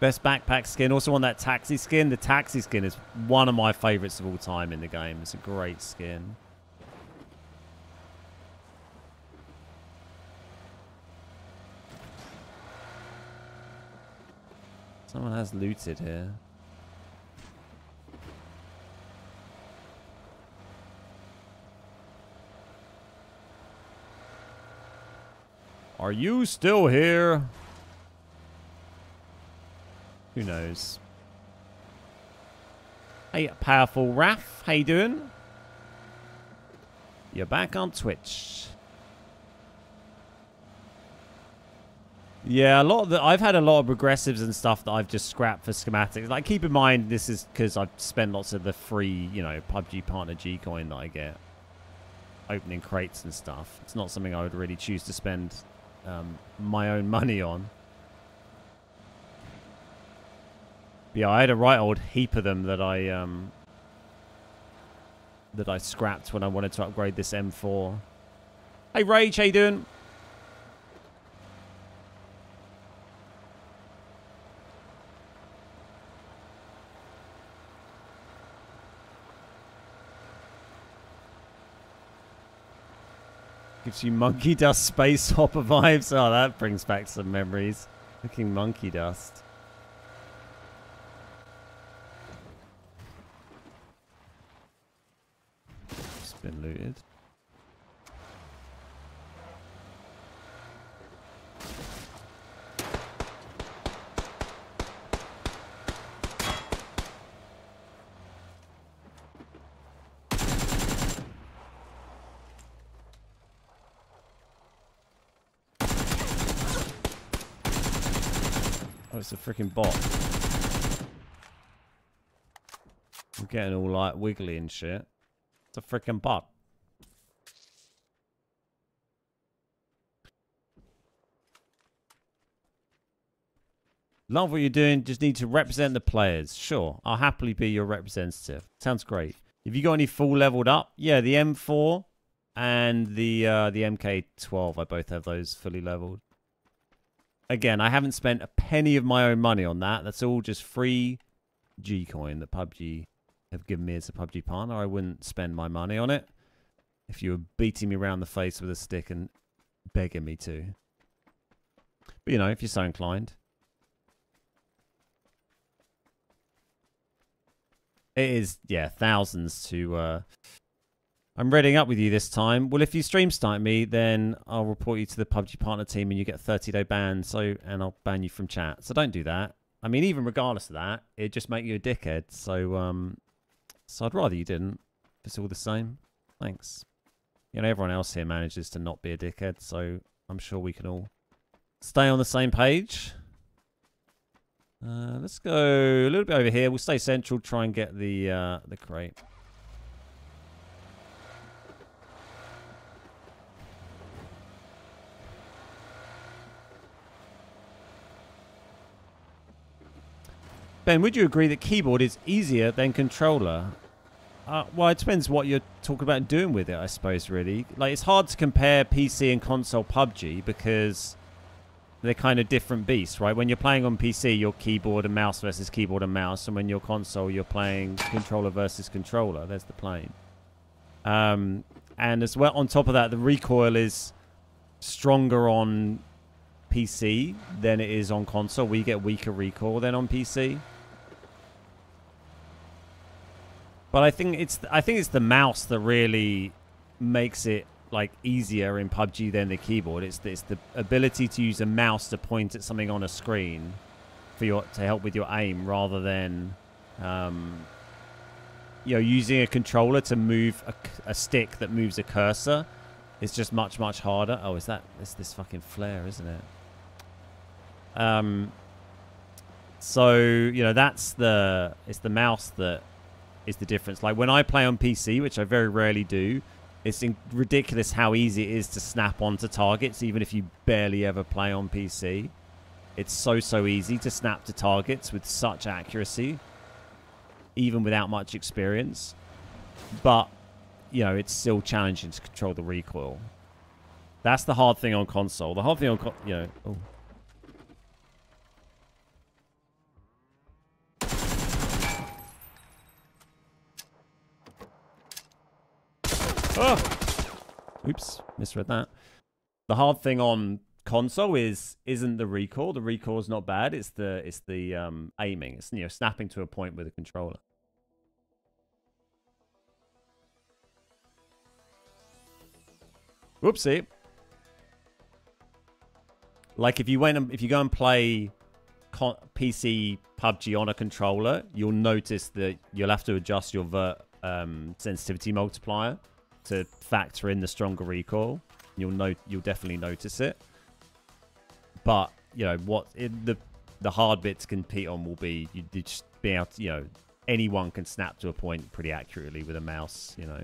Best backpack skin. Also on that taxi skin. The taxi skin is one of my favorites of all time in the game. It's a great skin. Someone has looted here. Are you still here? Who knows? Hey, powerful Raph, how you doing? You're back on Twitch. Yeah, a lot of the, I've had a lot of progressives and stuff that I've just scrapped for schematics. Like, keep in mind, this is because I've spent lots of the free, you know, PUBG partner G coin that I get opening crates and stuff. It's not something I would really choose to spend um, my own money on. Yeah, I had a right old heap of them that I um, that I scrapped when I wanted to upgrade this M4. Hey Rage, how you doing? Gives you monkey dust space hopper vibes. Oh, that brings back some memories. Looking monkey dust. Just been looted. It's a freaking bot. I'm getting all like wiggly and shit. It's a freaking bot. Love what you're doing. Just need to represent the players. Sure, I'll happily be your representative. Sounds great. Have you got any full leveled up? Yeah, the M4 and the uh, the MK12. I both have those fully leveled. Again, I haven't spent a penny of my own money on that. That's all just free G coin that PUBG have given me as a PUBG partner. I wouldn't spend my money on it if you were beating me around the face with a stick and begging me to. But you know, if you're so inclined. It is, yeah, thousands to. Uh... I'm reading up with you this time. Well, if you stream snipe me, then I'll report you to the PUBG partner team, and you get a 30 day ban. So, and I'll ban you from chat. So don't do that. I mean, even regardless of that, it just make you a dickhead. So, um, so I'd rather you didn't. It's all the same, thanks. You know, everyone else here manages to not be a dickhead, so I'm sure we can all stay on the same page. Uh, let's go a little bit over here. We'll stay central. Try and get the uh, the crate. Ben, would you agree that keyboard is easier than controller? Uh, well, it depends what you're talking about doing with it, I suppose, really. Like, it's hard to compare PC and console PUBG because they're kind of different beasts, right? When you're playing on PC, you're keyboard and mouse versus keyboard and mouse. And when you're console, you're playing controller versus controller. There's the plane. Um, and as well, on top of that, the recoil is stronger on PC than it is on console. We get weaker recoil than on PC. But I think it's I think it's the mouse that really makes it like easier in PUBG than the keyboard. It's the, it's the ability to use a mouse to point at something on a screen for your to help with your aim rather than um, you know using a controller to move a, a stick that moves a cursor. It's just much much harder. Oh, is that it's this fucking flare, isn't it? Um. So you know that's the it's the mouse that is the difference. Like when I play on PC, which I very rarely do, it's ridiculous how easy it is to snap onto targets, even if you barely ever play on PC. It's so, so easy to snap to targets with such accuracy, even without much experience. But, you know, it's still challenging to control the recoil. That's the hard thing on console. The hard thing on, you know, oh. Oh! Oops, misread that. The hard thing on console is isn't the recoil. The recoil is not bad. It's the it's the um, aiming. It's you know snapping to a point with a controller. Whoopsie. Like if you went if you go and play PC PUBG on a controller, you'll notice that you'll have to adjust your vert um, sensitivity multiplier to factor in the stronger recoil. You'll know you'll definitely notice it. But you know what it, the the hard bit to compete on will be you, just be able to, you know anyone can snap to a point pretty accurately with a mouse. You know,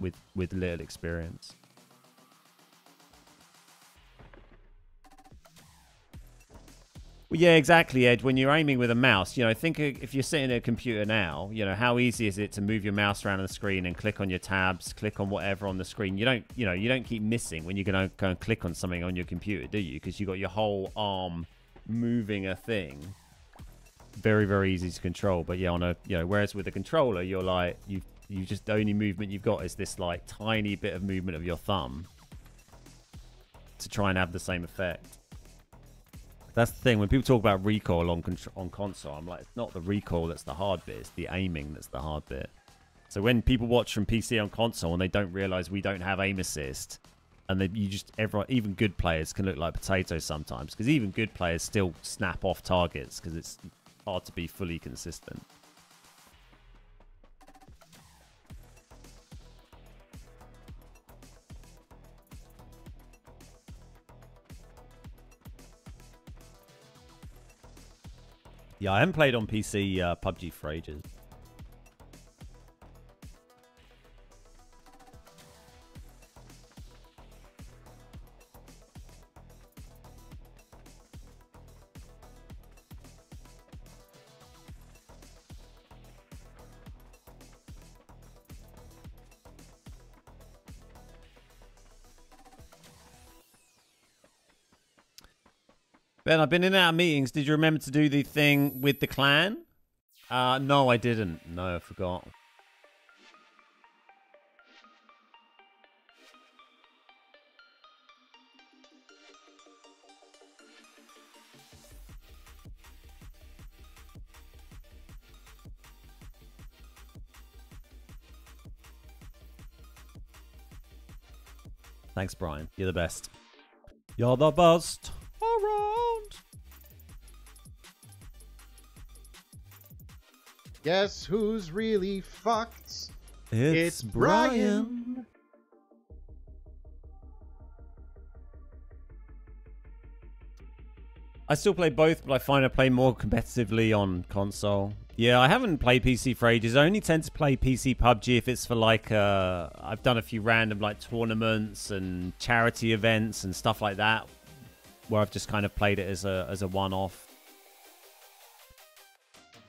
with with little experience. Well, yeah, exactly, Ed. When you're aiming with a mouse, you know, think if you're sitting at a computer now, you know, how easy is it to move your mouse around on the screen and click on your tabs, click on whatever on the screen? You don't, you know, you don't keep missing when you're going to go and click on something on your computer, do you? Because you've got your whole arm moving a thing. Very, very easy to control. But yeah, on a, you know, whereas with a controller, you're like, you, you just the only movement you've got is this like tiny bit of movement of your thumb to try and have the same effect. That's the thing. When people talk about recoil on on console, I'm like, it's not the recoil that's the hard bit. It's the aiming that's the hard bit. So when people watch from PC on console and they don't realize we don't have aim assist, and they, you just everyone, even good players can look like potatoes sometimes because even good players still snap off targets because it's hard to be fully consistent. Yeah, I haven't played on PC uh, PUBG for ages. Ben, I've been in our meetings. Did you remember to do the thing with the clan? Uh, no, I didn't. No, I forgot. Thanks, Brian. You're the best. You're the best around. Guess who's really fucked? It's, Brian. I still play both, but I find I play more competitively on console. Yeah, I haven't played PC for ages. I only tend to play PC PUBG if it's for like uh I've done a few random like tournaments and charity events and stuff like that where I've just kind of played it as a as a one-off.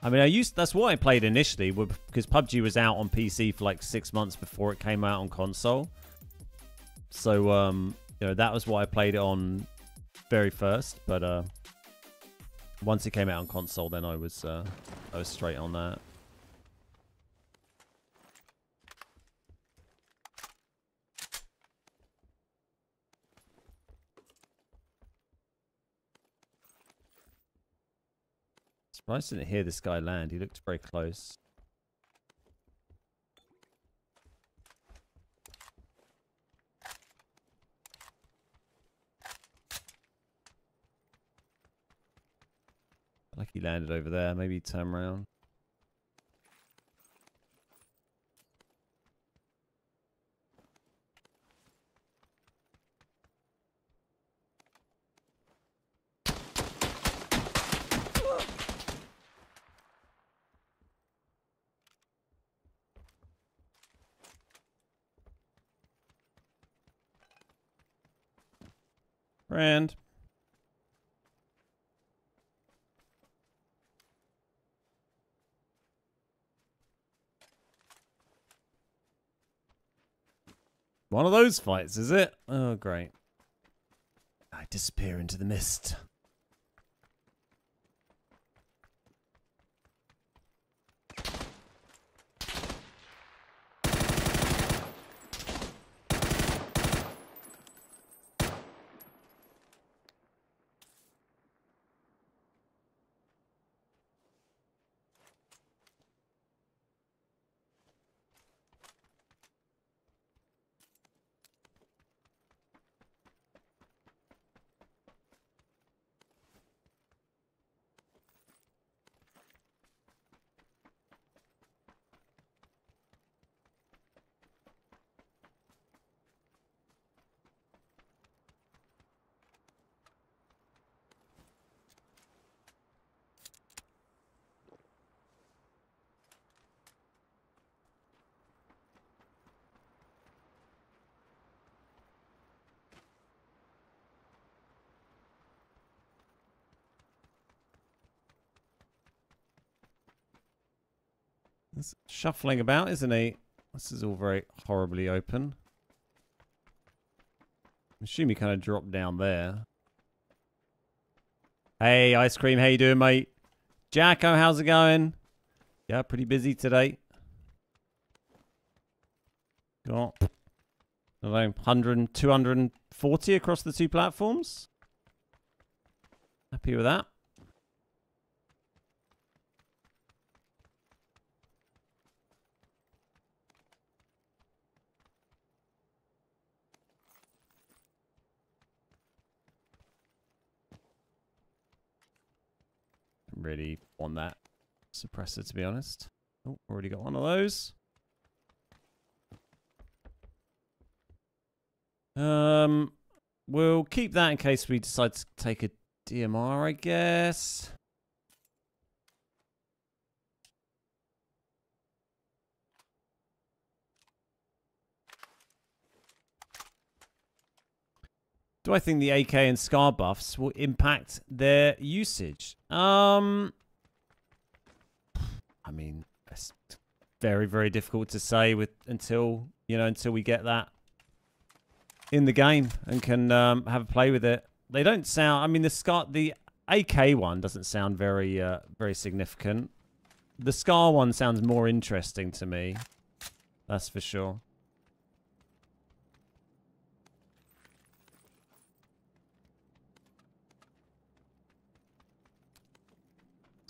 I mean, I used that's what I played initially because PUBG was out on PC for like six months before it came out on console. So, um, you know, that was what I played it on very first. But uh, once it came out on console, then I was uh, I was straight on that. I didn't hear this guy land. He looked very close. Like he landed over there. Maybe turn around. Friend. One of those fights, is it? Oh, great. I disappear into the mist. He's shuffling about, isn't he? This is all very horribly open. I assume he kind of dropped down there. Hey, Ice Cream, how you doing, mate? Jacko, how's it going? Yeah, pretty busy today. Got, I don't know, 100, 240 across the two platforms. Happy with that. Really want that suppressor to be honest. Oh, already got one of those. Um, we'll keep that in case we decide to take a DMR, I guess. Do I think the AK and SCAR buffs will impact their usage? Um, I mean, it's very, very difficult to say with until you know until we get that in the game and can um, have a play with it. They don't sound. I mean, the SCAR, the AK one doesn't sound very, uh, very significant. The SCAR one sounds more interesting to me. That's for sure.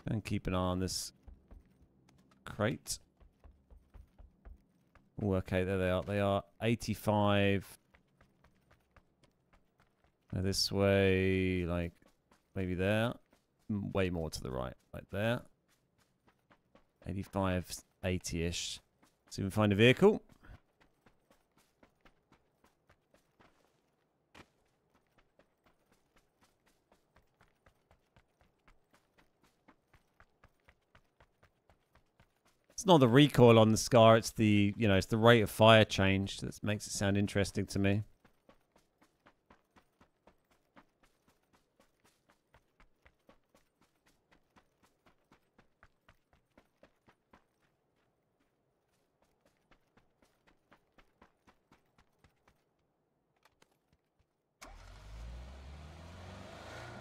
And keep an eye on this crate. Ooh, okay, there they are. They are 85. Now this way, like, maybe there. Way more to the right, like there. 85, 80-ish. See if we can find a vehicle. it's not the recoil on the scar, it's the, you know, it's the rate of fire change that makes it sound interesting to me.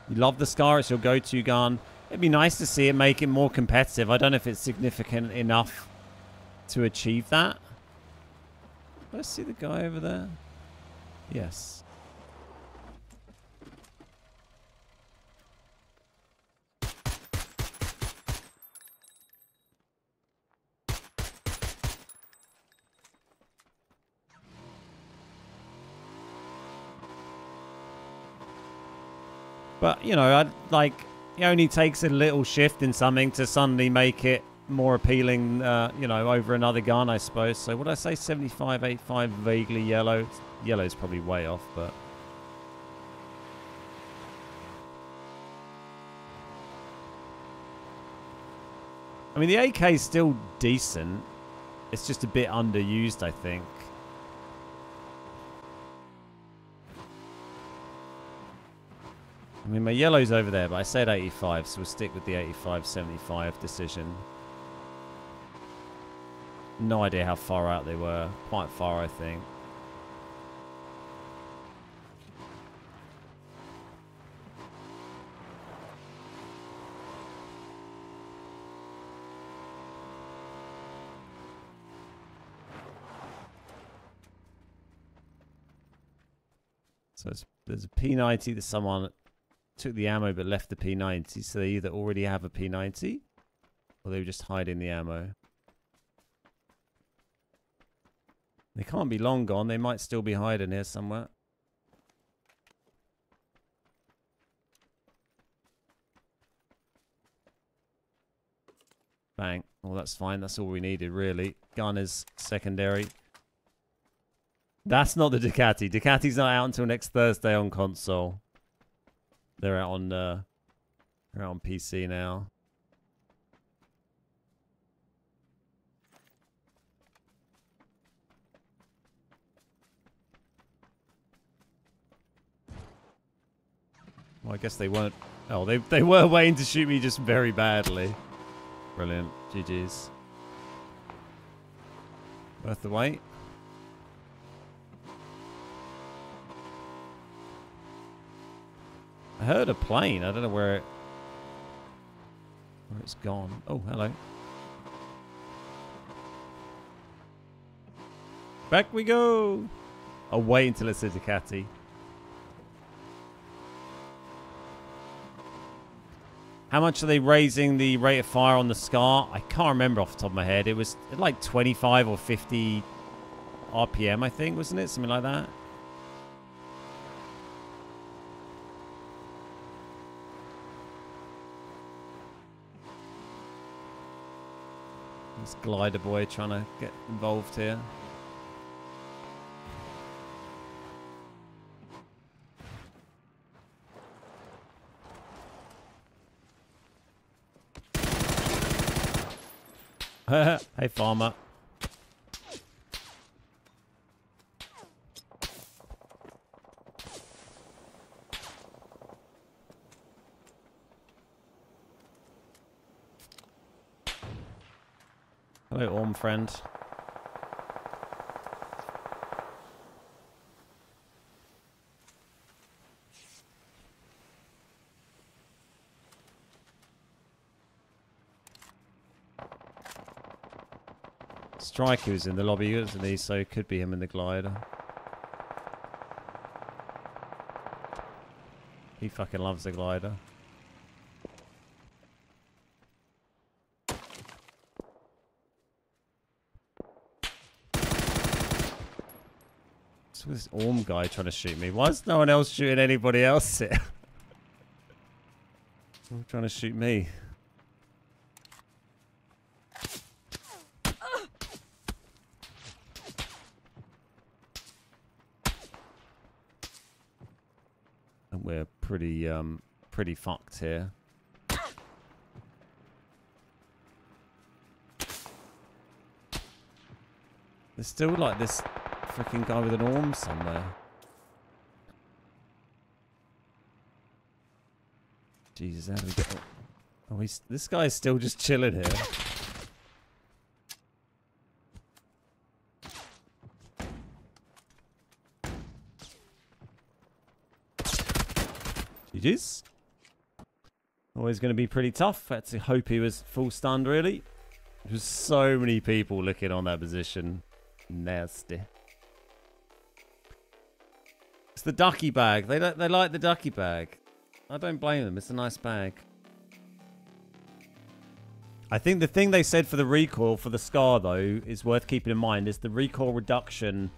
You love the scar, it's your go-to gun. It'd be nice to see it make it more competitive. I don't know if it's significant enough to achieve that. Let's see the guy over there. Yes. But, you know, I'd like it only takes a little shift in something to suddenly make it more appealing, uh, you know, over another gun, I suppose. So would I say 75, 85, vaguely yellow? Yellow's probably way off, but... I mean, the AK is still decent. It's just a bit underused, I think. I mean, my yellow's over there, but I said 85, so we'll stick with the 85-75 decision. No idea how far out they were. Quite far, I think. So there's a P90 that someone took the ammo but left the P90, so they either already have a P90 or they were just hiding the ammo. They can't be long gone. They might still be hiding here somewhere. Bang. Well, that's fine. That's all we needed, really. Gun is secondary. That's not the Ducati. Ducati's not out until next Thursday on console. They're out on uh, they're out on PC now. Well, I guess they weren't. Oh, they they were waiting to shoot me just very badly. Brilliant. GG's. Worth the wait. I heard a plane. I don't know where it where it's gone. Oh, hello. Back we go. Wait until it's a Ducati. How much are they raising the rate of fire on the Scar? I can't remember off the top of my head. It was like 25 or 50 RPM, I think, wasn't it? Something like that. Glider boy trying to get involved here. hey, farmer. Hello, Orm friend. Striker was in the lobby, wasn't he? So it could be him in the glider. He fucking loves the glider. This Orm guy trying to shoot me. Why is no one else shooting anybody else here? Trying to shoot me. And we're pretty um pretty fucked here. There's still like this freaking guy with an arm somewhere. Jesus, how do we get? Oh, he's this guy's still just chilling here. GG's. Always going to be pretty tough. Had to hope he was full stunned, really. There's so many people looking on that position. Nasty. The ducky bag. They they like the ducky bag. I don't blame them. It's a nice bag. I think the thing they said for the recoil for the Scar though is worth keeping in mind is the recoil reduction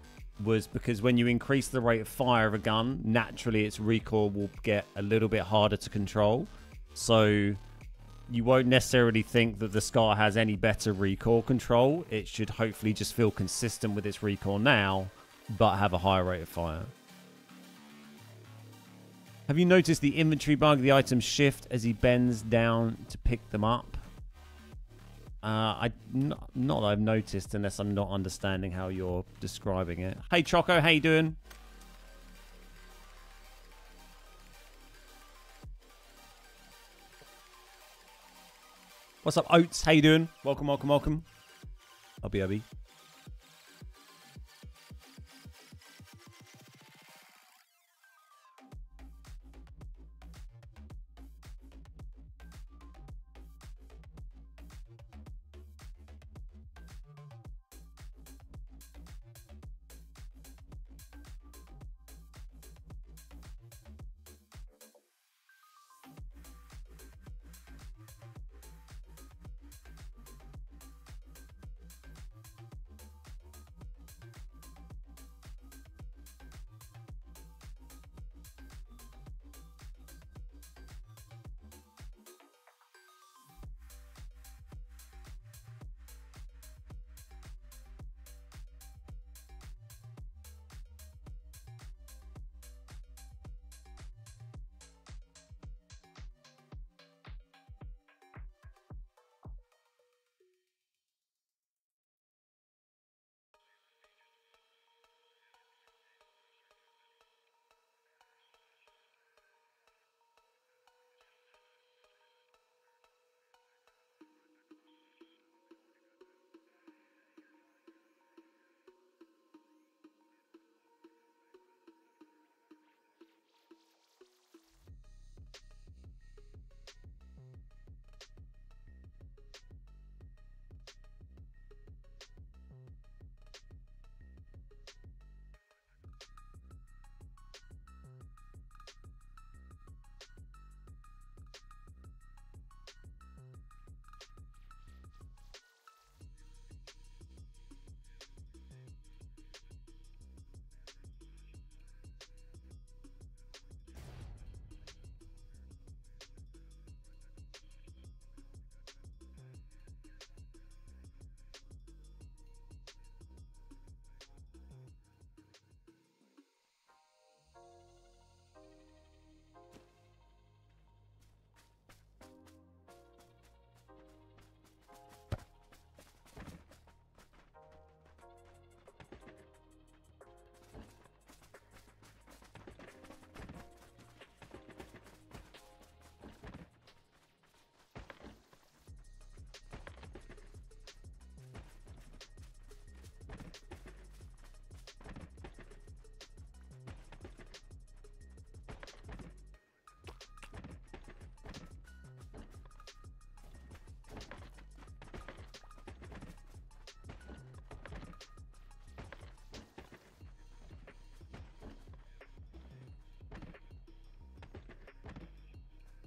was because when you increase the rate of fire of a gun, naturally its recoil will get a little bit harder to control. So you won't necessarily think that the Scar has any better recoil control. It should hopefully just feel consistent with its recoil now, but have a higher rate of fire. Have you noticed the inventory bug? The items shift as he bends down to pick them up. Uh, I not, not that I've noticed, unless I'm not understanding how you're describing it. Hey Choco, how you doing? What's up, Oats? How you doing? Welcome, welcome, welcome. I'll be.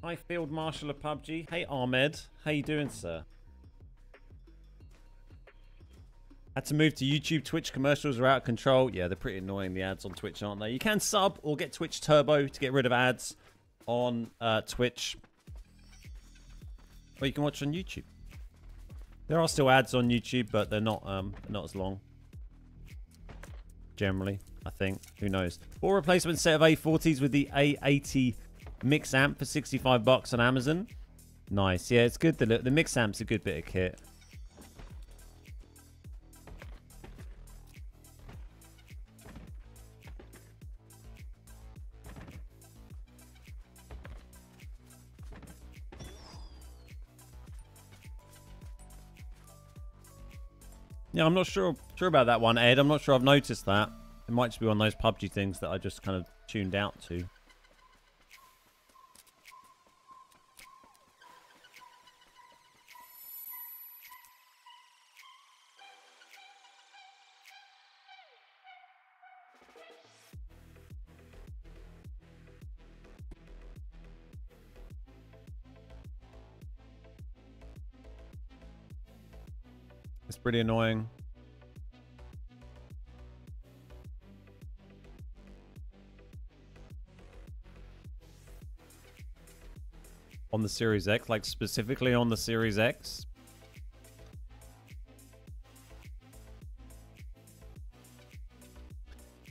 Hi, Field Marshal of PUBG. Hey, Ahmed. How you doing, sir? Had to move to YouTube. Twitch commercials are out of control. Yeah, they're pretty annoying, the ads on Twitch, aren't they? You can sub or get Twitch Turbo to get rid of ads on uh, Twitch. Or you can watch on YouTube. There are still ads on YouTube, but they're not um, not as long. Generally, I think. Who knows? Or replacement set of A40s with the A80 mix amp for 65 bucks on Amazon. Nice. Yeah, it's good. The, the mix amp's a good bit of kit. Yeah, I'm not sure sure about that one, Ed. I'm not sure I've noticed that. It might just be one of those PUBG things that I just kind of tuned out to. Pretty annoying. On the Series X, like specifically on the Series X.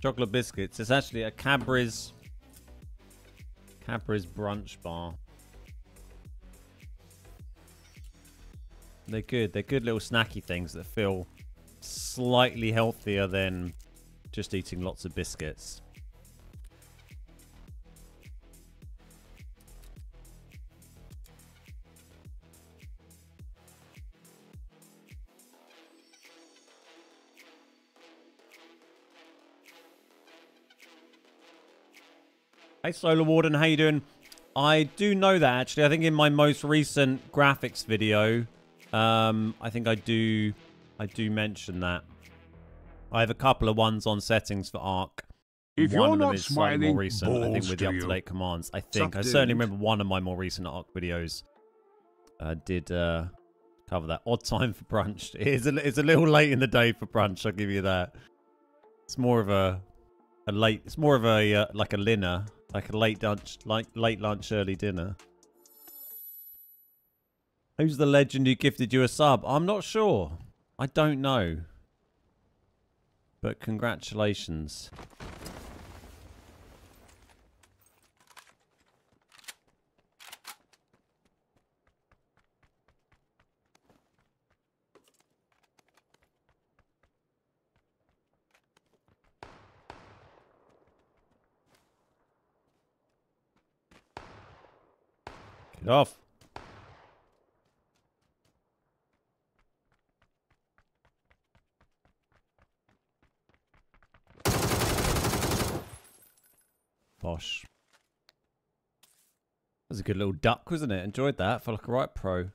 Chocolate biscuits. It's actually a Cadbury's Cadbury's brunch bar. They're good. They're good little snacky things that feel slightly healthier than just eating lots of biscuits. Hey Solar Warden, how you doing? I do know that actually. I think in my most recent graphics video, um, I think I do, I do mention that. I have a couple of ones on settings for Arc. If one you're of them not is slightly more smiling, recent. I think with the to up-to-date commands. I think Sup, I certainly remember one of my more recent Arc videos uh, did uh, cover that. Odd time for brunch. It is a, it's a little late in the day for brunch. I'll give you that. It's more of a a late. It's more of a uh, like a dinner, like a late lunch, like late lunch, early dinner. Who's the legend who gifted you a sub? I'm not sure. I don't know. But congratulations. Get off. Bosh. That was a good little duck, wasn't it? Enjoyed that. Felt like a right pro.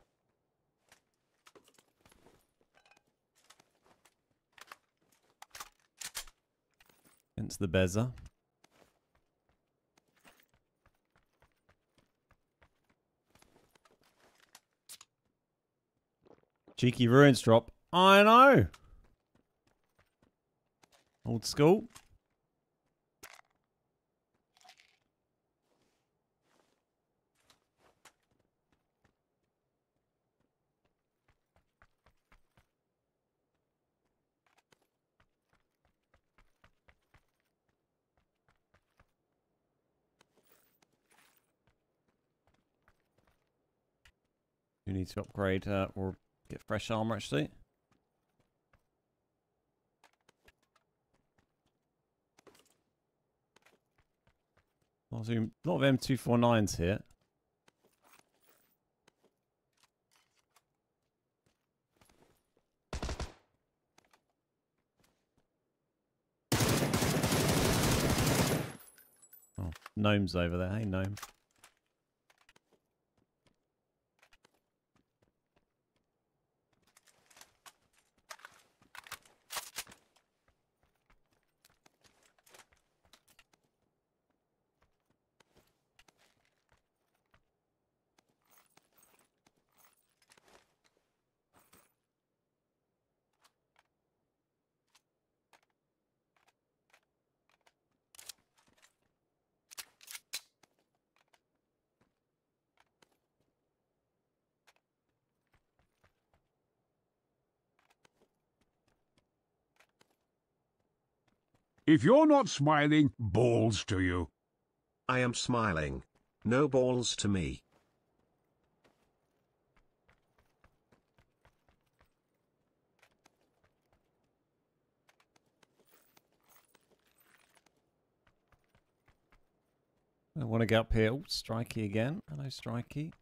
Against the Beza. Cheeky ruins drop. I know. Old school. You need to upgrade uh, or get fresh armor actually. Of, lot of M249s here. Oh, gnomes over there. Hey, gnome. If you're not smiling, balls to you. I am smiling. No balls to me. I want to get up here. Oh, Strikey again. Hello, Strikey.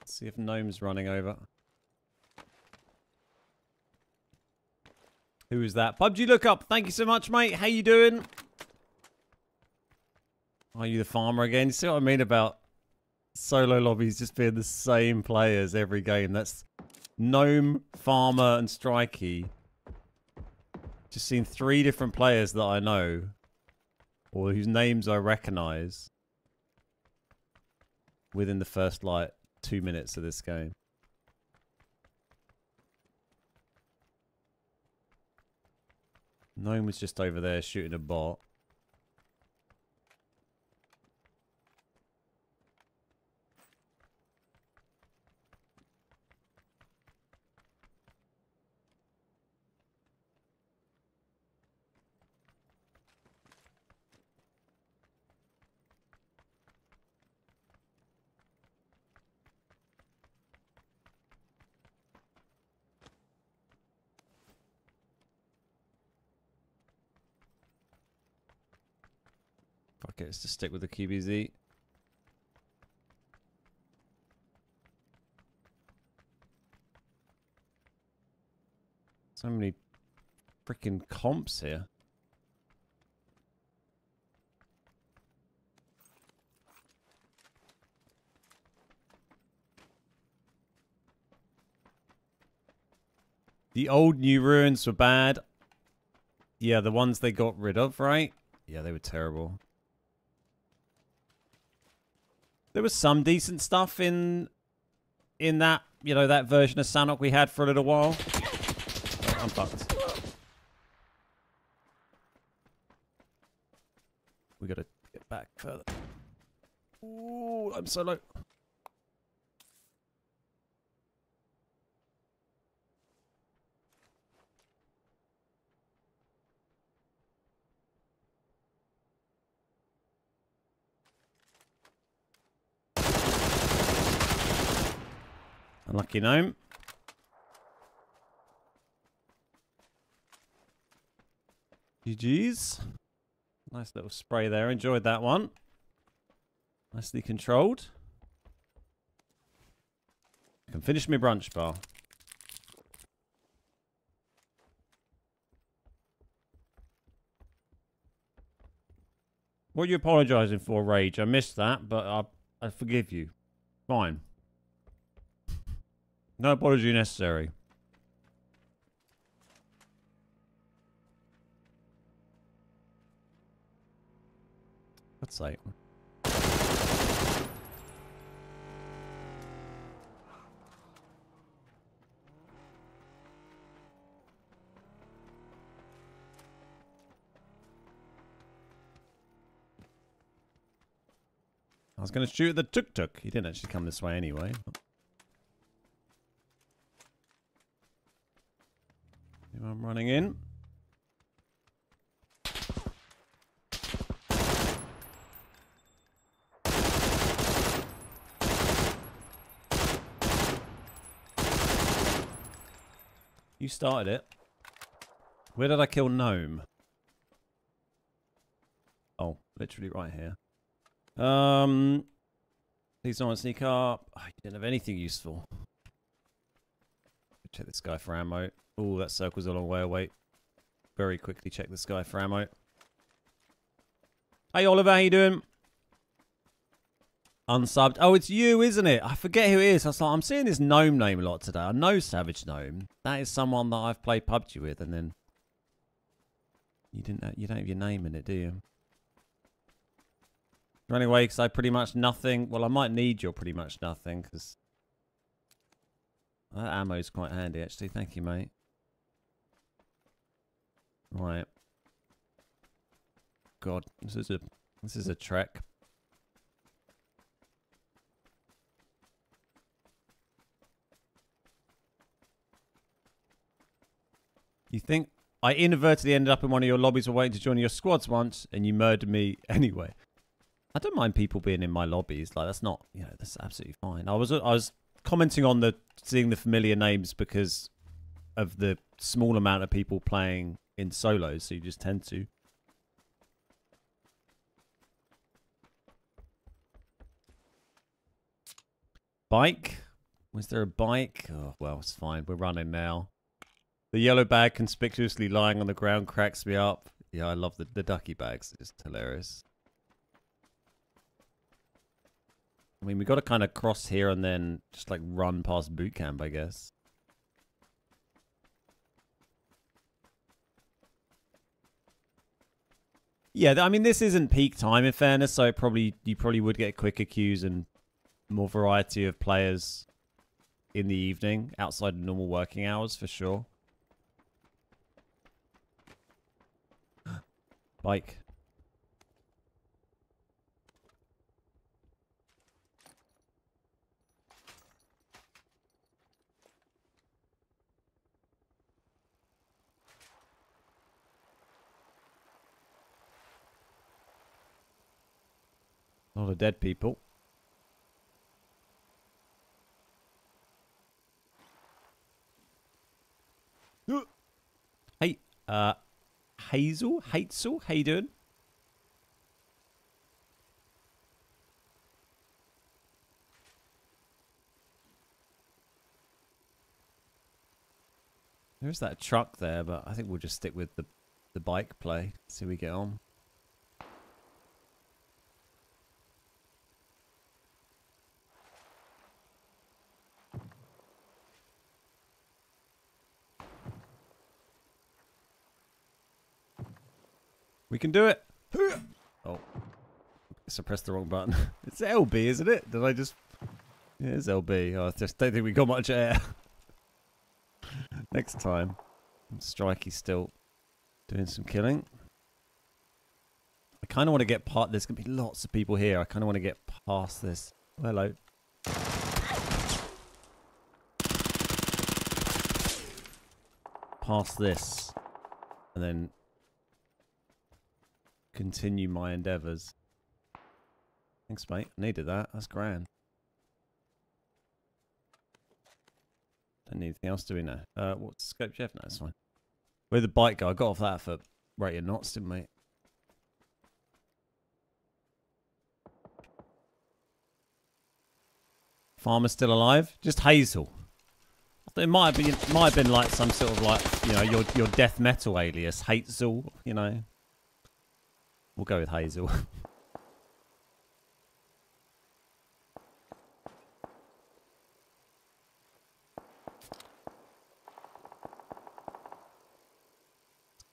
Let's see if Gnome's running over. Who is that? PUBG Look Up. Thank you so much, mate. How you doing? Are you the farmer again? You see what I mean about solo lobbies just being the same players every game? That's Gnome, Farmer, and Strikey. Just seen three different players that I know or whose names I recognize within the first like two minutes of this game. Gnome was just over there shooting a bot. Let's just stick with the QBZ. So many freaking comps here. The old new ruins were bad. Yeah, the ones they got rid of, right? Yeah, they were terrible. There was some decent stuff in in that, you know, that version of Sanhok we had for a little while. Oh, I'm fucked. We gotta get back further. Ooh, I'm so low. Unlucky gnome. GG's. Nice little spray there. Enjoyed that one. Nicely controlled. I can finish my brunch bar. What are you apologising for, Rage? I missed that, but I, I forgive you. Fine. No apology necessary. Let's. I was going to shoot the tuk-tuk. He didn't actually come this way anyway. I'm running in. You started it. Where did I kill Gnome? Oh, literally right here. Um, please don't sneak up. You didn't have anything useful. Check this guy for ammo. Oh, that circle's a long way away. Very quickly check this guy for ammo. Hey Oliver, how you doing? Unsubbed. Oh, it's you, isn't it? I forget who it is. I was like, I'm seeing this gnome name a lot today. I know Savage Gnome. That is someone that I've played PUBG with, and then you didn't. Have, you don't have your name in it, do you? Running away because I pretty much nothing. Well, I might need your pretty much nothing because that ammo's quite handy, actually. Thank you, mate. Right. God, this is a this is a trek. You think I inadvertently ended up in one of your lobbies while waiting to join your squads once, and you murdered me anyway? I don't mind people being in my lobbies. Like that's not, you know, that's absolutely fine. I was I was commenting on the seeing the familiar names because of the small amount of people playing in solos, so you just tend to. Bike? Was there a bike? Oh, well, it's fine. We're running now. The yellow bag conspicuously lying on the ground cracks me up. Yeah, I love the, the ducky bags. It's hilarious. I mean, we got to kind of cross here and then just like run past boot camp, I guess. Yeah, I mean, this isn't peak time in fairness, so probably you probably would get quicker queues and more variety of players in the evening outside of normal working hours for sure. Bike. A lot of dead people. Hey, uh, Hazel? Hazel? How you doing? There's that truck there, but I think we'll just stick with the the bike play. See we get on. We can do it. Oh, I pressed the wrong button. It's LB, isn't it? Did I just? Yeah, it's LB. Oh, I just don't think we got much air. Next time, Strikey still doing some killing. I kind of want to get part. There's gonna be lots of people here. I kind of want to get past this. Oh, hello. Past this, and then continue my endeavours. Thanks, mate. I needed that. That's grand. Don't need anything else, do we now? Uh, what's scope chef? No, it's fine. Where the bike go? I got off that for rated knots, didn't we? Farmer's still alive? Just Hazel. It might have been, might have been like some sort of like, you know, your your death metal alias, Hazel, you know. We'll go with Hazel.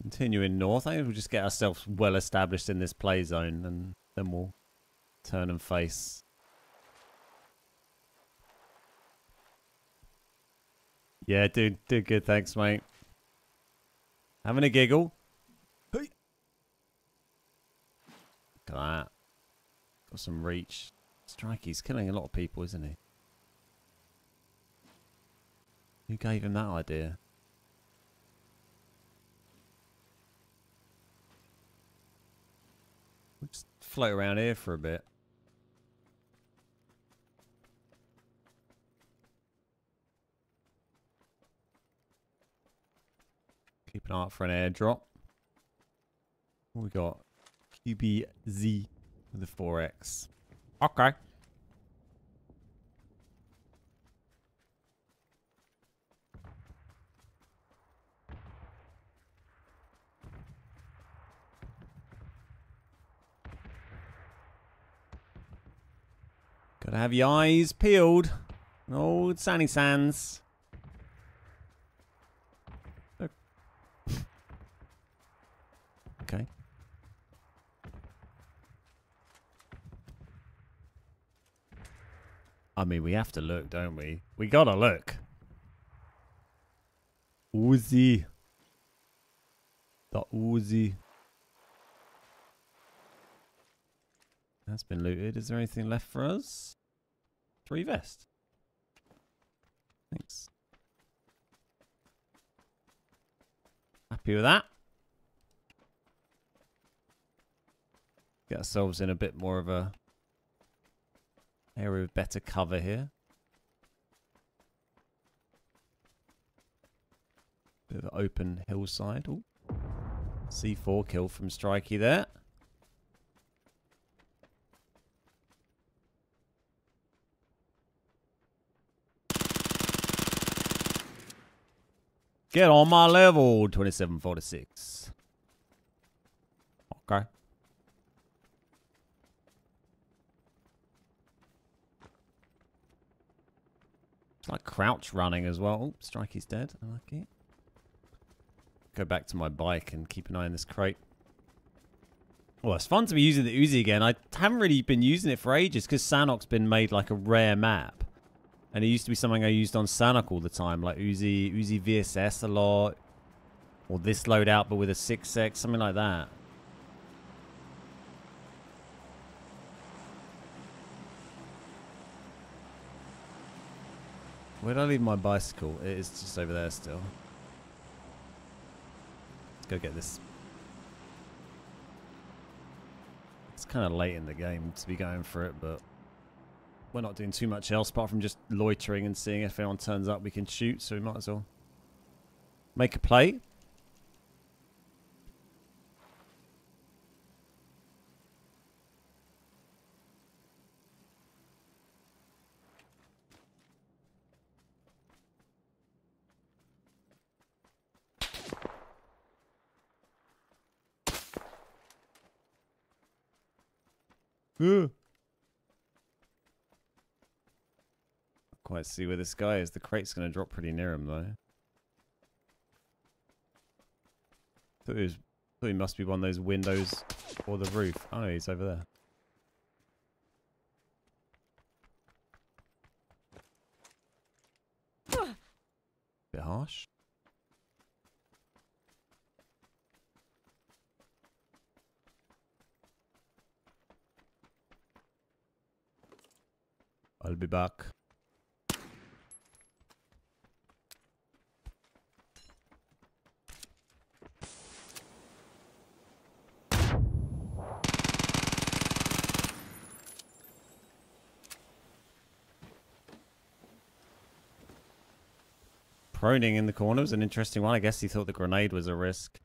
Continuing north, I think we'll just get ourselves well established in this play zone and then we'll turn and face. Yeah, dude, did good, thanks, mate. Having a giggle. Hey. Look at that. Got some reach. Strikey's killing a lot of people, isn't he? Who gave him that idea? We'll just float around here for a bit. Keep an eye out for an airdrop. What we got? QBZ with the 4X. Okay. Gotta have your eyes peeled. Old Sunny Sands. Look. okay. I mean, we have to look, don't we? We gotta look. Uzi. The Uzi. That's been looted. Is there anything left for us? Three vest. Thanks. Happy with that. Get ourselves in a bit more of a area of better cover here. Bit of an open hillside. Ooh. C4 kill from Strikey there. Get on my level, 2746. Okay. It's like crouch running as well. Oh, Strikey's dead. I like it. Go back to my bike and keep an eye on this crate. Well, it's fun to be using the Uzi again. I haven't really been using it for ages because Sanhok's been made like a rare map. And it used to be something I used on Sanhok all the time, like Uzi, Uzi VSS a lot. Or this loadout, but with a 6X, something like that. Where did I leave my bicycle? It is just over there still. Let's go get this. It's kind of late in the game to be going for it, but we're not doing too much else apart from just loitering and seeing if anyone turns up we can shoot, so we might as well make a play. Quite see where this guy is. The crate's going to drop pretty near him, though. Thought he, was, thought he must be one of those windows or the roof. Oh, he's over there. Bit harsh. I'll be back. Proning in the corner was an interesting one. I guess he thought the grenade was a risk.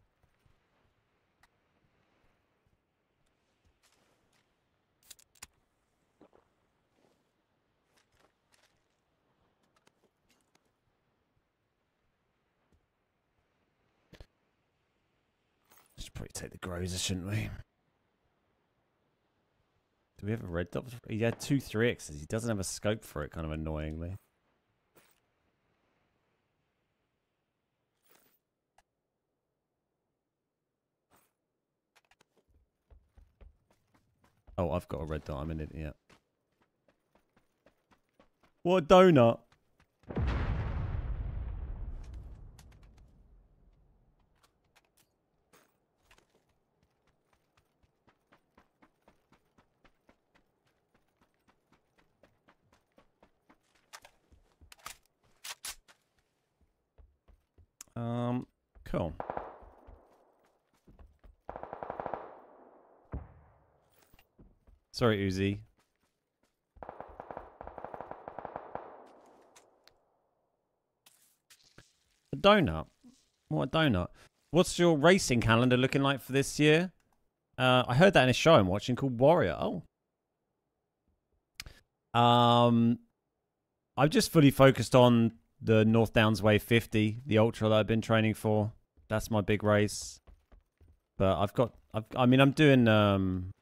Should the Groza, shouldn't we? Do we have a red dot? He had two 3Xs. He doesn't have a scope for it, kind of annoyingly. Oh, I've got a red dot. I'm an idiot. What a donut. Um, cool. Sorry, Uzi. A donut. What a donut. What's your racing calendar looking like for this year? Uh, I heard that in a show I'm watching called Warrior. Oh. Um, I've just fully focused on the North Downs Way 50, the ultra that I've been training for. That's my big race. But I've got, I've, I mean, I'm doing um,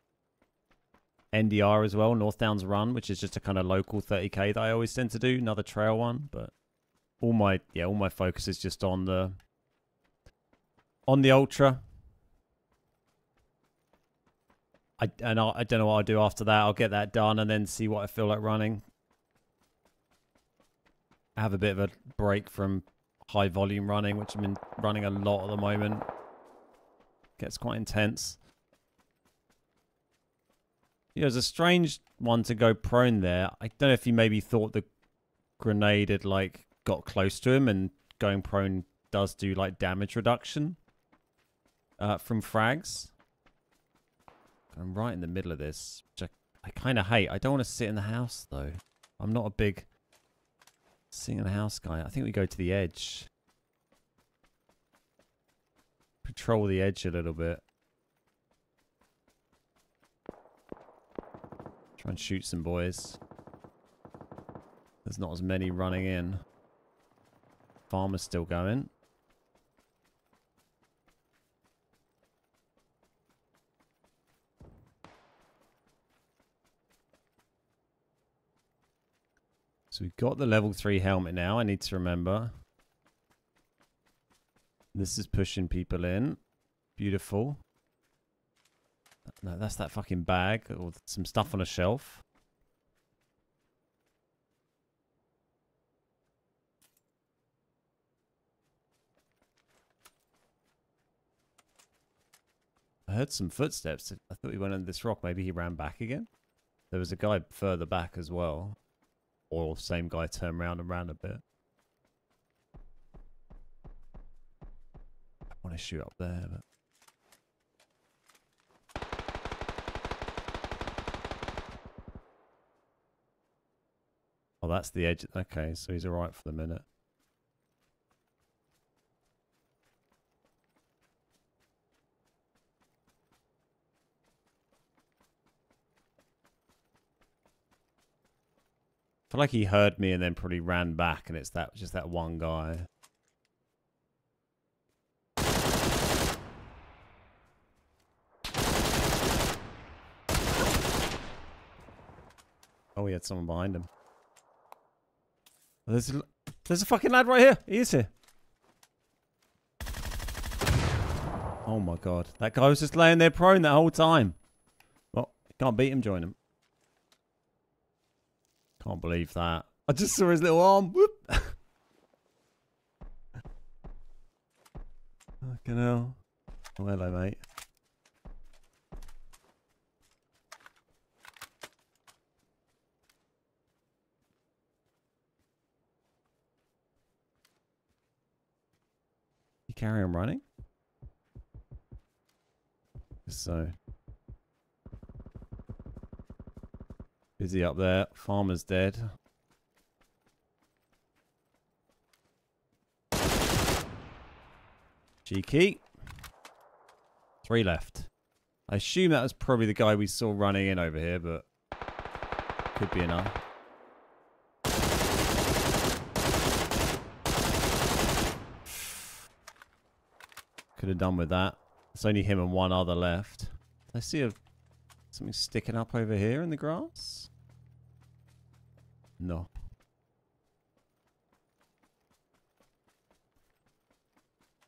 NDR as well, North Downs Run, which is just a kind of local 30k that I always tend to do, another trail one. But all my, yeah, all my focus is just on the, on the ultra. I and I'll, I don't know what I'll do after that. I'll get that done and then see what I feel like running. I have a bit of a break from high volume running, which I've been running a lot at the moment. Gets quite intense. Yeah, it was a strange one to go prone there. I don't know if he maybe thought the grenade had like got close to him and going prone does do like damage reduction uh, from frags. I'm right in the middle of this, which I, I kind of hate. I don't want to sit in the house though. I'm not a big sitting in the house guy. I think we go to the edge. Patrol the edge a little bit. Try and shoot some boys. There's not as many running in. Farmer's still going. So we've got the level 3 helmet now, I need to remember. This is pushing people in. Beautiful. No, that's that fucking bag or some stuff on a shelf. I heard some footsteps. I thought he went under this rock. Maybe he ran back again. There was a guy further back as well. Or same guy turned around and ran a bit. I want to shoot up there, but. Oh, that's the edge. Okay, so he's alright for the minute. Feel like he heard me and then probably ran back, and it's that just that one guy. Oh, he had someone behind him. There's a, there's a fucking lad right here. He is here. Oh my god. That guy was just laying there prone that whole time. Well, can't beat him, join him. Can't believe that. I just saw his little arm. Whoop. Fucking hell. Oh, hello, mate. You carry on running? So. Busy up there. Farmer's dead. Cheeky. Three left. I assume that was probably the guy we saw running in over here, but could be enough. Could have done with that. It's only him and one other left. I see a something sticking up over here in the grass. No.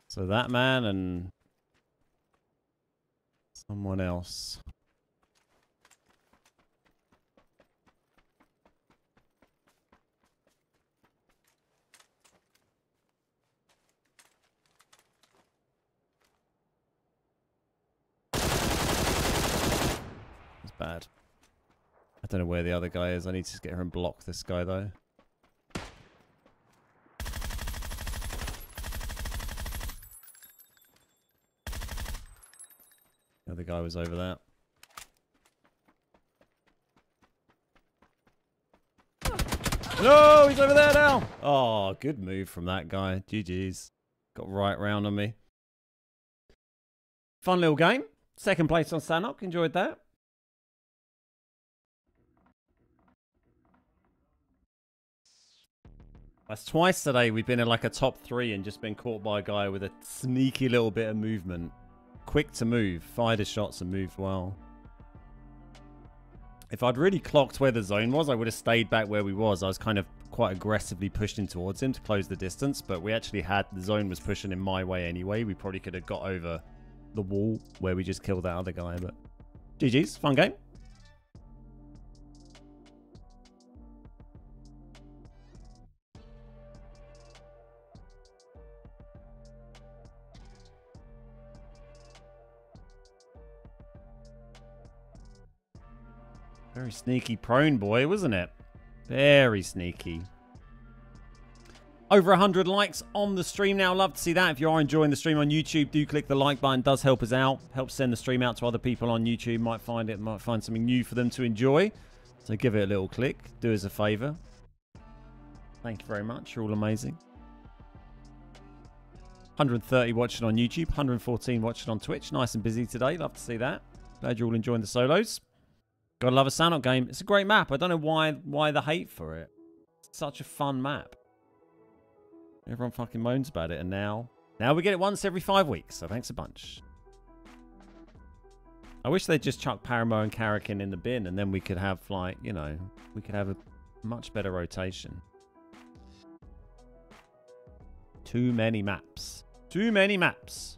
So that man and someone else. It's bad. Don't know where the other guy is. I need to get her and block this guy though. The other guy was over there. No, he's over there now. Oh, good move from that guy. GG's. Got right round on me. Fun little game. Second place on Sanhok. Enjoyed that. That's twice today we've been in like a top three and just been caught by a guy with a sneaky little bit of movement. Quick to move, fired his shots and moved well. If I'd really clocked where the zone was, I would have stayed back where we was. I was kind of quite aggressively pushing towards him to close the distance, but we actually had, the zone was pushing in my way anyway. We probably could have got over the wall where we just killed that other guy, but GG's, fun game. Very sneaky prone boy, wasn't it? Very sneaky. Over 100 likes on the stream now. Love to see that. If you are enjoying the stream on YouTube, do click the like button. does help us out. Helps send the stream out to other people on YouTube. Might find it, might find something new for them to enjoy. So give it a little click. Do us a favor. Thank you very much. You're all amazing. 130 watching on YouTube, 114 watching on Twitch. Nice and busy today. Love to see that. Glad you're all enjoying the solos. Gotta love a Sanhok game. It's a great map. I don't know why why the hate for it. It's such a fun map. Everyone fucking moans about it, and now now we get it once every five weeks. So thanks a bunch. I wish they'd just chuck Paramo and Karakin in the bin, and then we could have like you know we could have a much better rotation. Too many maps. Too many maps.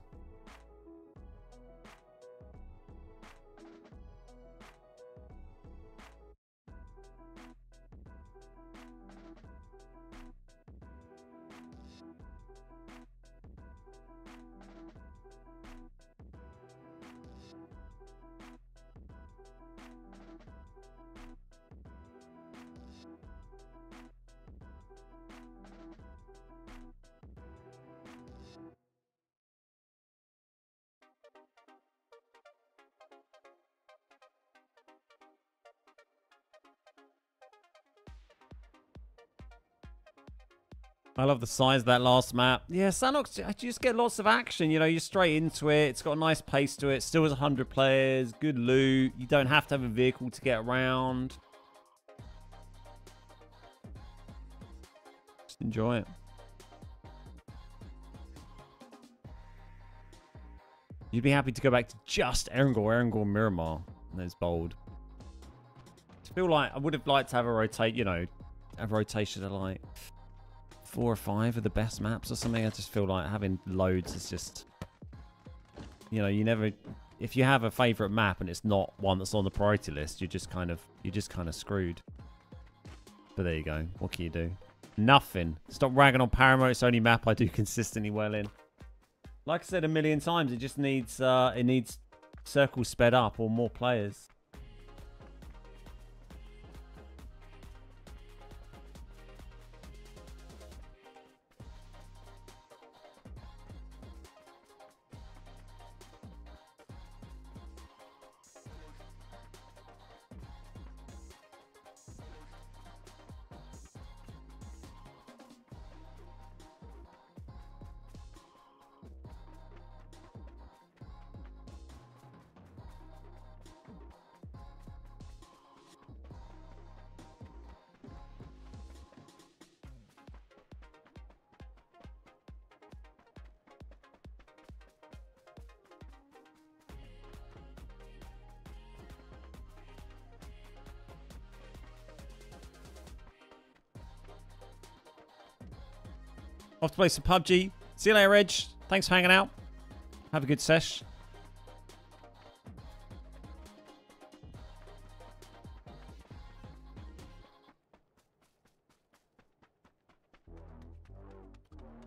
I love the size of that last map. Yeah, Sanhok's, you just get lots of action. You know, you're straight into it. It's got a nice pace to it. Still has 100 players. Good loot. You don't have to have a vehicle to get around. Just enjoy it. You'd be happy to go back to just Erangel, Erangel, Miramar. Those bold. I feel like I would have liked to have a rotate, you know, a rotation of like four or five of the best maps or something. I just feel like having loads is just, you know, you never. If you have a favorite map and it's not one that's on the priority list, you're just kind of you're just kind of screwed. But there you go. What can you do? Nothing. Stop ragging on Paramo. It's the only map I do consistently well in. Like I said a million times, it just needs uh, it needs circles sped up or more players. Play some PUBG. See you later, Reg. Thanks for hanging out. Have a good sesh.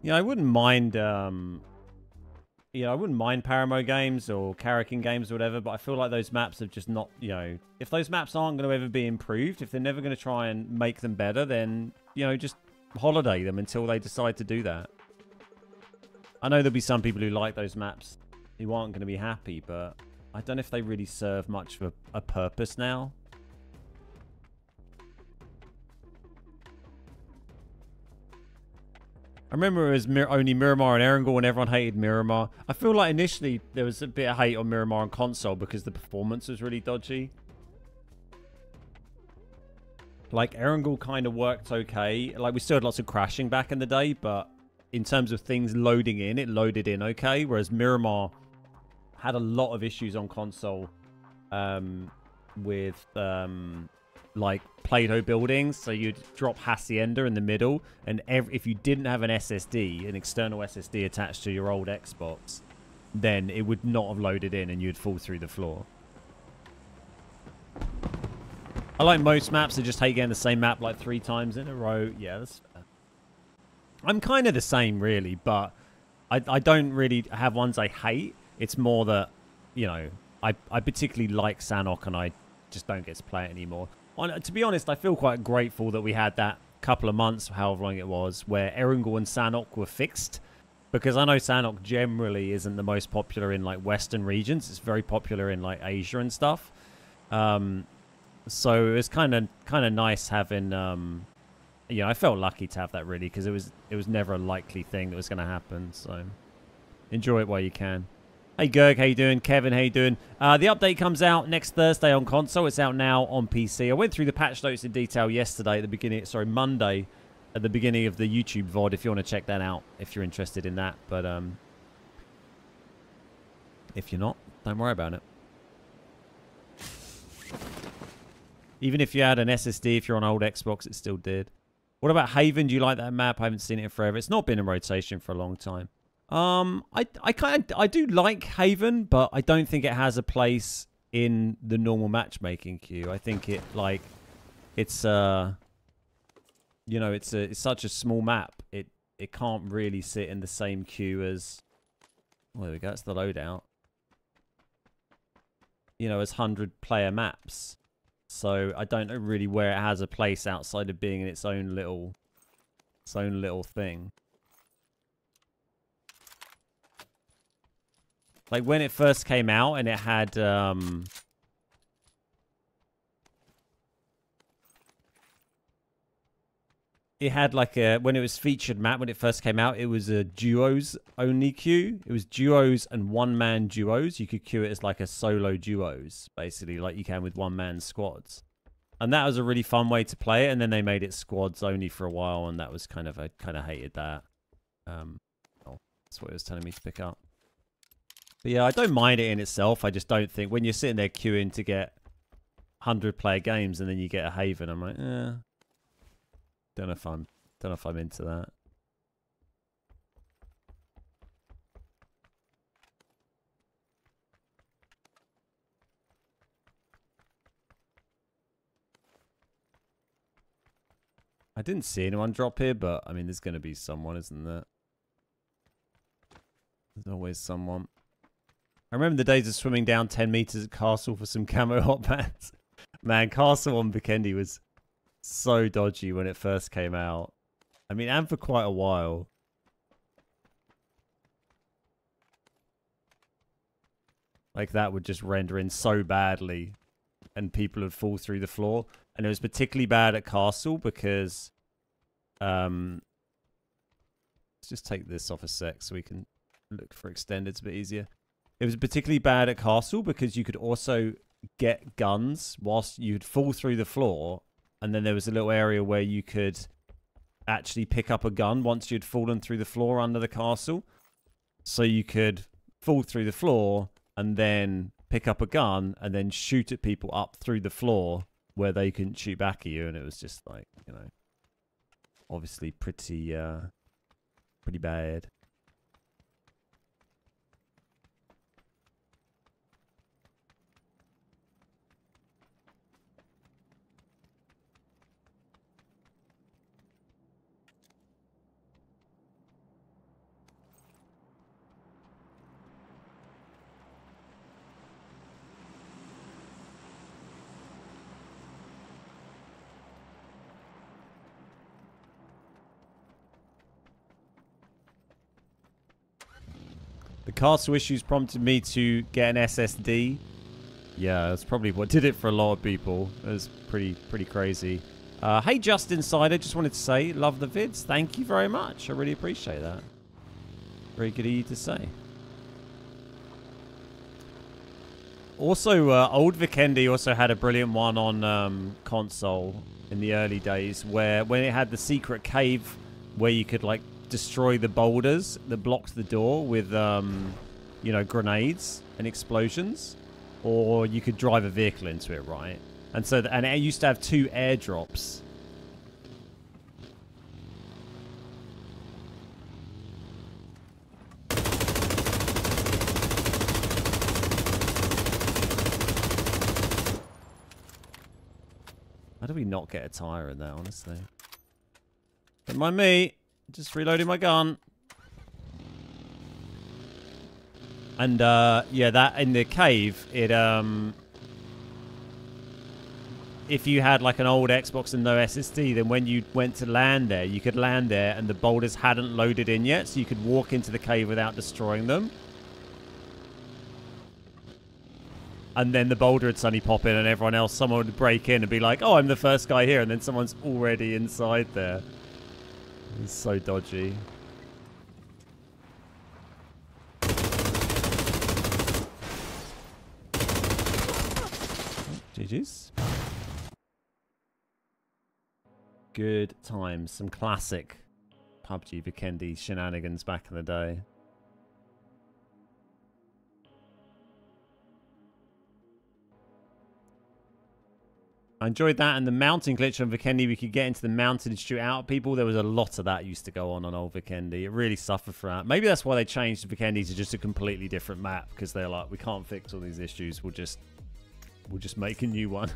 Yeah, I wouldn't mind. Um, yeah, I wouldn't mind Paramo games or Karakin games or whatever, but I feel like those maps have just not. You know, if those maps aren't going to ever be improved, if they're never going to try and make them better, then you know, just holiday them until they decide to do that. I know there'll be some people who like those maps who aren't going to be happy, but I don't know if they really serve much of a, a purpose now. I remember it was Mir only Miramar and Erangel and everyone hated Miramar. I feel like initially there was a bit of hate on Miramar on console because the performance was really dodgy. Like, Erangel kind of worked okay. Like, we still had lots of crashing back in the day, but in terms of things loading in, it loaded in okay. Whereas Miramar had a lot of issues on console um, with, um, like, Play-Doh buildings. So you'd drop Hacienda in the middle, and if you didn't have an SSD, an external SSD attached to your old Xbox, then it would not have loaded in and you'd fall through the floor. I like most maps. I just hate getting the same map like three times in a row. Yeah, that's fair. I'm kind of the same, really, but I, I don't really have ones I hate. It's more that, you know, I, I particularly like Sanhok and I just don't get to play it anymore. On, to be honest, I feel quite grateful that we had that couple of months, however long it was, where Erangel and Sanhok were fixed. Because I know Sanhok generally isn't the most popular in like Western regions. It's very popular in like Asia and stuff. Um, so it was kind of kind of nice having um you know i felt lucky to have that really because it was it was never a likely thing that was going to happen so. Enjoy it while you can. Hey Gerg, how you doing? Kevin how you doing? Uh, the update comes out next thursday on console. It's out now on pc i went through the patch notes in detail yesterday at the beginning sorry monday at the beginning of the youtube vod if you want to check that out if you're interested in that but um if you're not don't worry about it Even if you had an SSD, if you're on old Xbox, it still did. What about Haven? Do you like that map? I haven't seen it in forever. It's not been in rotation for a long time. Um, I I kind I do like Haven, but I don't think it has a place in the normal matchmaking queue. I think it like it's uh you know it's a it's such a small map. It it can't really sit in the same queue as. Well, there we go. That's the loadout. You know, as hundred player maps. So I don't know really where it has a place outside of being in its own little, its own little thing. Like when it first came out and it had, um, it had like a when it was featured map when it first came out it was a duos only queue. It was duos and one man duos. You could queue it as like a solo duos basically like you can with one man squads. And that was a really fun way to play it and then they made it squads only for a while and that was kind of i kind of hated that. Um oh, that's what it was telling me to pick up. But yeah i don't mind it in itself. I just don't think when you're sitting there queuing to get 100 player games and then you get a haven i'm like eh don't know if I'm don't know if I'm into that. I didn't see anyone drop here, but I mean, there's going to be someone, isn't there? There's always someone. I remember the days of swimming down 10 meters at Castle for some camo hot pants. Man, Castle on Vikendi was so dodgy when it first came out. I mean, and for quite a while. Like that would just render in so badly and people would fall through the floor. And it was particularly bad at Castle because um let's just take this off a sec so we can look for extended. It's a bit easier. It was particularly bad at Castle because you could also get guns whilst you'd fall through the floor and then there was a little area where you could actually pick up a gun once you'd fallen through the floor under the castle. So you could fall through the floor and then pick up a gun and then shoot at people up through the floor where they couldn't shoot back at you and it was just like, you know, obviously pretty uh pretty bad. Castle issues prompted me to get an SSD. Yeah, that's probably what did it for a lot of people. It was pretty pretty crazy. Uh, hey, Just Insider, just wanted to say, love the vids. Thank you very much. I really appreciate that. Very good of you to say. Also, uh, old Vikendi also had a brilliant one on um, console in the early days, where when it had the secret cave where you could like destroy the boulders that blocked the door with, um, you know, grenades and explosions, or you could drive a vehicle into it, right? And so, and it used to have two airdrops. How do we not get a tire in there, honestly? Don't mind me. Just reloading my gun. And uh, yeah, that in the cave, it um, if you had like an old Xbox and no SSD, then when you went to land there, you could land there, and the boulders hadn't loaded in yet, so you could walk into the cave without destroying them. And then the boulder would suddenly pop in, and everyone else, someone would break in and be like, "Oh, I'm the first guy here," and then someone's already inside there. It's so dodgy. Oh, GG's. Good times. Some classic PUBG Vikendi shenanigans back in the day. I enjoyed that, and the mountain glitch on Vikendi, we could get into the mountain and shoot out people. There was a lot of that used to go on on old Vikendi. It really suffered from that. Maybe that's why they changed Vikendi to just a completely different map because they're like, we can't fix all these issues. We'll just, we'll just make a new one.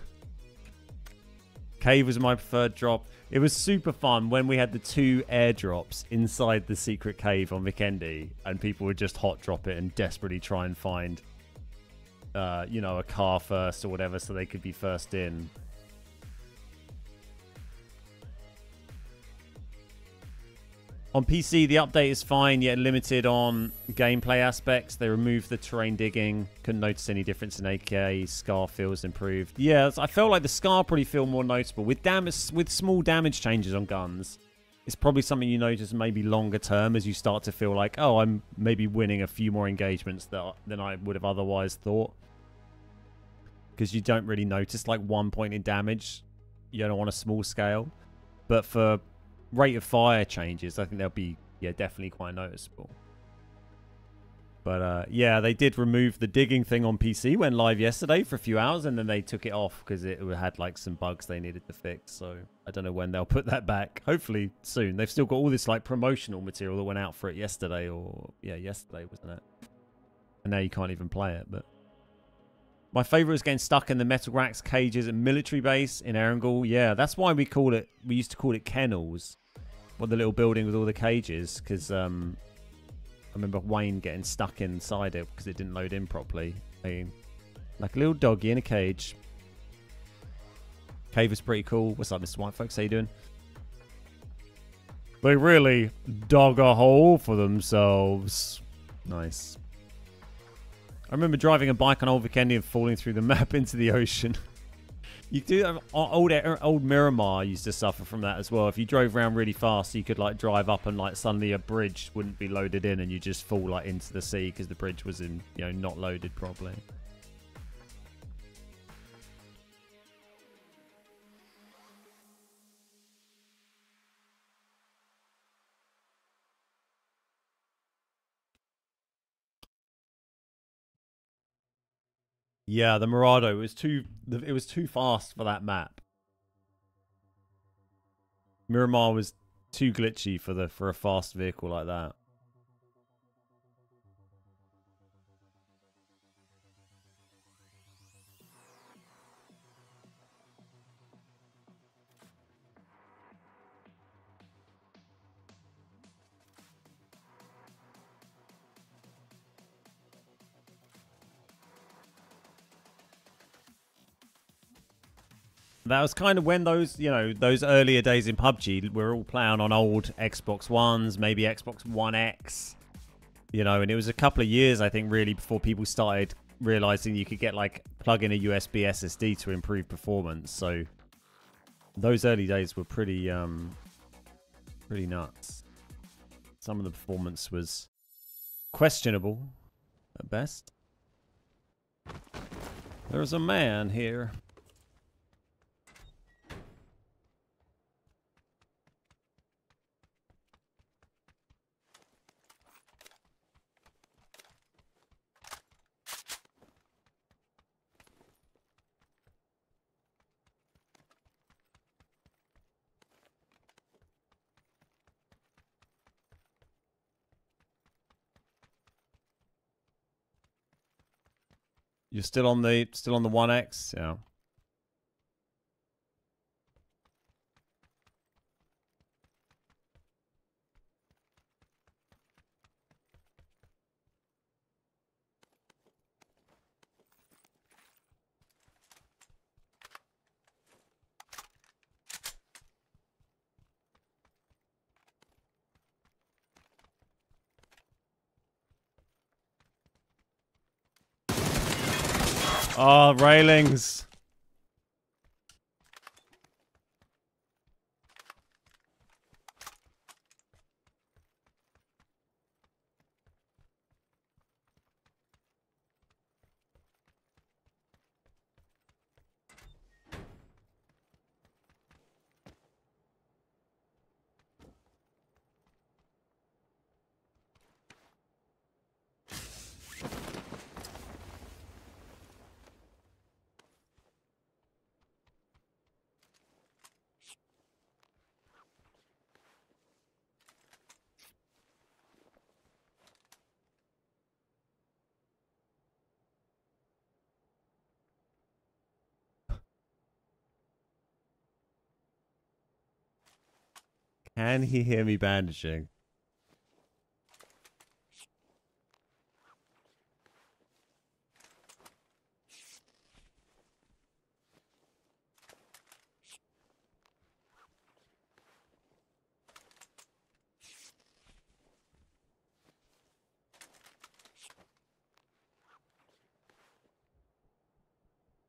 Cave was my preferred drop. It was super fun when we had the two airdrops inside the secret cave on Vikendi, and people would just hot drop it and desperately try and find, uh, you know, a car first or whatever, so they could be first in. On PC, the update is fine, yet limited on gameplay aspects. They removed the terrain digging. Couldn't notice any difference in AK. Scar feels improved. Yeah, I felt like the Scar probably feel more noticeable. With damage, with small damage changes on guns, it's probably something you notice maybe longer term as you start to feel like, oh, I'm maybe winning a few more engagements that, than I would have otherwise thought. Because you don't really notice like one point in damage, you know, on a small scale. But for rate of fire changes, I think they'll be, yeah, definitely quite noticeable. But uh, yeah, they did remove the digging thing on PC. Went live yesterday for a few hours, and then they took it off because it had like some bugs they needed to fix. So I don't know when they'll put that back. Hopefully soon. They've still got all this like promotional material that went out for it yesterday, or yeah, yesterday wasn't it? And now you can't even play it. But my favorite was getting stuck in the metal racks cages and military base in Erangel. Yeah, that's why we call it. We used to call it kennels. What the little building with all the cages, because um, I remember Wayne getting stuck inside it because it didn't load in properly. I mean, like a little doggy in a cage. Cave is pretty cool. What's up, Mr. White Folks? How you doing? They really dug a hole for themselves. Nice. I remember driving a bike on Old Vikendi and falling through the map into the ocean. You do have uh, old uh, old Miramar used to suffer from that as well. If you drove around really fast, you could like drive up and like suddenly a bridge wouldn't be loaded in, and you just fall like into the sea because the bridge was in you know not loaded properly. Yeah, the Mirado was too it was too fast for that map. Miramar was too glitchy for the for a fast vehicle like that. That was kind of when those, you know, those earlier days in PUBG, we are all playing on old Xbox Ones, maybe Xbox One X, you know, and it was a couple of years, I think, really, before people started realizing you could get, like, plug in a USB SSD to improve performance. So those early days were pretty, um, pretty nuts. Some of the performance was questionable at best. There's a man here. You're still on the still on the One X, yeah. Oh, railings. Can he hear me bandaging?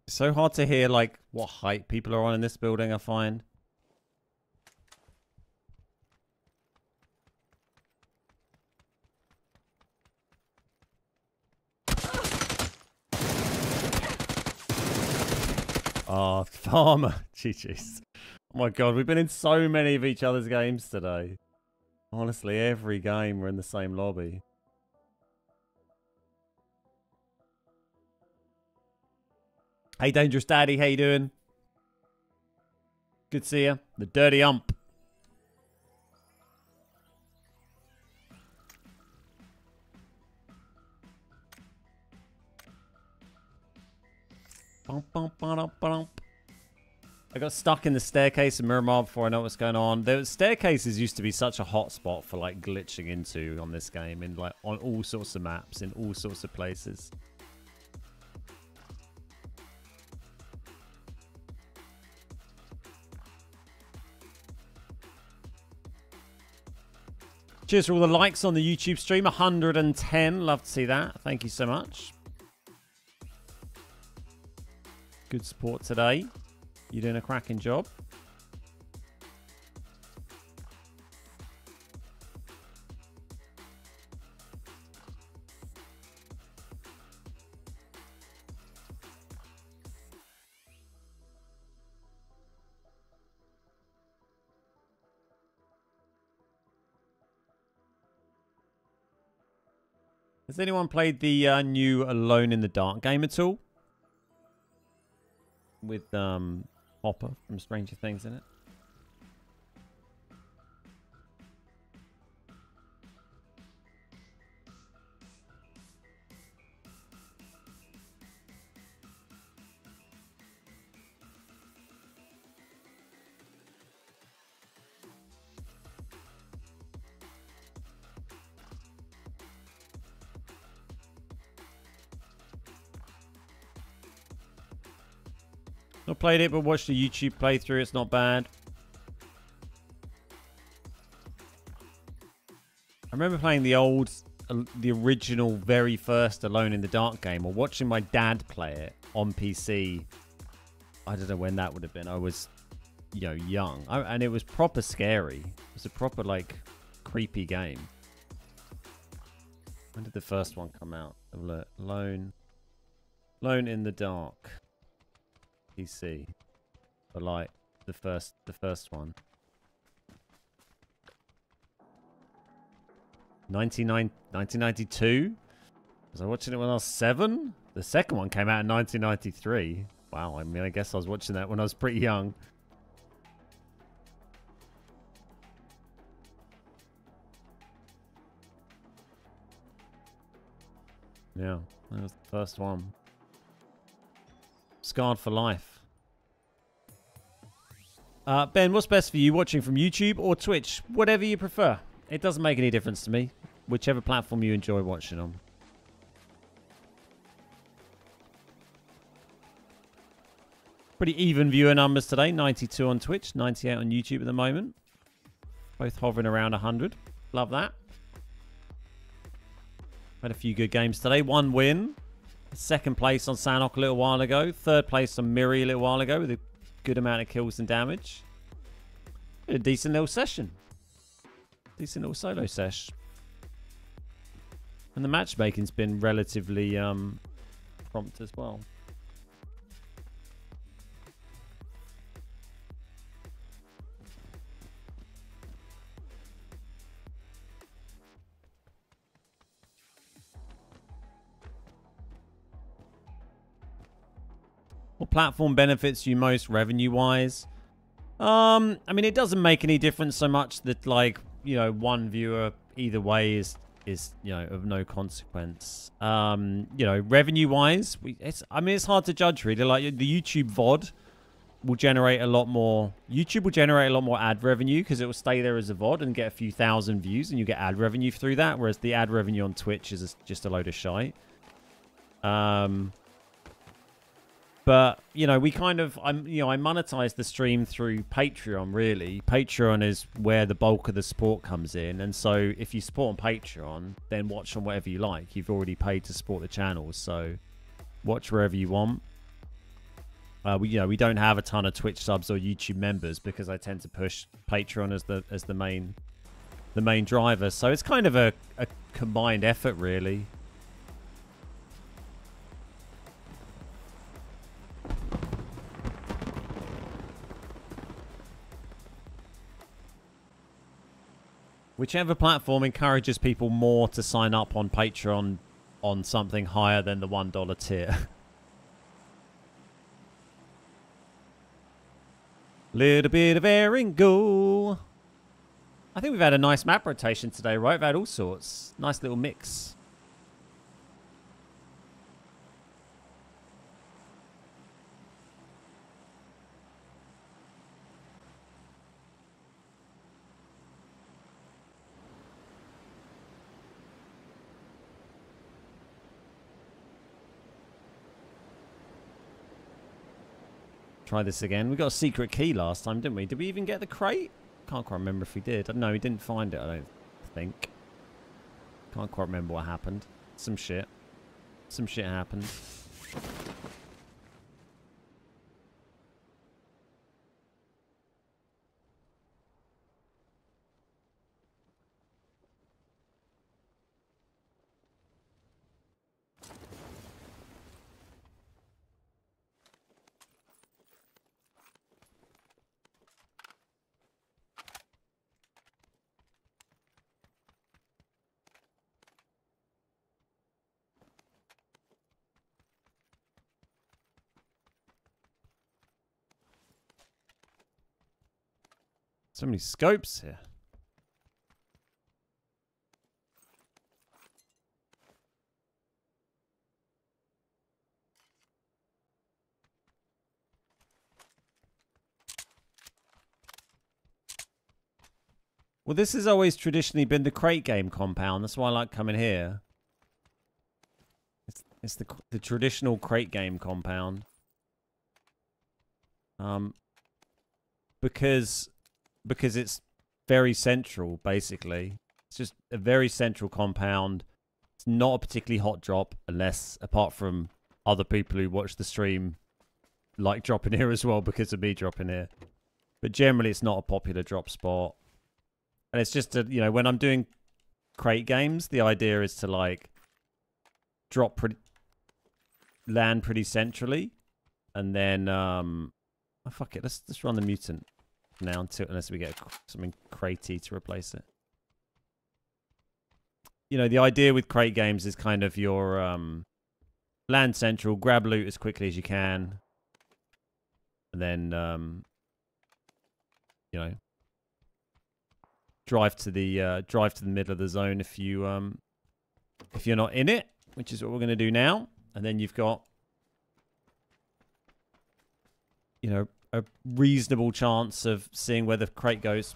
It's so hard to hear like what height people are on in this building, I find. Oh, Farmer. GG's. Oh my god, we've been in so many of each other's games today. Honestly, every game we're in the same lobby. Hey, Dangerous Daddy, how you doing? Good to see you. The Dirty Ump. Bum, bum, ba-dum, ba-dum. I got stuck in the staircase in Miramar before I know what's going on. The staircases used to be such a hot spot for like glitching into on this game in like on all sorts of maps in all sorts of places. Cheers for all the likes on the YouTube stream. 110. Love to see that. Thank you so much. Good support today. You're doing a cracking job. Has anyone played the uh, new Alone in the Dark game at all? With um, Hopper from Stranger Things in it. Played it, but watched the YouTube playthrough. It's not bad. I remember playing the old, the original, very first Alone in the Dark game, or watching my dad play it on PC. I don't know when that would have been. I was, you know, young, I, and it was proper scary. It was a proper like creepy game. When did the first one come out? Alone, Alone in the Dark. PC. But like the first the first one. 99, 1992? Was I watching it when I was seven? The second one came out in 1993. Wow, I mean, I guess I was watching that when I was pretty young. Yeah, that was the first one. Scarred for life. Uh, ben, what's best for you? Watching from YouTube or Twitch? Whatever you prefer. It doesn't make any difference to me. Whichever platform you enjoy watching on. Pretty even viewer numbers today. 92 on Twitch, 98 on YouTube at the moment. Both hovering around 100. Love that. Had a few good games today. One win. Second place on Sanhok a little while ago. Third place on Miri a little while ago with a good amount of kills and damage. A decent little session. Decent little solo sesh. And the matchmaking's been relatively um, prompt as well. What platform benefits you most revenue-wise? Um, I mean, it doesn't make any difference so much that, like, you know, one viewer either way is, is you know, of no consequence. Um, you know, revenue-wise, it's, I mean, it's hard to judge, really. Like, the YouTube VOD will generate a lot more... YouTube will generate a lot more ad revenue because it will stay there as a VOD and get a few thousand views and you get ad revenue through that, whereas the ad revenue on Twitch is just a load of shite. Um, but you know we kind of i'm you know i monetize the stream through patreon really. Patreon is where the bulk of the support comes in. And so if you support on patreon then watch on whatever you like. You've already paid to support the channel. So watch wherever you want. Uh, we you know we don't have a ton of twitch subs or youtube members because i tend to push patreon as the as the main the main driver. So it's kind of a, a combined effort really Whichever platform encourages people more to sign up on Patreon on something higher than the $1 tier. Little bit of air and go. I think we've had a nice map rotation today, right? We've had all sorts. Nice little mix. Try this again. We got a secret key last time, didn't we? Did we even get the crate? Can't quite remember if we did. No, we didn't find it, I don't think. Can't quite remember what happened. Some shit. Some shit happened. So many scopes here. Well, this has always traditionally been the crate game compound. That's why I like coming here. It's, it's the the traditional crate game compound. Um, because because it's very central, basically. It's just a very central compound. It's not a particularly hot drop, unless apart from other people who watch the stream like dropping here as well because of me dropping here. But generally, it's not a popular drop spot. And it's just, a, you know, when I'm doing crate games, the idea is to like drop pretty, land pretty centrally, and then, um, oh fuck it, let's let's run the mutant now until unless we get something cratey to replace it. You know, the idea with crate games is kind of your um, land central, grab loot as quickly as you can, and then um, you know drive to the uh, drive to the middle of the zone if you um, if you're not in it, which is what we're going to do now, and then you've got you know a reasonable chance of seeing where the crate goes.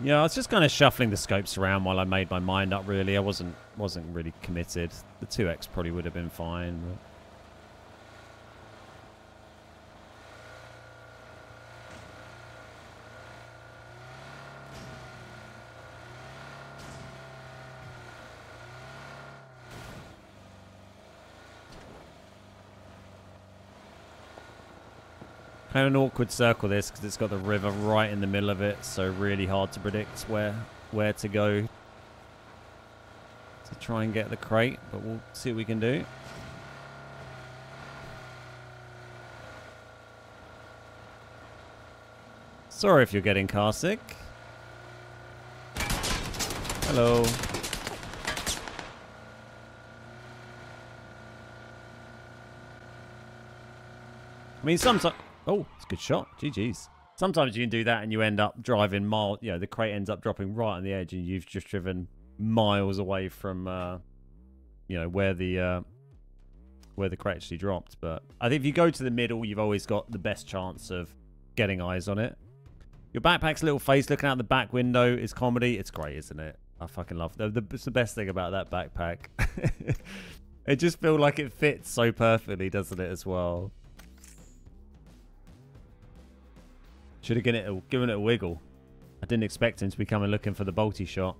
Yeah, I was just kind of shuffling the scopes around while I made my mind up. Really, I wasn't wasn't really committed. The two X probably would have been fine. But... Kind of an awkward circle this because it's got the river right in the middle of it, so really hard to predict where where to go to try and get the crate, but we'll see what we can do. Sorry if you're getting car sick. Hello. I mean, sometimes... Oh, it's a good shot. GG's. Sometimes you can do that and you end up driving miles. You know, the crate ends up dropping right on the edge and you've just driven miles away from, uh, you know, where the uh, where the crate actually dropped. But I think if you go to the middle, you've always got the best chance of getting eyes on it. Your backpack's little face looking out the back window is comedy. It's great, isn't it? I fucking love it. The, it's the best thing about that backpack. it just feels like it fits so perfectly, doesn't it, as well? Should have given it, a, given it a wiggle. I didn't expect him to be coming looking for the bolty shot.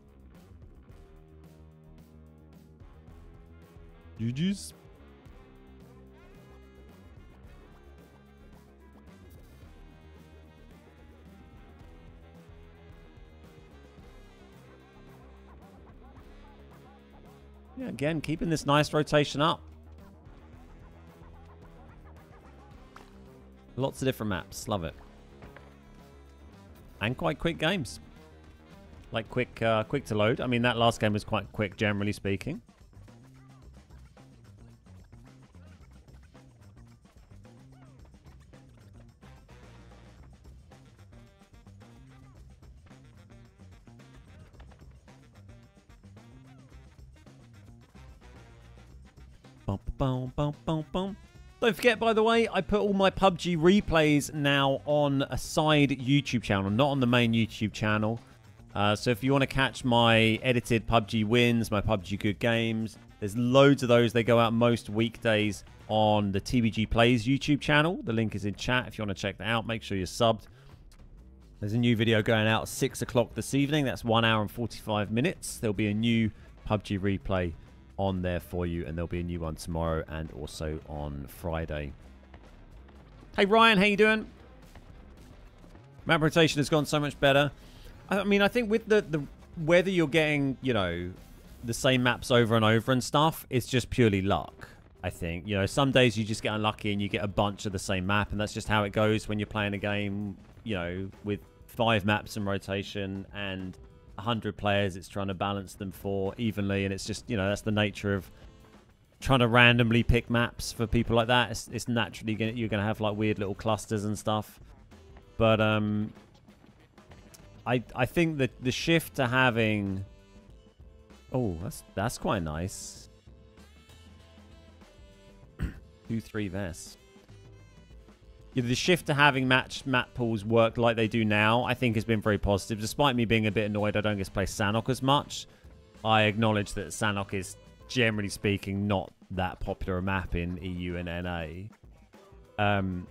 GG's. Yeah, again, keeping this nice rotation up. Lots of different maps. Love it. And quite quick games. Like quick uh, quick to load. I mean, that last game was quite quick, generally speaking. Don't forget, by the way, I put all my PUBG replays now on a side YouTube channel, not on the main YouTube channel. Uh, so if you want to catch my edited PUBG wins, my PUBG good games, there's loads of those. They go out most weekdays on the TBG Plays YouTube channel. The link is in chat if you want to check that out. Make sure you're subbed. There's a new video going out at 6 o'clock this evening. That's 1 hour and 45 minutes. There'll be a new PUBG replay on there for you, and there'll be a new one tomorrow and also on Friday. Hey Ryan, how you doing? Map rotation has gone so much better. I mean, I think with the, the whether you're getting, you know, the same maps over and over and stuff, it's just purely luck. I think you know some days you just get unlucky and you get a bunch of the same map, and that's just how it goes when you're playing a game. You know, with five maps in rotation and 100 players, it's trying to balance them for evenly, and it's just you know that's the nature of trying to randomly pick maps for people like that. It's, it's naturally gonna, you're to have like weird little clusters and stuff, but um, I I think that the shift to having oh that's that's quite nice. Two three vests. The shift to having match map pools work like they do now, I think has been very positive. Despite me being a bit annoyed I don't get to play Sanhok as much, I acknowledge that Sanhok is, generally speaking, not that popular a map in EU and NA. Um,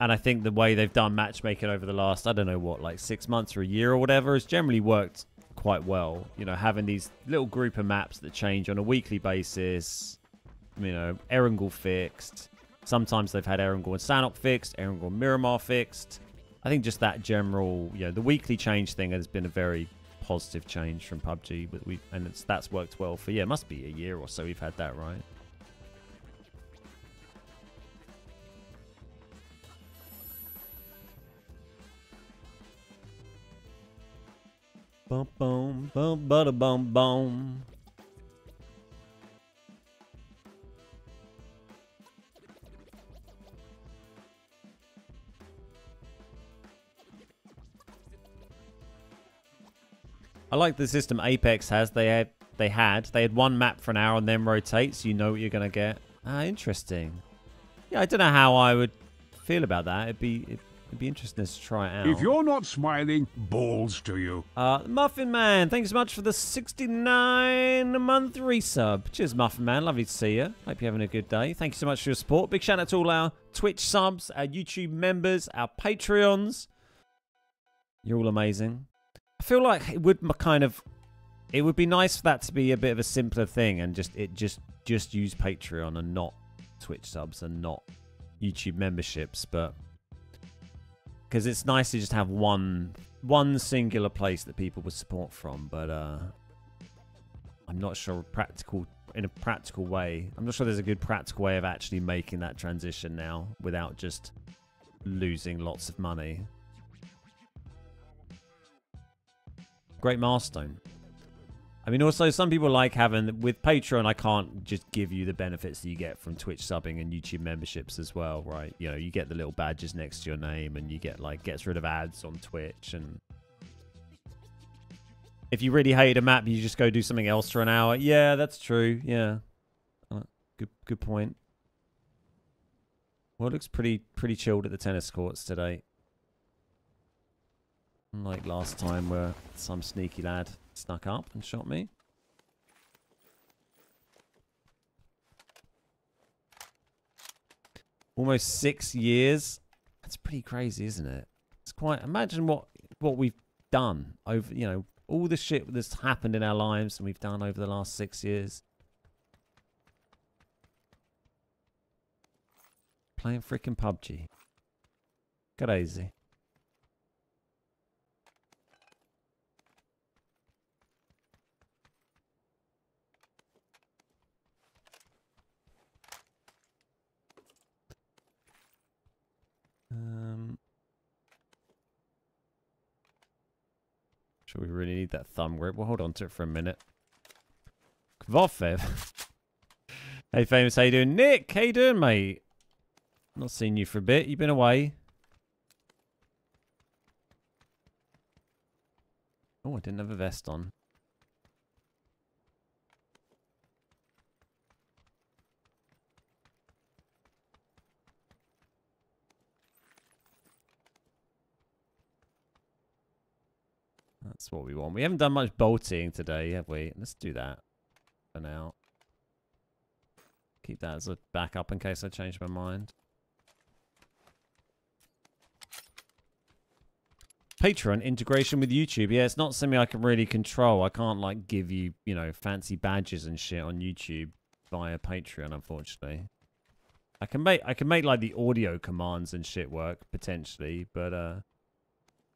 and I think the way they've done matchmaking over the last, I don't know what, like six months or a year or whatever, has generally worked quite well. You know, having these little group of maps that change on a weekly basis. You know, Erangel fixed. Sometimes they've had Erangel and Sanhok fixed, Aaron and Miramar fixed. I think just that general, you know, the weekly change thing has been a very positive change from PUBG, but we and it's that's worked well for yeah, it must be a year or so we've had that right. Bum bum bum bada bum bum. I like the system Apex has. They had they had they had one map for an hour and then rotate, so you know what you're gonna get. Ah, interesting. Yeah, I don't know how I would feel about that. It'd be it'd, be interesting to try it out. If you're not smiling, balls to you. Uh, Muffin Man, thanks so much for the 69 month resub. Cheers, Muffin Man. Lovely to see you. Hope you're having a good day. Thank you so much for your support. Big shout out to all our Twitch subs, our YouTube members, our Patreons. You're all amazing. I feel like it would kind of, it would be nice for that to be a bit of a simpler thing and just it just just use Patreon and not Twitch subs and not YouTube memberships, but because it's nice to just have one one singular place that people would support from. But uh, I'm not sure practical in a practical way. I'm not sure there's a good practical way of actually making that transition now without just losing lots of money. Great milestone. I mean, also, some people like having with Patreon. I can't just give you the benefits that you get from Twitch subbing and YouTube memberships as well, right? You know, you get the little badges next to your name, and you get like gets rid of ads on Twitch. And if you really hate a map, you just go do something else for an hour. Yeah, that's true. Yeah, Uh, good good point. Well, it looks pretty pretty chilled at the tennis courts today. Unlike last time where some sneaky lad snuck up and shot me. Almost six years. That's pretty crazy, isn't it? It's quite. Imagine what what we've done over. You know, all the shit that's happened in our lives and we've done over the last six years. Playing freaking PUBG. Crazy. Um, should we really need that thumb grip? We'll hold on to it for a minute. Kvofev. hey, famous. How you doing? Nick, how you doing, mate? Not seen you for a bit. You've been away. Oh, I didn't have a vest on. That's what we want. We haven't done much bolting today, have we? Let's do that for now. Keep that as a backup in case I change my mind. Patreon integration with YouTube. Yeah, it's not something I can really control. I can't like give you, you know, fancy badges and shit on YouTube via Patreon, unfortunately. I can make I can make like the audio commands and shit work potentially, but uh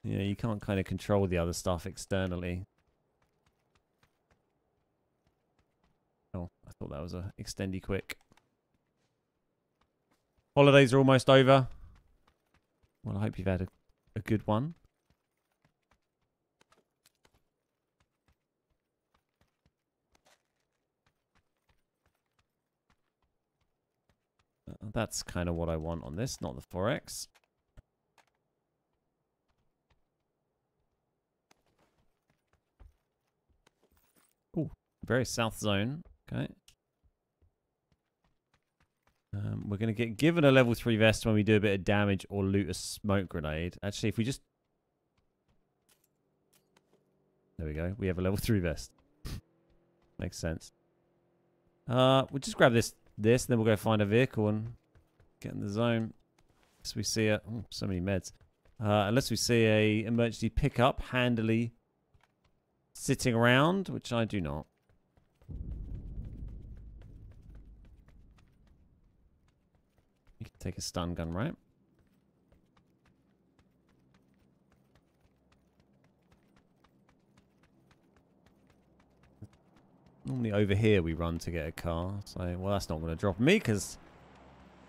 yeah, you can't kind of control the other stuff externally. Oh, I thought that was a extendy quick. Holidays are almost over. Well, I hope you've had a, a good one. Uh, That's kind of what I want on this, not the 4X. Ooh, very south zone. Okay. Um, we're going to get given a level 3 vest when we do a bit of damage or loot a smoke grenade. Actually, if we just... There we go. We have a level 3 vest. Makes sense. Uh, we'll just grab this, this, and then we'll go find a vehicle and get in the zone. Unless we see a... Oh, so many meds. Uh, unless we see a emergency pickup handily sitting around, which I do not. You can take a stun gun, right? Normally over here we run to get a car. So, well, that's not going to drop me because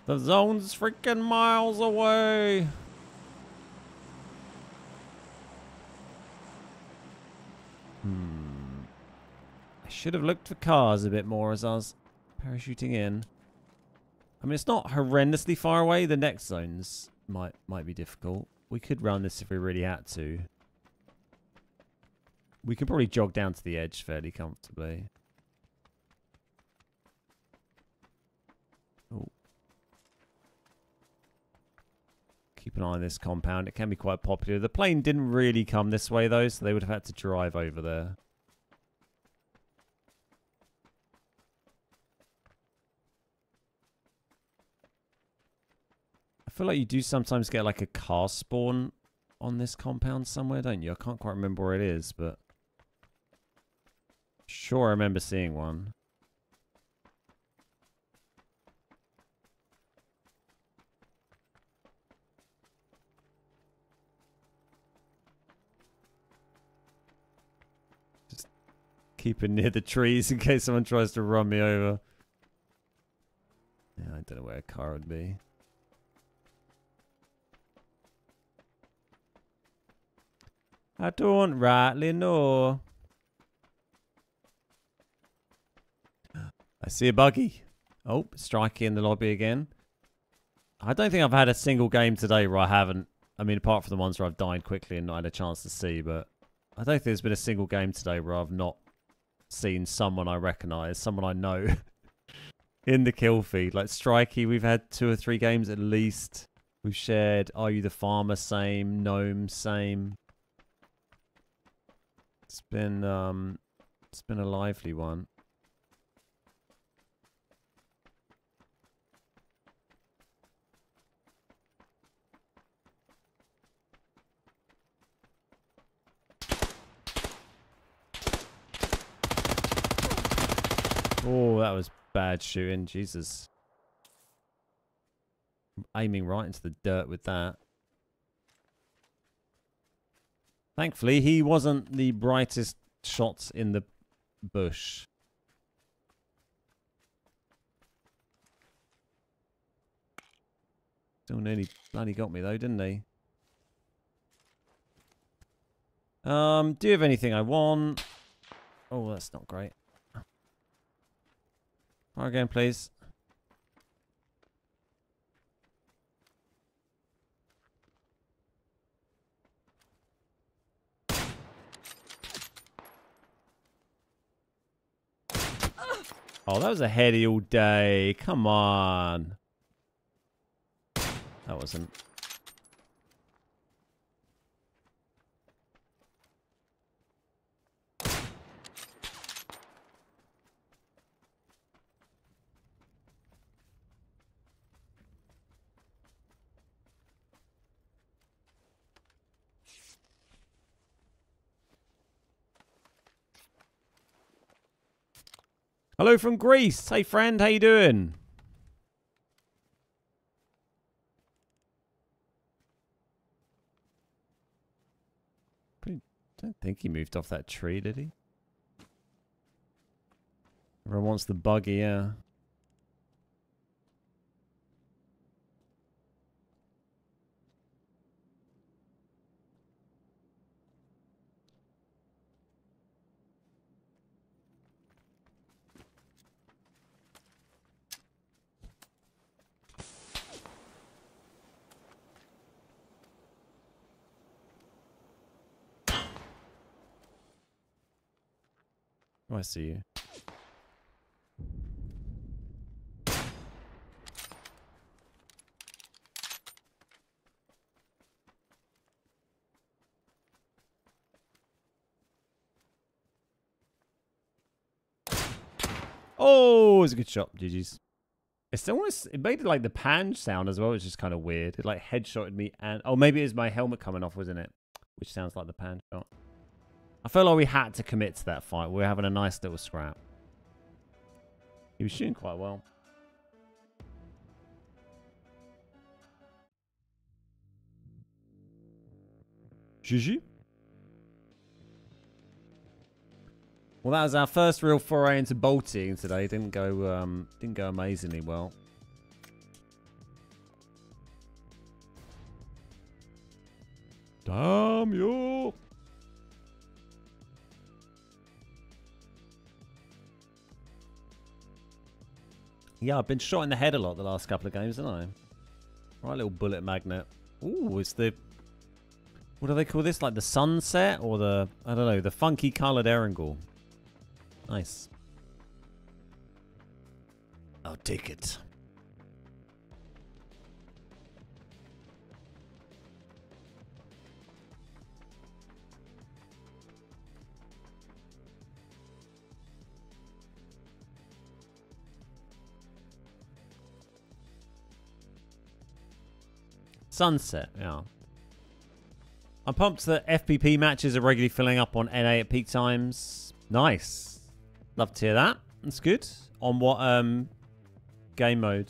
the zone's freaking miles away. Hmm. I should have looked for cars a bit more as I was parachuting in. I mean, it's not horrendously far away. The next zones might might be difficult. We could run this if we really had to. We could probably jog down to the edge fairly comfortably. Oh. Keep an eye on this compound. It can be quite popular. The plane didn't really come this way, though, so they would have had to drive over there. I feel like you do sometimes get like a car spawn on this compound somewhere, don't you? I can't quite remember where it is, but... Sure, I remember seeing one. Keep it near the trees in case someone tries to run me over. Yeah, I don't know where a car would be. I don't rightly know. I see a buggy. Oh, strikey in the lobby again. I don't think I've had a single game today where I haven't. I mean, apart from the ones where I've died quickly and not had a chance to see, but I don't think there's been a single game today where I've not seen someone I recognise, someone I know in the kill feed. Like Strikey, we've had two or three games at least. We've shared Are You the Farmer? Same. Gnome? Same. It's been um it's been a lively one. Oh, that was bad shooting. Jesus. Aiming right into the dirt with that. Thankfully, he wasn't the brightest shot in the bush. Still nearly bloody got me though, didn't he? Um, do you have anything I want? Oh, that's not great. Again, please. Oh, that was a heady all day. Come on. That wasn't. Hello from Greece. Hey friend, how you doing? Don't think he moved off that tree, did he? Everyone wants the buggy, yeah. Oh, I see you. Oh, it's a good shot, GG's. It's almost it made like the pan sound as well, which is kind of weird. It like headshotted me and oh maybe it was my helmet coming off, wasn't it? Which sounds like the pan shot. I felt like we had to commit to that fight. We are having a nice little scrap. He was shooting quite well. GG. Well, that was our first real foray into bolting today. Didn't go, um, didn't go amazingly well. Damn you! Yeah, I've been shot in the head a lot the last couple of games, haven't I? Right, little bullet magnet. Ooh, it's the... What do they call this? Like the sunset or the... I don't know, the funky coloured Erangel. Nice. I'll take it. Sunset, yeah. I'm pumped that FPP matches are regularly filling up on NA at peak times. Nice. Love to hear that. That's good. On what um game mode?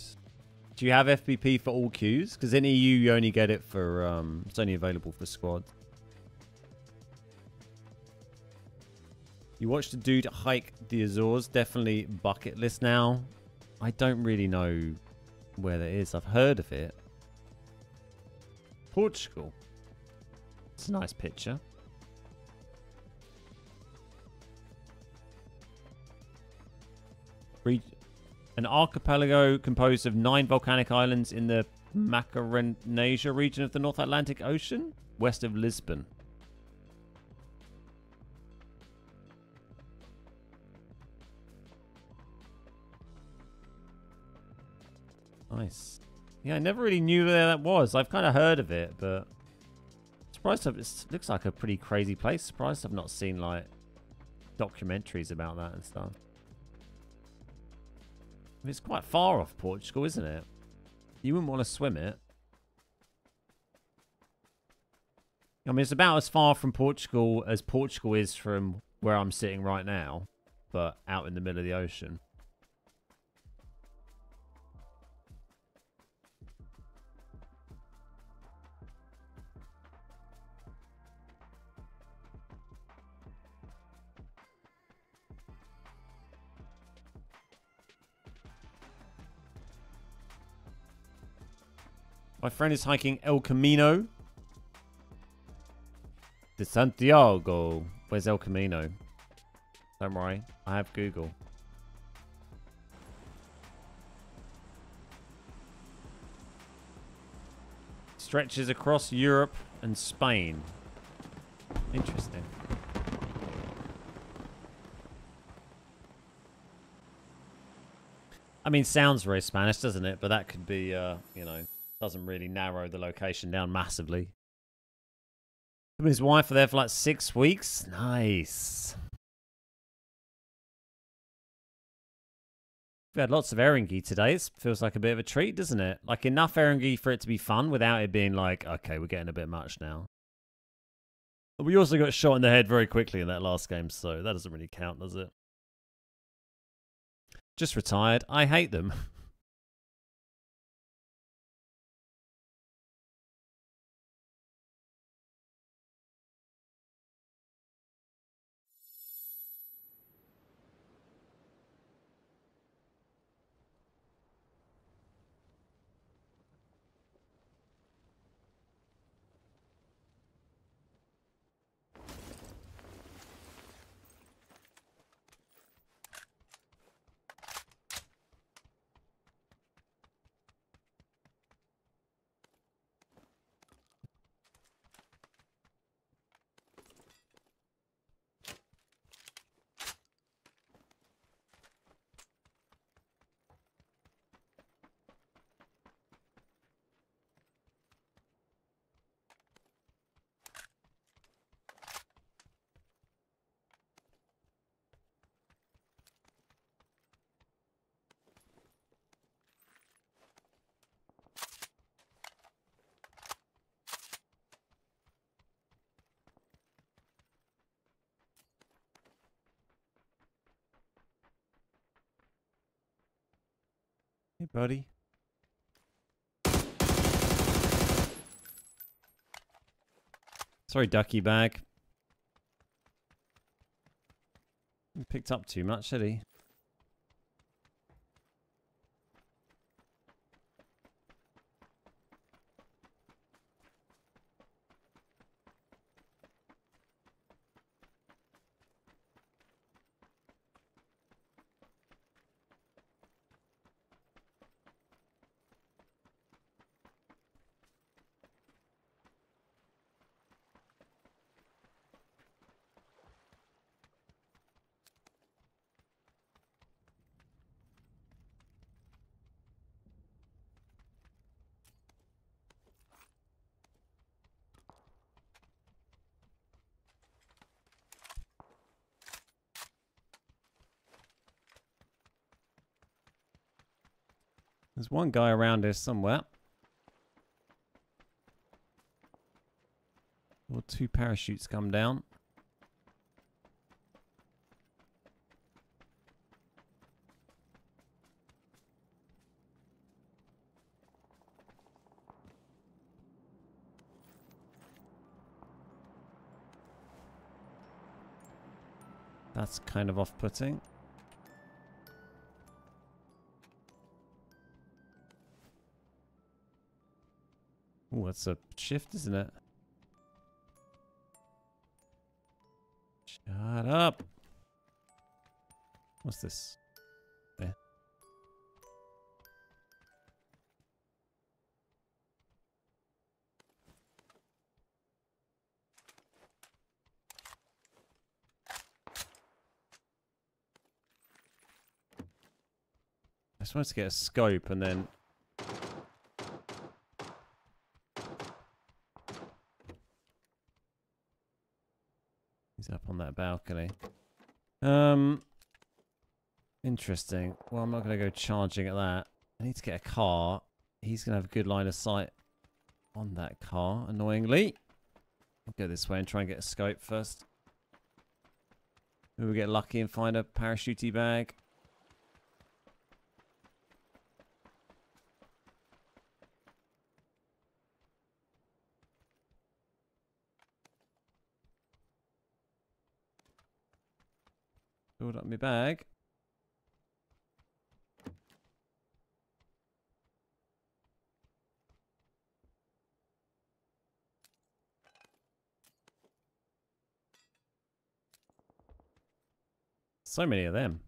Do you have FPP for all queues? Because in EU you only get it for um it's only available for squad. You watched a dude hike the Azores, definitely bucket list now. I don't really know where that is. I've heard of it. Portugal. It's a nice picture. An archipelago composed of nine volcanic islands in the hmm. Macaronesia region of the North Atlantic Ocean, west of Lisbon. Nice. Yeah, I never really knew where that was. I've kind of heard of it, but surprised. I've, It looks like a pretty crazy place. Surprised I've not seen like documentaries about that and stuff. It's quite far off Portugal, isn't it? You wouldn't want to swim it. I mean, it's about as far from Portugal as Portugal is from where I'm sitting right now, but out in the middle of the ocean. My friend is hiking El Camino. de Santiago. Where's El Camino? Don't worry, I have Google. Stretches across Europe and Spain. Interesting. I mean, sounds very Spanish, doesn't it? But that could be, uh, you know, doesn't really narrow the location down massively. Him and his wife were there for like six weeks. Nice. We had lots of Erengi today. It feels like a bit of a treat, doesn't it? Like enough Erengi for it to be fun without it being like, okay, we're getting a bit much now. We also got shot in the head very quickly in that last game, so that doesn't really count, does it? Just retired. I hate them. buddy. Sorry, ducky bag. He picked up too much, did he? There's one guy around here somewhere. Or two parachutes come down. That's kind of off-putting. That's a shift, isn't it? Shut up. What's this? There. I just wanted to get a scope and then He's up on that balcony. Um, interesting. Well, I'm not going to go charging at that. I need to get a car. He's going to have a good line of sight on that car, annoyingly. I'll go this way and try and get a scope first. Maybe we get lucky and find a parachutey bag. filled up my bag. So many of them.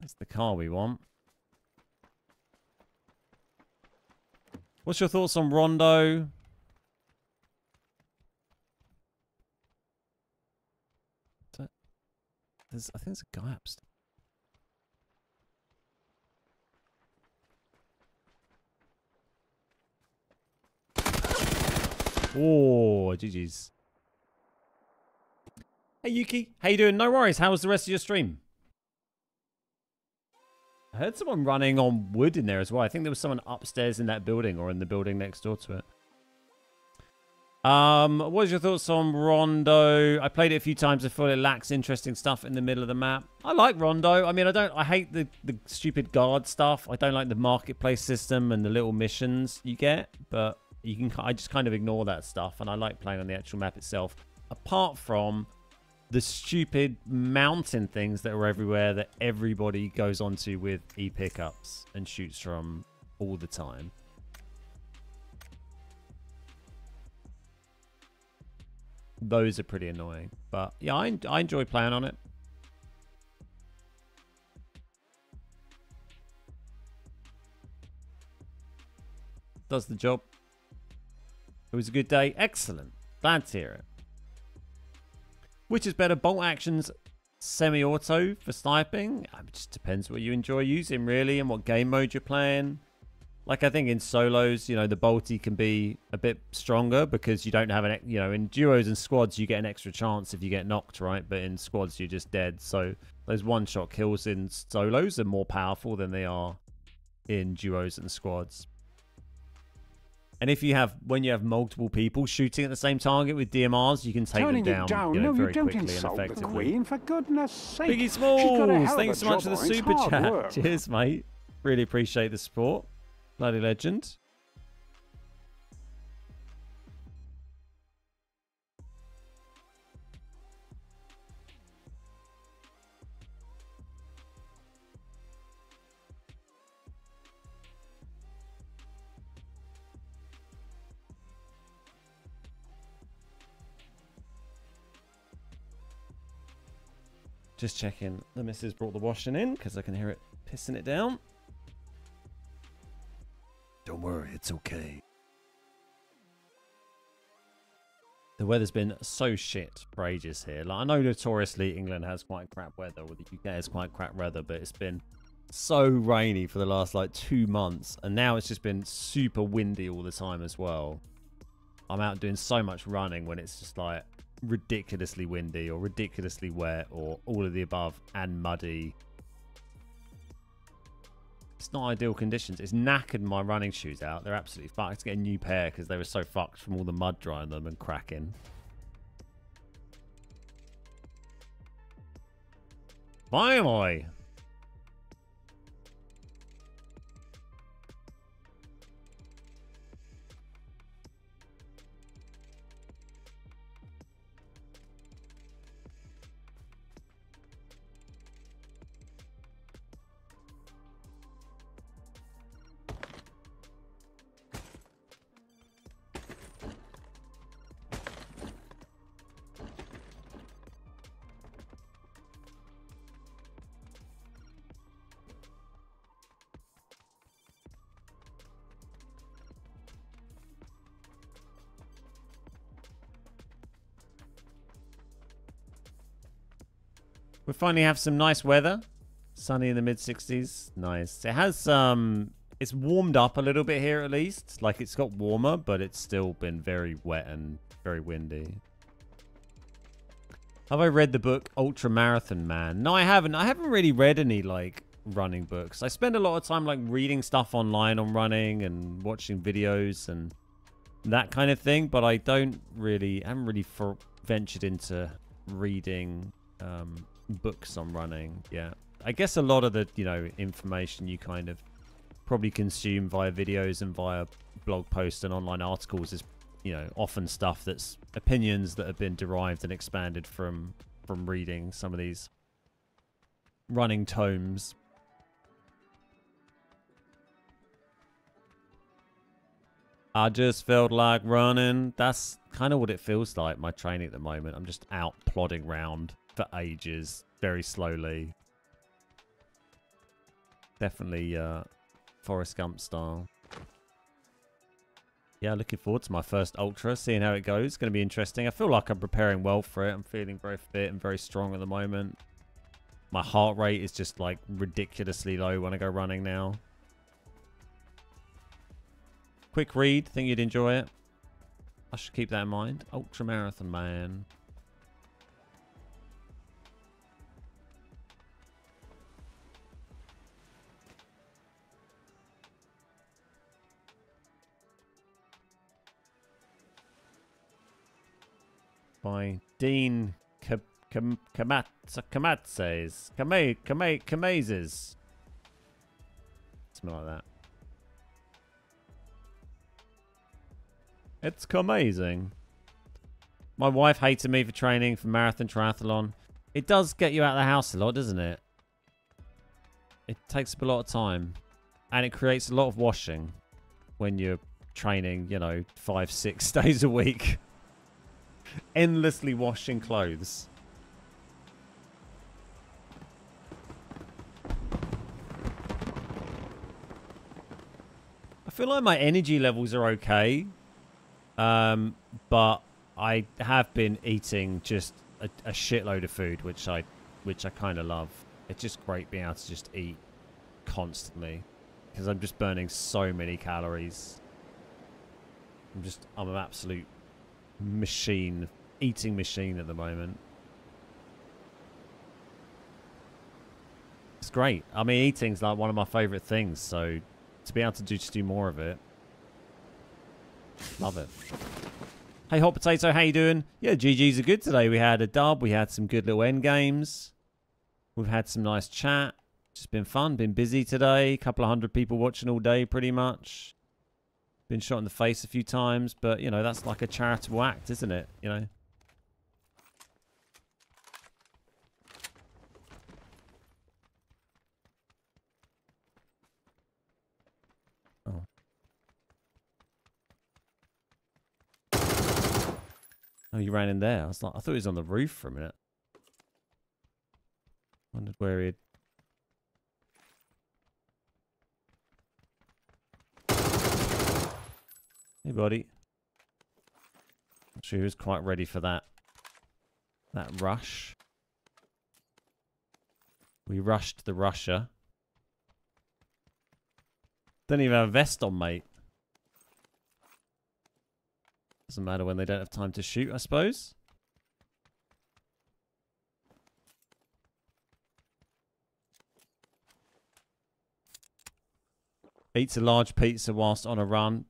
That's the car we want. What's your thoughts on Rondo? There's, I think there's a guy upstairs. Oh, GG's. Hey Yuki, how you doing? No worries. How was the rest of your stream? I heard someone running on wood in there as well. I think there was someone upstairs in that building or in the building next door to it. Um, what was your thoughts on Rondo? I played it a few times. Feel it lacks interesting stuff in the middle of the map. I like Rondo. I mean, I don't. I hate the the stupid guard stuff. I don't like the marketplace system and the little missions you get. But you can. I just kind of ignore that stuff, and I like playing on the actual map itself. Apart from the stupid mountain things that are everywhere that everybody goes onto with e pickups and shoots from all the time. Those are pretty annoying. But yeah, I, I enjoy playing on it. Does the job. It was a good day. Excellent. Glad to hear it. Which is better, bolt actions semi-auto for sniping? Uh, It just depends what you enjoy using, really, and what game mode you're playing. Like I think in solos, you know, the bolty can be a bit stronger because you don't have an, you know, in duos and squads you get an extra chance if you get knocked, right? But in squads you're just dead. So those one-shot kills in solos are more powerful than they are in duos and squads. And if you have, when you have multiple people shooting at the same target with DMRs, you can take Turning them down, it down. you know, no, very you don't quickly and insult the effectively. Queen, for goodness sake. Biggie She's got a Smalls, thanks so much for the super chat. work. Cheers, mate. Really appreciate the support. Bloody legend. Just checking. The missus brought the washing in because I can hear it pissing it down. Don't worry, it's okay. The weather's been so shit for ages here. Like I know notoriously England has quite crap weather, or the UK has quite crap weather, but it's been so rainy for the last like two months, and now it's just been super windy all the time as well. I'm out doing so much running when it's just like ridiculously windy or ridiculously wet or all of the above and muddy. It's not ideal conditions. It's knackered my running shoes out. They're absolutely fucked. I had to get a new pair because they were so fucked from all the mud drying them and cracking. Finally! Finally have some nice weather. Sunny in the mid 60s. Nice. It has um it's warmed up a little bit here at least. Like it's got warmer, but it's still been very wet and very windy. Have I read the book Ultra Marathon Man? No, I haven't. I haven't really read any like running books. I spend a lot of time like reading stuff online on running and watching videos and that kind of thing, but I don't really I haven't really ventured into reading um, books on running. Yeah, I guess a lot of the you know information you kind of probably consume via videos and via blog posts and online articles is you know often stuff that's opinions that have been derived and expanded from from reading some of these running tomes. I just felt like running. That's kind of what it feels like, my training at the moment. I'm just out plodding round for ages, very slowly. Definitely uh, Forrest Gump style. Yeah, looking forward to my first Ultra, seeing how it goes. Going to be interesting. I feel like I'm preparing well for it. I'm feeling very fit and very strong at the moment. My heart rate is just like ridiculously low when I go running now. Quick read. Think you'd enjoy it. I should keep that in mind. Ultra Marathon Man. By Dean Ka- Kam- Kamatzes. Kame Kame Kamazes. Something like that. It's amazing. My wife hated me for training for marathon triathlon. It does get you out of the house a lot, doesn't it? It takes up a lot of time. And it creates a lot of washing when you're training, you know, five, six days a week. Endlessly washing clothes. I feel like my energy levels are okay. Um, but I have been eating just a, a shitload of food, which I, which I kind of love. It's just great being able to just eat constantly, because I'm just burning so many calories. I'm just, I'm an absolute machine, eating machine at the moment. It's great. I mean, eating's like one of my favorite things, so to be able to do, just do more of it, Love it. Hey, Hot Potato, how you doing? Yeah, GG's are good today. We had a dub. We had some good little end games. We've had some nice chat. It's been fun. Been busy today. A couple of hundred people watching all day, pretty much. Been shot in the face a few times, but, you know, that's like a charitable act, isn't it? You know? Oh. Oh, you ran in there. I was like, I thought he was on the roof for a minute. Wondered where he'd. Hey, buddy. Not sure he was quite ready for that. That rush. We rushed the rusher. Don't even have a vest on, mate. Doesn't matter when they don't have time to shoot, I suppose. Eats a large pizza whilst on a run.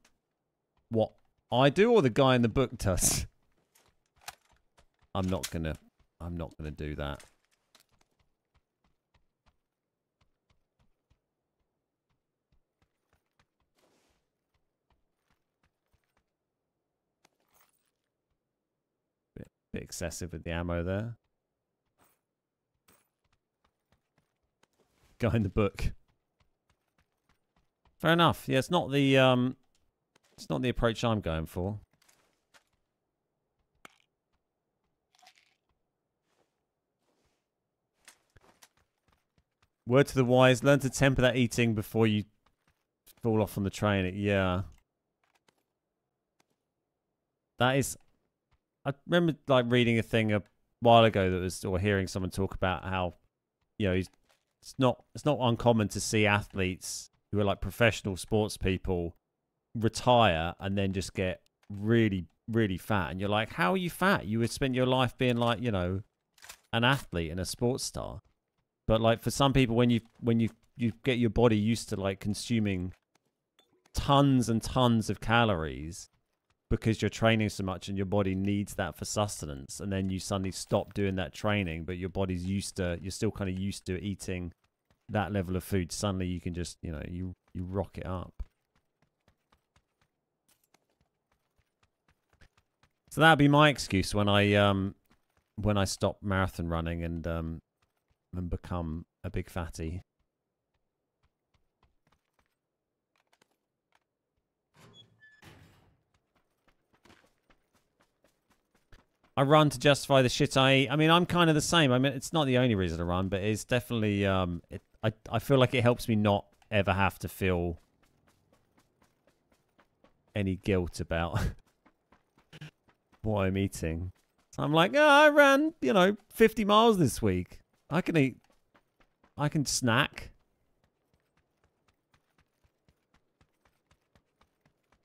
What I do or the guy in the book does? I'm not gonna I'm not gonna do that. Bit, bit excessive with the ammo there. Guy in the book. Fair enough. Yeah, it's not the um it's not the approach I'm going for. Word to the wise, learn to temper that eating before you fall off on the train. Yeah. That is I remember like reading a thing a while ago that was or hearing someone talk about how you know, it's not it's not uncommon to see athletes who are like professional sports people retire and then just get really really fat. And you're like how are you fat? You would spend your life being like you know an athlete and a sports star. But like for some people when you when you you get your body used to like consuming tons and tons of calories because you're training so much and your body needs that for sustenance and then you suddenly stop doing that training but your body's used to you're still kind of used to eating that level of food suddenly you can just you know you you rock it up So that'd be my excuse when I um when I stop marathon running and um and become a big fatty. I run to justify the shit I eat. I mean, I'm kind of the same. I mean, it's not the only reason to run, but it's definitely um, it, I I feel like it helps me not ever have to feel any guilt about what I'm eating. So I'm like, oh, I ran, you know, 50 miles this week. I can eat. I can snack.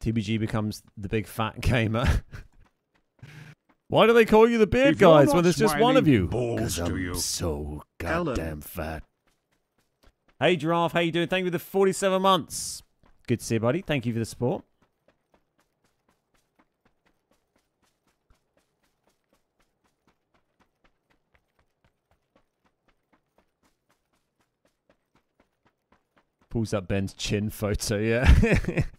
TBG becomes the big fat gamer. Why do they call you the beard If guys when there's just one of you? balls to you. so goddamn fat. Hey Giraffe, how you doing? Thank you for the 47 months. Good to see you, buddy. Thank you for the support. Pulls up Ben's chin photo, yeah.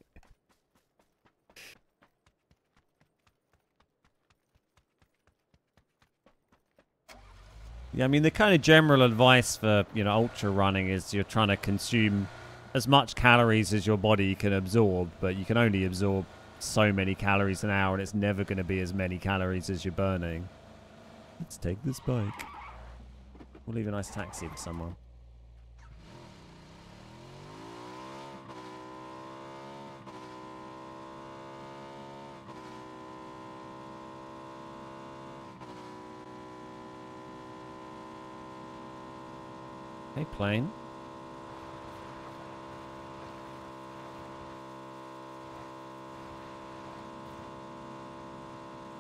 Yeah, I mean the kind of general advice for you know ultra running is you're trying to consume as much calories as your body can absorb, but you can only absorb so many calories an hour, and it's never going to be as many calories as you're burning. Let's take this bike. We'll leave a nice taxi for someone. Hey, plane.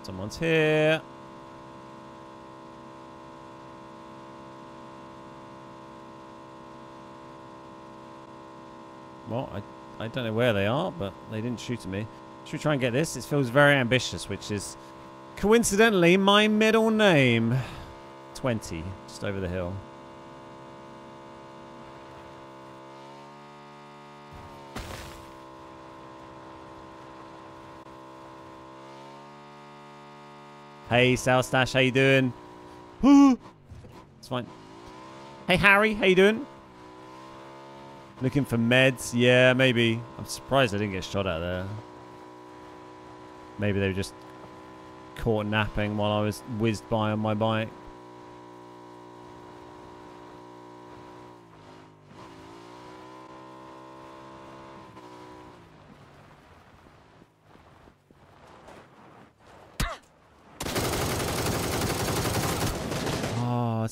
Someone's here. Well, I, I don't know where they are, but they didn't shoot at me. Should we try and get this? It feels very ambitious, which is coincidentally my middle name. 20, just over the hill. Hey, South Stash, how you doing? it's fine. Hey, Harry, how you doing? Looking for meds? Yeah, maybe. I'm surprised I didn't get shot out there. Maybe they were just caught napping while I was whizzed by on my bike.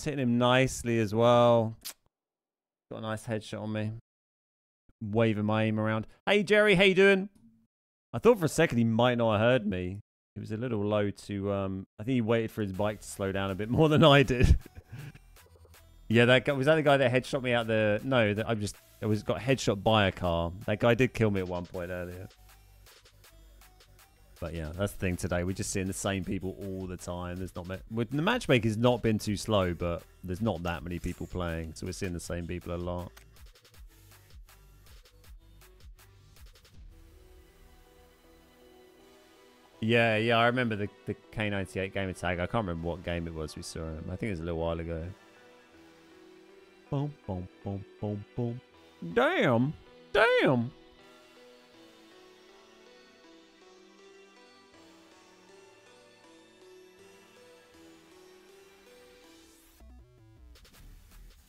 It's hitting him nicely as well. Got a nice headshot on me. Waving my aim around. Hey Jerry, how you doing? I thought for a second he might not have heard me. He was a little low to um I think he waited for his bike to slow down a bit more than I did. yeah, that guy was that the guy that headshot me out the no, that I just I was got headshot by a car. That guy did kill me at one point earlier. But yeah, that's the thing today. We're just seeing the same people all the time. There's not the matchmaker's not been too slow, but there's not that many people playing, so we're seeing the same people a lot. Yeah, yeah, I remember the, the K98 gamer tag. I can't remember what game it was we saw him. I think it was a little while ago. Boom, boom, boom, boom, boom. Damn! Damn!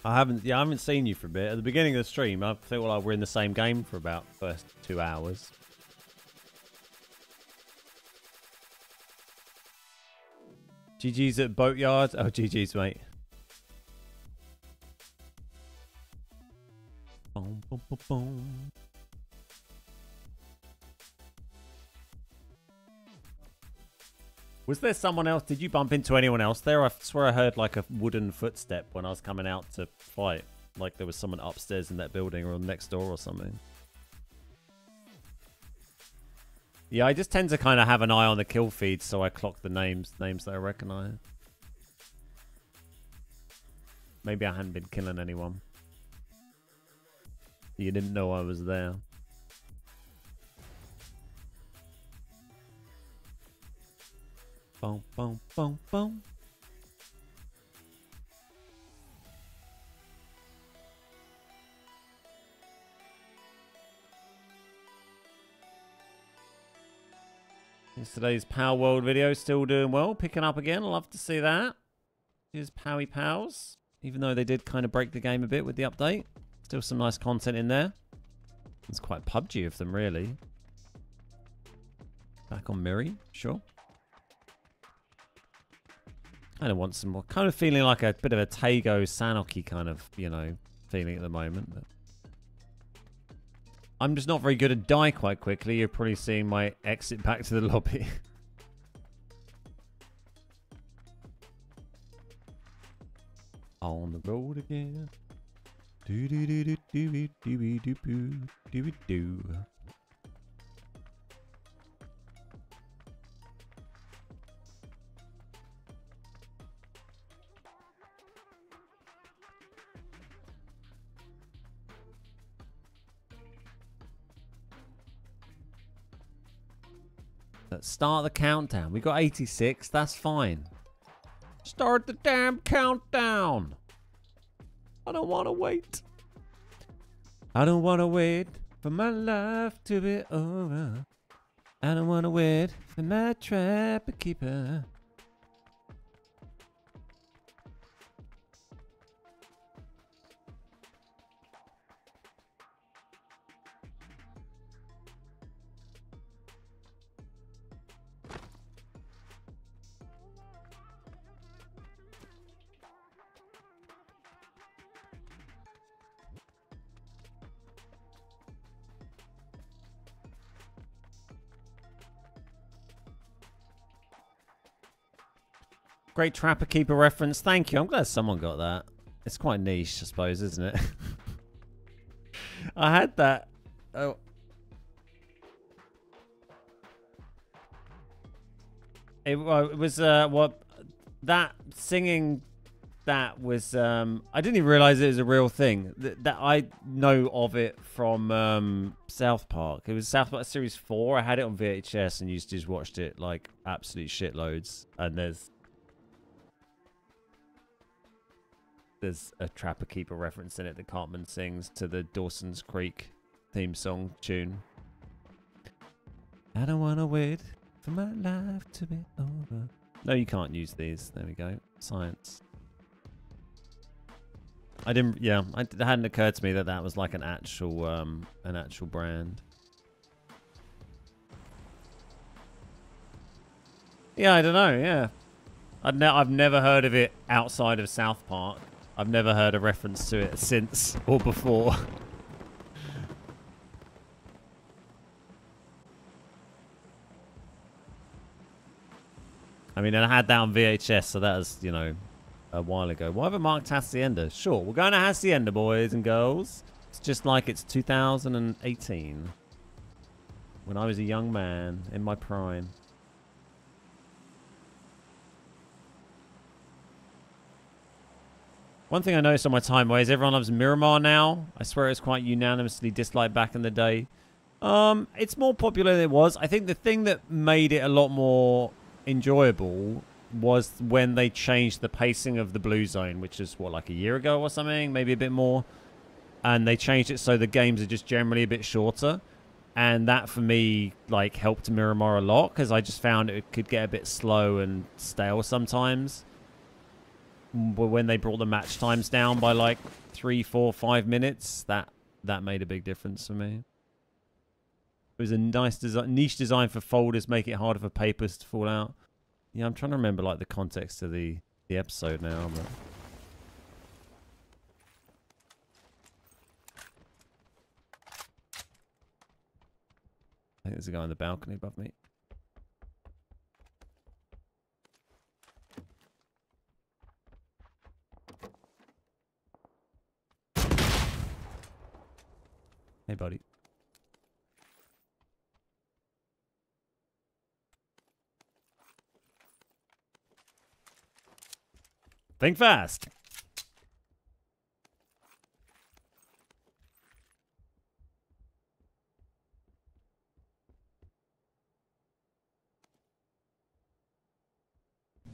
I haven't, yeah, I haven't seen you for a bit. At the beginning of the stream, I thought, well, we're in the same game for about first two hours. GG's at Boatyard. Oh, GG's, mate. Boom, boom, boom, Was there someone else? Did you bump into anyone else there? I swear I heard like a wooden footstep when I was coming out to fight. Like there was someone upstairs in that building or next door or something. Yeah, I just tend to kind of have an eye on the kill feed, so I clock the names, names that I recognize. Maybe I hadn't been killing anyone. You didn't know I was there. Boom, boom, boom, boom. Yesterday's Palworld video still doing well, picking up again. Love to see that. Here's Powy Pals. Even though they did kind of break the game a bit with the update, still some nice content in there. It's quite PUBG of them, really. Back on Miri, sure. Kind of want some more. Kind of feeling like a bit of a Taego Sanoki kind of, you know, feeling at the moment. But I'm just not very good at die quite quickly. You're probably seeing my exit back to the lobby. On the road again. Do do do do do do do do do do do. Let's start the countdown. We got 86. That's fine. Start the damn countdown. I don't want to wait. I don't want to wait for my life to be over. I don't want to wait for my trapper keeper. Great Trapper Keeper reference. Thank you. I'm glad someone got that. It's quite niche, I suppose, isn't it? I had that. Oh. It, it was uh, what that singing that was um I didn't even realize it was a real thing. That, that I know of it from um South Park. It was South Park series 4. I had it on VHS and used to just watched it like absolute shitloads and there's there's a Trapper Keeper reference in it that Cartman sings to the Dawson's Creek theme song tune. I don't want to wait for my life to be over. No, you can't use these. There we go. Science. I didn't. Yeah, I, it hadn't occurred to me that that was like an actual, um, an actual brand. Yeah, I don't know. Yeah, I've, ne- I've never heard of it outside of South Park. I've never heard a reference to it since or before. I mean, I had that on VHS, so that was, you know, a while ago. Why haven't marked Hacienda? Sure, we're going to Hacienda, boys and girls. It's just like it's 2018. When I was a young man in my prime. One thing I noticed on my timeways, everyone loves Miramar now. I swear it was quite unanimously disliked back in the day. Um, it's more popular than it was. I think the thing that made it a lot more enjoyable was when they changed the pacing of the blue zone, which is what like a year ago or something, maybe a bit more. And they changed it so the games are just generally a bit shorter. And that for me like helped Miramar a lot because I just found it could get a bit slow and stale sometimes. When they brought the match times down by like three, four, five minutes, that that made a big difference for me. It was a nice design, niche design for folders, make it harder for papers to fall out. Yeah, I'm trying to remember like the context of the the episode now. But... I think there's a guy on the balcony above me. Hey, buddy. Think fast.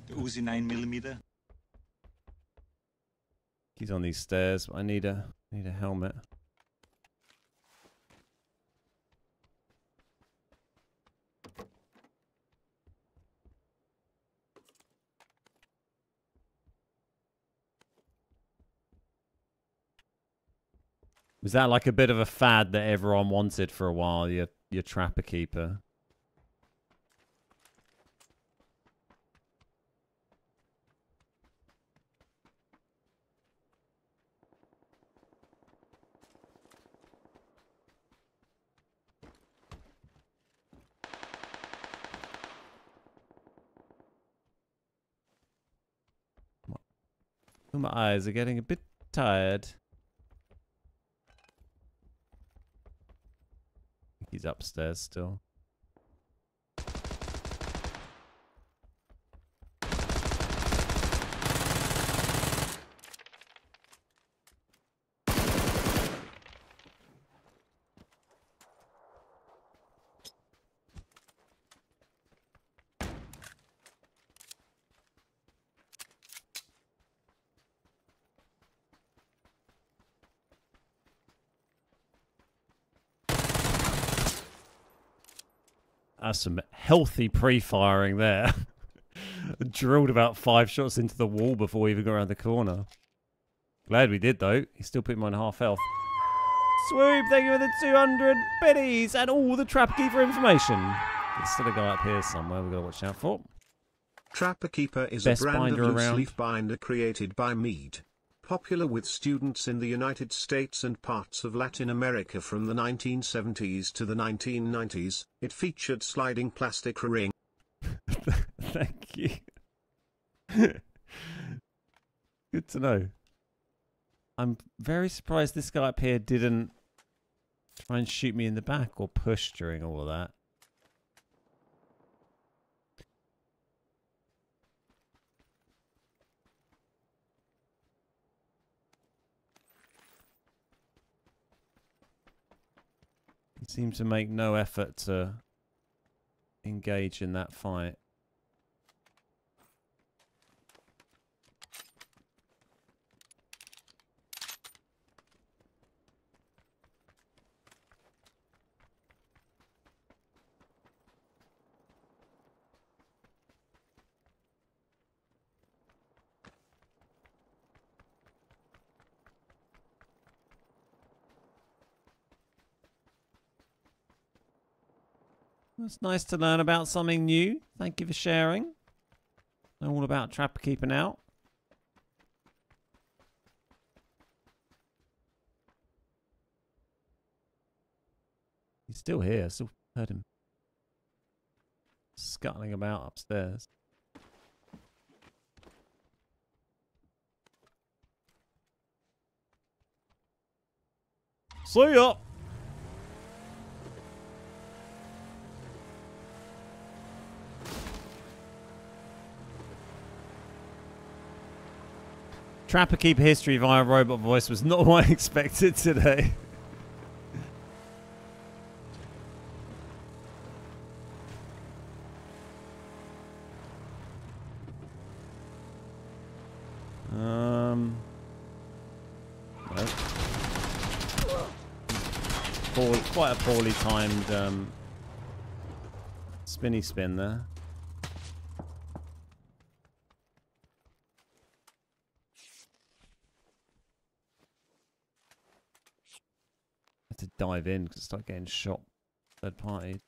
The Uzi 9 millimeter. He's on these stairs. I need a need a helmet. Was that like a bit of a fad that everyone wanted for a while? Your your trapper keeper. My eyes are getting a bit tired. He's upstairs still. That's some healthy pre-firing there. Drilled about five shots into the wall before we even got around the corner. Glad we did though. He's still putting me on half health. Swoop, thank you for the 200 biddies and all the trap keeper information. There's still a guy up here somewhere we've got to watch out for. Trapper Keeper is Best a brand of loose around. leaf binder created by Mead. Popular with students in the United States and parts of Latin America from the 1970s to the 1990s, it featured sliding plastic ring. Thank you. Good to know. I'm very surprised this guy up here didn't try and shoot me in the back or push during all of that. He seemed to make no effort to engage in that fight. It's nice to learn about something new. Thank you for sharing. Know all about trapper keeping out. He's still here. I still heard him scuttling about upstairs. See ya! Trapper Keep history via robot voice was not what I expected today. Um. Poor, quite a poorly timed um, spinny spin there. Dive in because I started getting shot third party.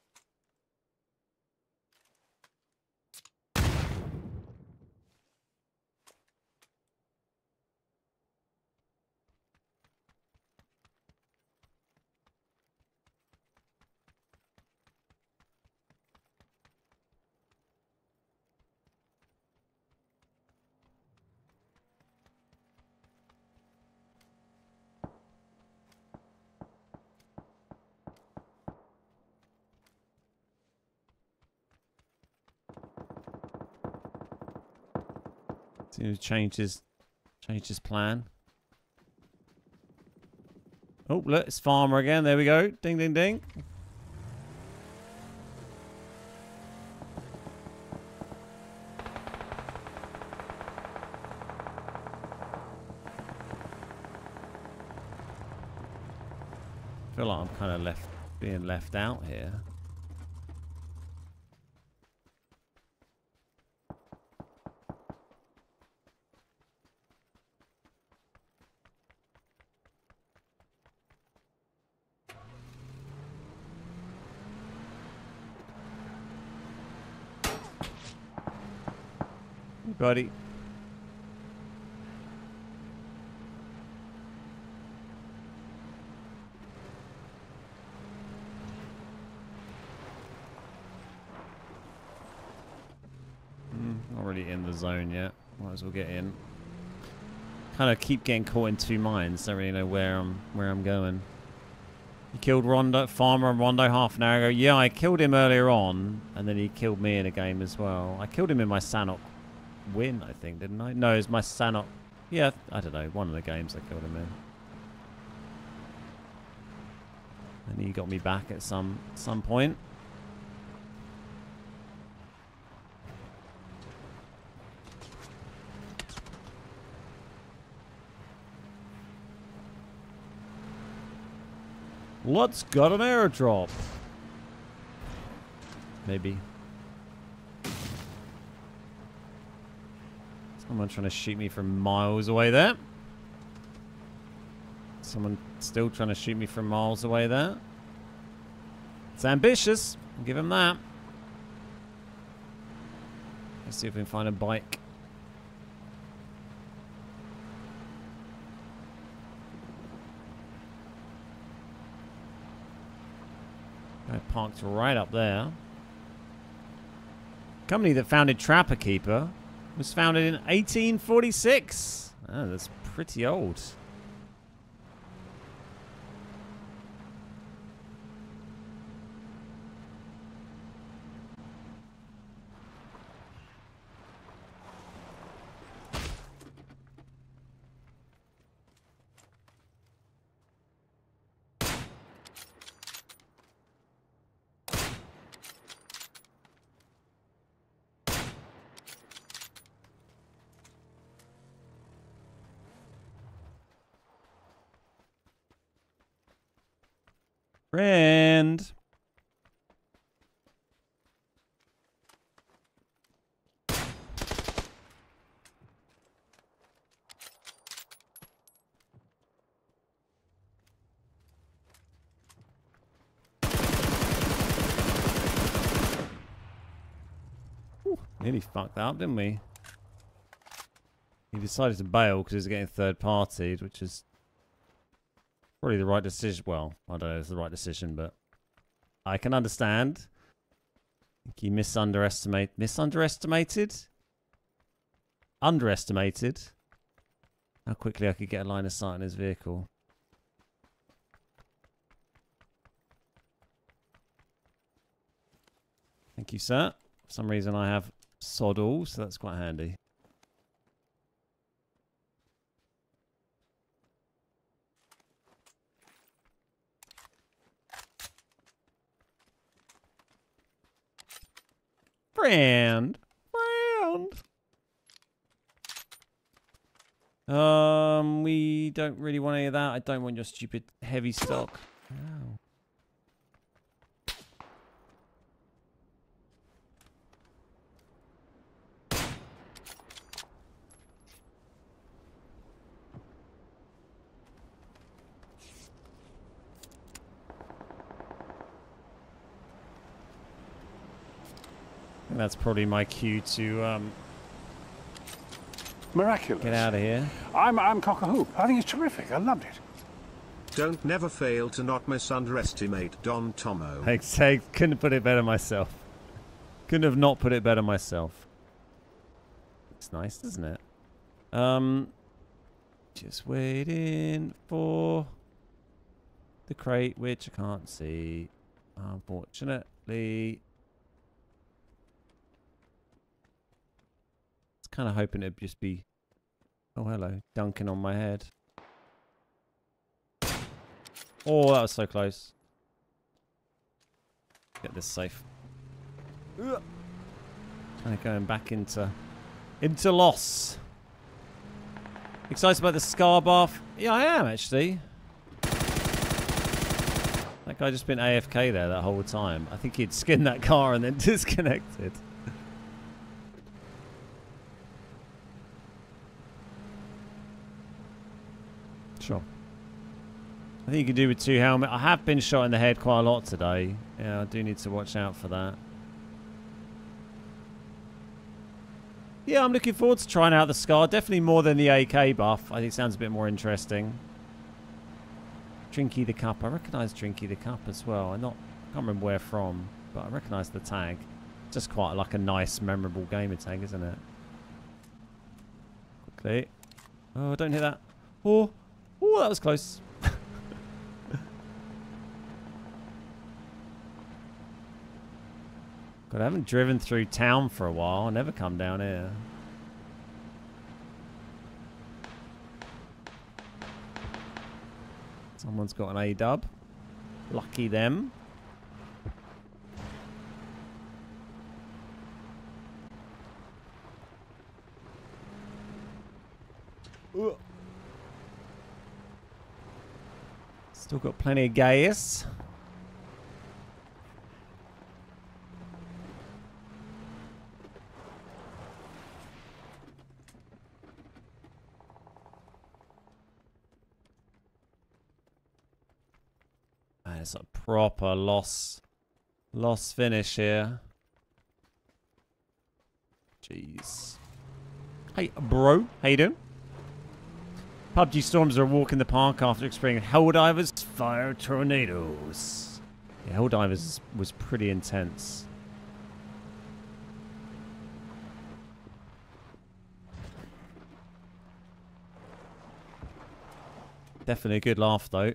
Change his change his plan. Oh, look, it's Farmer again. There we go. Ding, ding, ding. Feel like I'm kind of left being left out here. Buddy. Mm, not really in the zone yet. Might as well get in. Kind of keep getting caught in two minds. Don't really know where I'm where I'm going. You killed Rondo, Farmer and Rondo half an hour ago. Yeah, I killed him earlier on, and then he killed me in a game as well. I killed him in my Sanhok win, I think, didn't I? No, it was my Sanhok. Yeah, I don't know. One of the games I killed him in. And he got me back at some some point. Let's got an airdrop. Maybe. Someone trying to shoot me from miles away there. Someone still trying to shoot me from miles away there. It's ambitious. I'll give him that. Let's see if we can find a bike. I parked right up there. Company that founded Trapper Keeper was founded in 1846. Oh, that's pretty old. Friend. Ooh, nearly fucked that up, didn't we? He decided to bail because he was getting third partied, which is Probably the right decision. Well, I don't know if it's the right decision, but I can understand. I he misunderestimate misunderestimated? Underestimated how quickly I could get a line of sight on his vehicle. Thank you, sir. For some reason I have sod all, so that's quite handy. Friend. Friend. Um, we don't really want any of that. I don't want your stupid heavy stock. Ow. That's probably my cue to um, Miraculous. get out of here. I'm, I'm cock a hoop. I think it's terrific. I loved it. Don't never fail to not misunderestimate Don Tomo. Thanks, hey, couldn't put it better myself. Couldn't have not put it better myself. It's nice, isn't it? Um, just waiting for the crate, which I can't see. Unfortunately, kind of hoping it'd just be. Oh, hello, dunking on my head. Oh, that was so close. Get this safe. Kind of going back into into loss. Excited about the scar buff? Yeah, I am actually. That guy just been AFK there that whole time. I think he'd skinned that car and then disconnected. I think you can do with two helmet. I have been shot in the head quite a lot today. Yeah, I do need to watch out for that. Yeah, I'm looking forward to trying out the Scar. Definitely more than the AK buff. I think it sounds a bit more interesting. Drinky the Cup. I recognise Drinky the Cup as well. I not can't remember where from, but I recognise the tag. Just quite like a nice, memorable gamer tag, isn't it? Quickly. Oh, I don't hit that. Oh, oh, that was close. God, I haven't driven through town for a while. I never come down here. Someone's got an A-dub. Lucky them. Ugh. Still got plenty of gas. It's a proper loss. Loss finish here. Jeez. Hey, bro. How you doing? PUBG Storms are a walk in the park after experiencing Helldivers Fire Tornadoes. Yeah, Helldivers was pretty intense. Definitely a good laugh, though.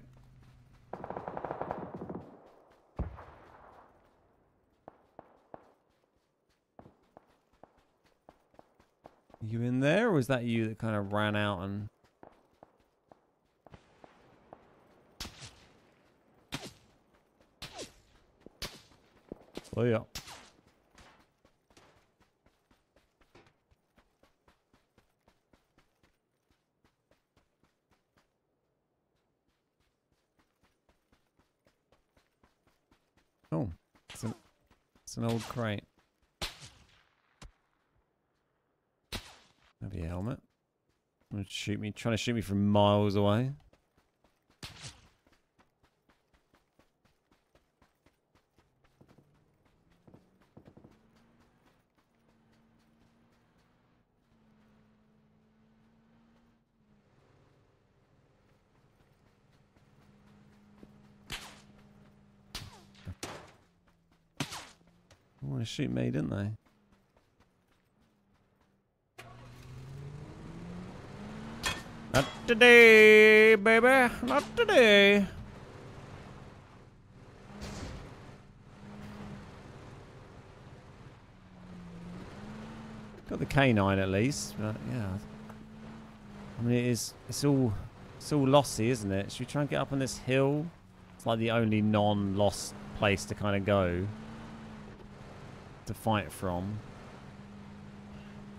You in there, or was that you that kind of ran out and... Oh yeah. Oh, it's an, it's an old crate. Maybe a helmet. Shoot me, trying to shoot me from miles away. Want to shoot me, didn't they? Not today, baby. Not today. Got the canine at least, but yeah. I mean, it is. It's all. It's all lossy, isn't it? Should we try and get up on this hill? It's like the only non-lost place to kind of go to fight from.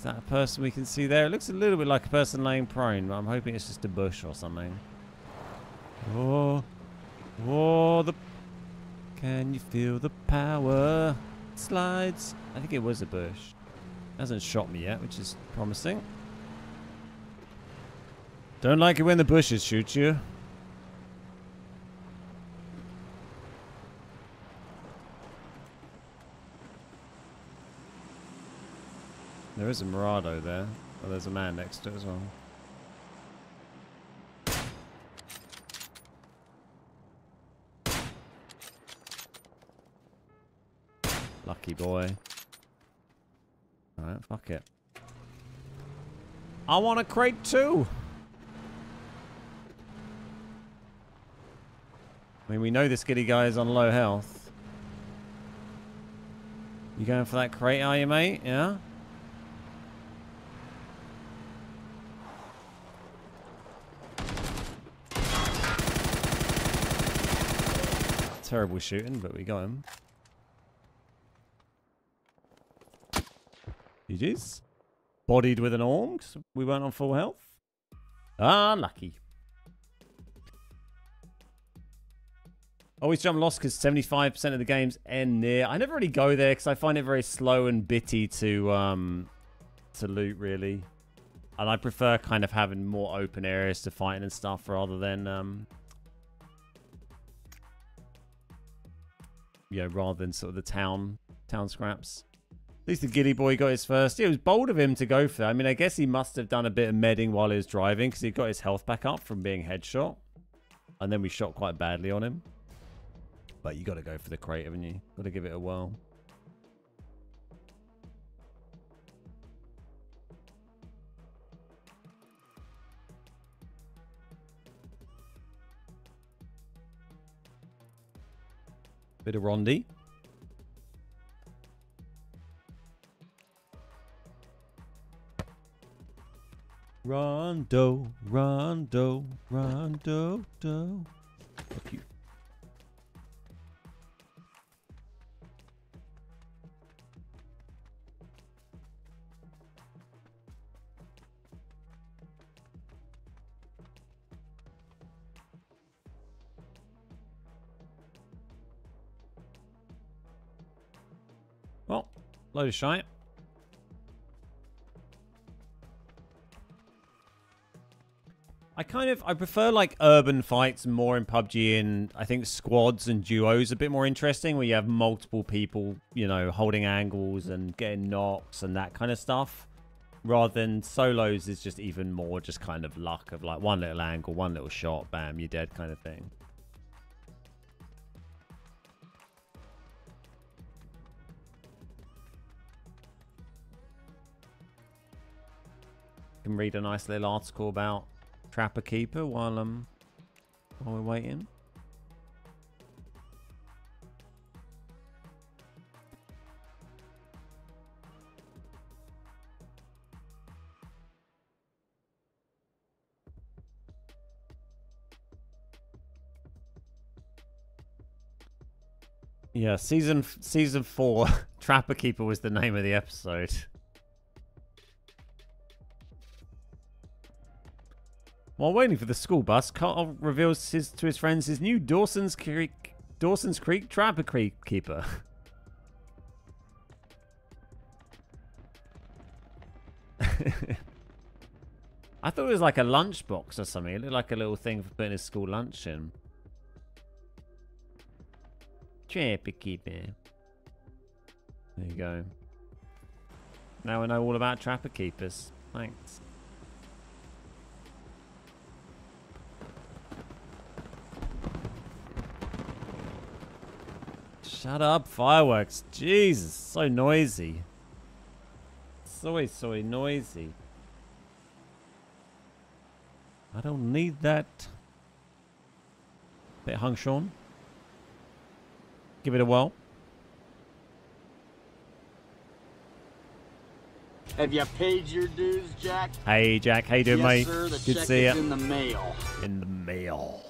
That person we can see there? It looks a little bit like a person laying prone, but I'm hoping it's just a bush or something. Oh, oh, the. Can you feel the power? Slides. I think it was a bush. Hasn't shot me yet, which is promising. Don't like it when the bushes shoot you. There is a Mirado there. Oh, there's a man next to it as well. Lucky boy. Alright, fuck it. I want a crate too! I mean, we know this giddy guy is on low health. You going for that crate, are you, mate? Yeah? Terrible shooting, but we got him. GG's. Bodied with an orm, we weren't on full health. Ah, lucky. Always jump lost because 75% of the games end near. I never really go there because I find it very slow and bitty to um to loot really. And I prefer kind of having more open areas to fight and stuff rather than um you know, rather than sort of the town town scraps. At least the giddy boy got his first. Yeah, It was bold of him to go for that. I mean, I guess he must have done a bit of medding while he was driving because he got his health back up from being headshot. And then we shot quite badly on him. But you got to go for the crate, haven't you? Got to give it a whirl. Bit of Rondi. Rondo, Rondo, Rondo, do. Fuck you. Load of shite. I kind of I prefer like urban fights more in PUBG and I think squads and duos a bit more interesting where you have multiple people, you know, holding angles and getting knocks and that kind of stuff. Rather than solos is just even more just kind of luck of like one little angle, one little shot, bam, you're dead kind of thing. Can read a nice little article about Trapper Keeper while um while we're waiting. Yeah, season season four, Trapper Keeper was the name of the episode. While waiting for the school bus, Carl reveals his, to his friends his new Dawson's Creek Dawson's Creek Trapper Creek Keeper. I thought it was like a lunchbox or something. It looked like a little thing for putting his school lunch in. Trapper Keeper. There you go. Now we know all about Trapper Keepers. Thanks. Shut up, fireworks. Jesus, so noisy. So, so noisy. I don't need that. Bit hung Sean. Give it a whirl. Have you paid your dues, Jack? Hey, Jack. How you doing, yes, mate? sir. The Good to see is you. in the mail. In the mail.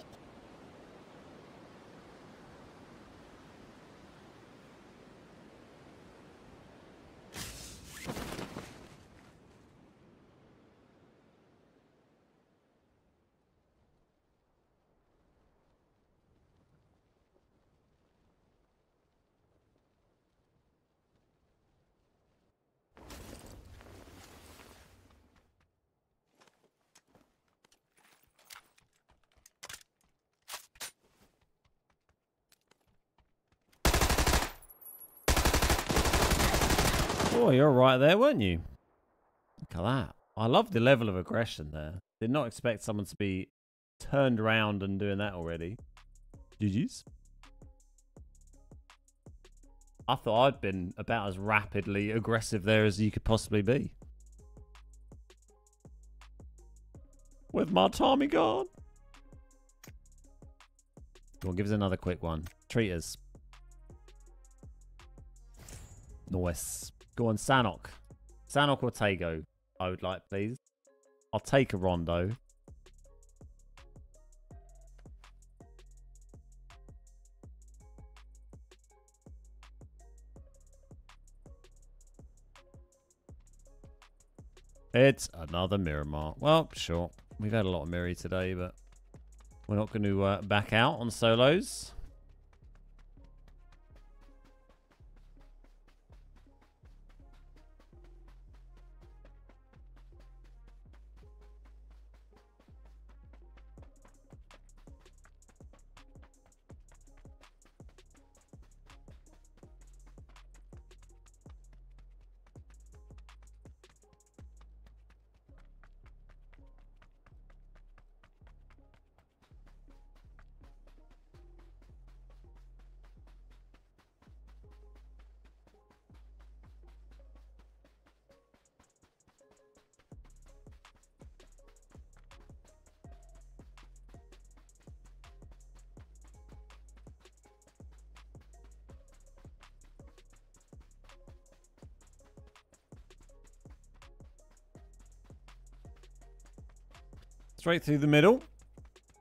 Oh, you're right there, weren't you? Look at that. I love the level of aggression there. Did not expect someone to be turned around and doing that already. GG's. I thought I'd been about as rapidly aggressive there as you could possibly be. With my Tommy gun. Go on, give us another quick one. Treat us. Nice. Go on, Sanhok. Sanhok or Taego? I would like, please. I'll take a Rondo. It's another Miramar. Well, sure. We've had a lot of Miri today, but we're not going to uh, back out on solos. Straight through the middle.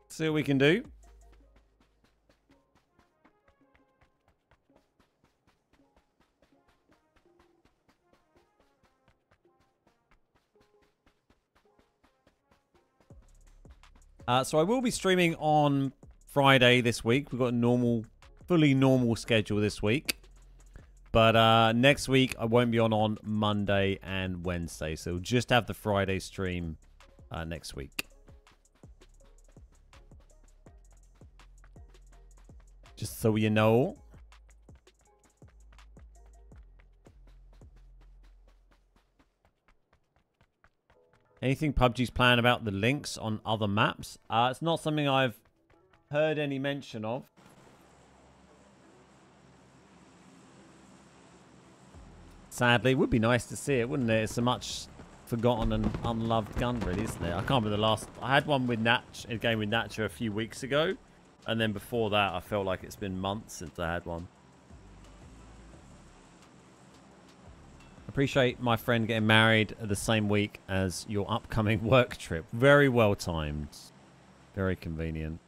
See what we can do. Uh, so I will be streaming on Friday this week. We've got a normal, fully normal schedule this week. But uh, next week I won't be on on Monday and Wednesday. So just have the Friday stream uh, next week. So you know. Anything PUBG's plan about the Lynx on other maps? Uh, it's not something I've heard any mention of. Sadly, it would be nice to see it, wouldn't it? It's a much forgotten and unloved gun, really, isn't it? I can't remember the last... I had one with Natch, a game with Natcha a few weeks ago. And then before that, I felt like it's been months since I had one. Appreciate my friend getting married the same week as your upcoming work trip. Very well timed. Very convenient.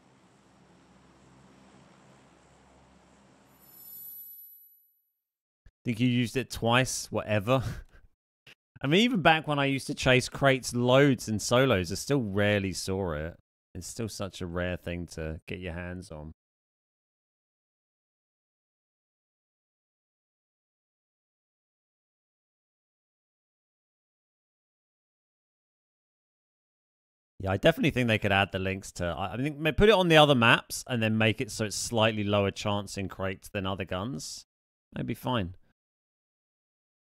Think you used it twice, whatever. I mean, even back when I used to chase crates loads in solos, I still rarely saw it. It's still such a rare thing to get your hands on. Yeah, I definitely think they could add the Lynx to. I think may- put it on the other maps and then make it so it's slightly lower chance in crates than other guns. That'd be fine.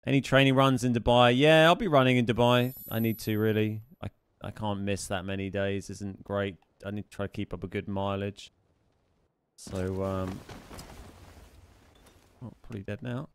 Any training runs in Dubai? Yeah, I'll be running in Dubai. I need to really. I can't miss that many days. Isn't great. I need to try to keep up a good mileage. So um, oh, probably dead now.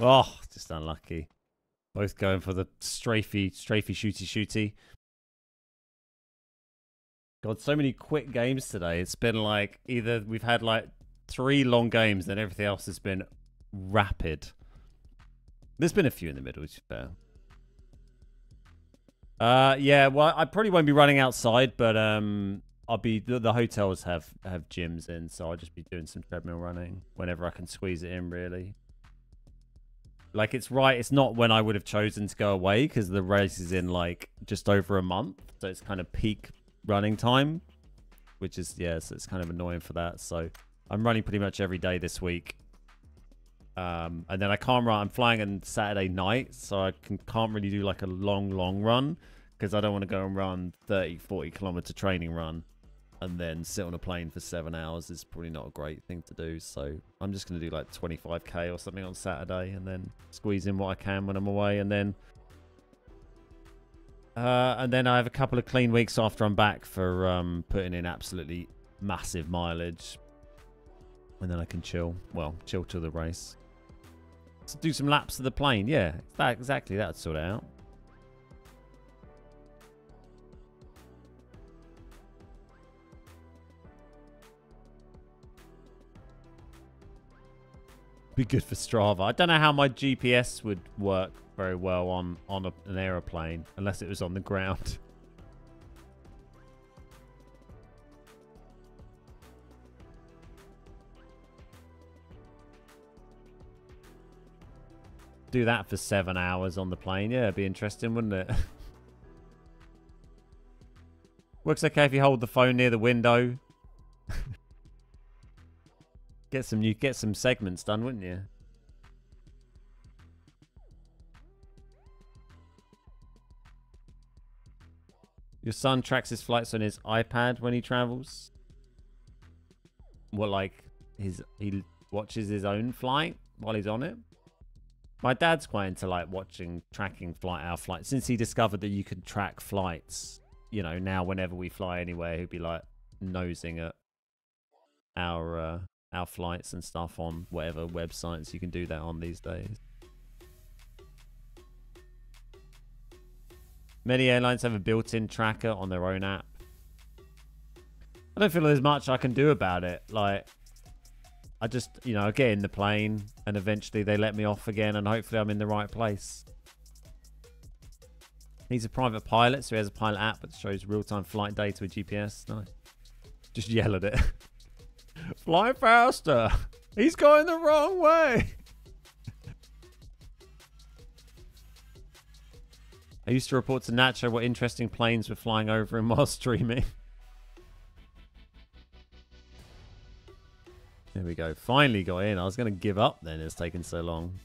Oh, just unlucky. Both going for the strafey, strafey, shooty, shooty. God, so many quick games today. It's been like either we've had like three long games, then everything else has been rapid. There's been a few in the middle, to be fair. Uh, yeah, well, I probably won't be running outside, but um, I'll be the, the hotels have have gyms in, so I'll just be doing some treadmill running whenever I can squeeze it in, really. Like it's right, it's not when I would have chosen to go away because the race is in like just over a month, so it's kind of peak running time, which is yeah, so it's kind of annoying for that. So I'm running pretty much every day this week. Um, and then I can't run. I'm flying on Saturday night, so I can, can't really do like a long, long run because I don't want to go and run 30, 40 kilometer training run and then sit on a plane for seven hours is probably not a great thing to do. So I'm just going to do like 25k or something on Saturday and then squeeze in what I can when I'm away. And then, uh, and then I have a couple of clean weeks after I'm back for um, putting in absolutely massive mileage. And then I can chill. Well, chill till the race. So do some laps of the plane. Yeah, that exactly. That would sort it out. Be good for Strava. I don't know how my GPS would work very well on on a, an aeroplane unless it was on the ground. Do that for seven hours on the plane. Yeah, it'd be interesting, wouldn't it? Works okay if you hold the phone near the window. get some new get some segments done, wouldn't you? Your son tracks his flights on his iPad when he travels. what like his he watches his own flight while he's on it. My dad's quite into like watching tracking flight our flight since he discovered that you can track flights. You know, now whenever we fly anywhere, he'd be like nosing at our uh, our flights and stuff on whatever websites you can do that on these days. Many airlines have a built-in tracker on their own app. I don't feel there's much I can do about it. Like, I just, you know, I get in the plane and eventually they let me off again and hopefully I'm in the right place. He's a private pilot, so he has a pilot app that shows real-time flight data with GPS. Nice. Just yell at it. Fly faster. He's going the wrong way. I used to report to Nacho what interesting planes were flying over him while streaming. There we go. Finally got in. I was going to give up then. It's taken so long.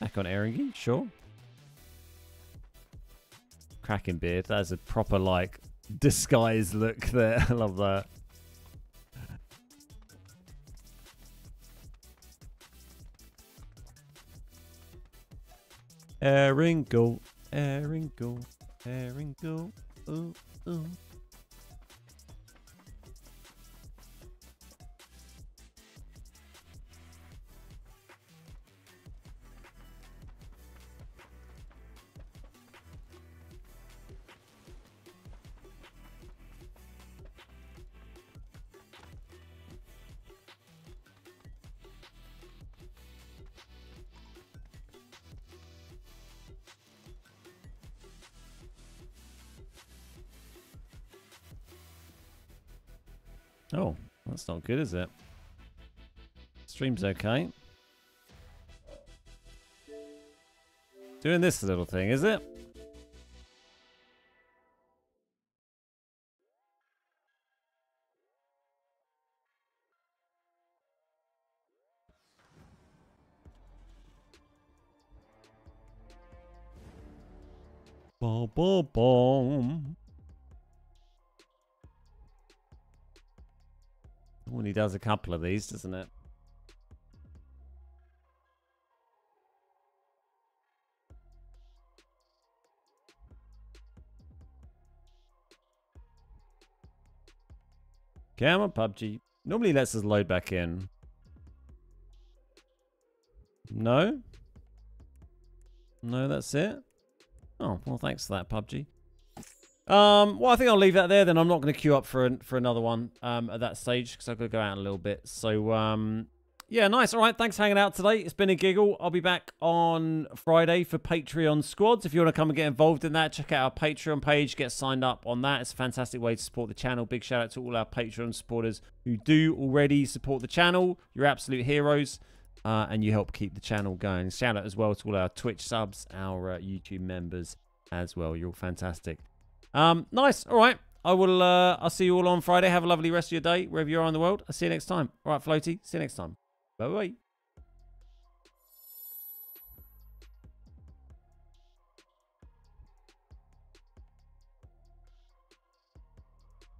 Back on Erringy, sure. Cracking beard. That's a proper, like, disguise look there. I love that. Eringo, Eringo, Eringo, ooh, ooh. That's not good, is it? Stream's okay. Doing this little thing, is it? Boom, boom, boom. When he does a couple of these, doesn't it? Come on, PUBG. Normally lets us load back in. No? No, that's it? Oh, well, thanks for that, PUBG. Um, well, I think I'll leave that there. Then I'm not going to queue up for an, for another one um, at that stage because I've got to go out a little bit. So um, yeah, nice. All right, thanks for hanging out today. It's been a giggle. I'll be back on Friday for Patreon squads. If you want to come and get involved in that, check out our Patreon page. Get signed up on that. It's a fantastic way to support the channel. Big shout out to all our Patreon supporters who do already support the channel. You're absolute heroes. Uh, and you help keep the channel going. Shout out as well to all our Twitch subs, our uh, YouTube members as well. You're all fantastic. Um, nice. All right. I will. Uh, I'll see you all on Friday. Have a lovely rest of your day wherever you are in the world. I'll see you next time. All right, Floaty. See you next time. Bye bye.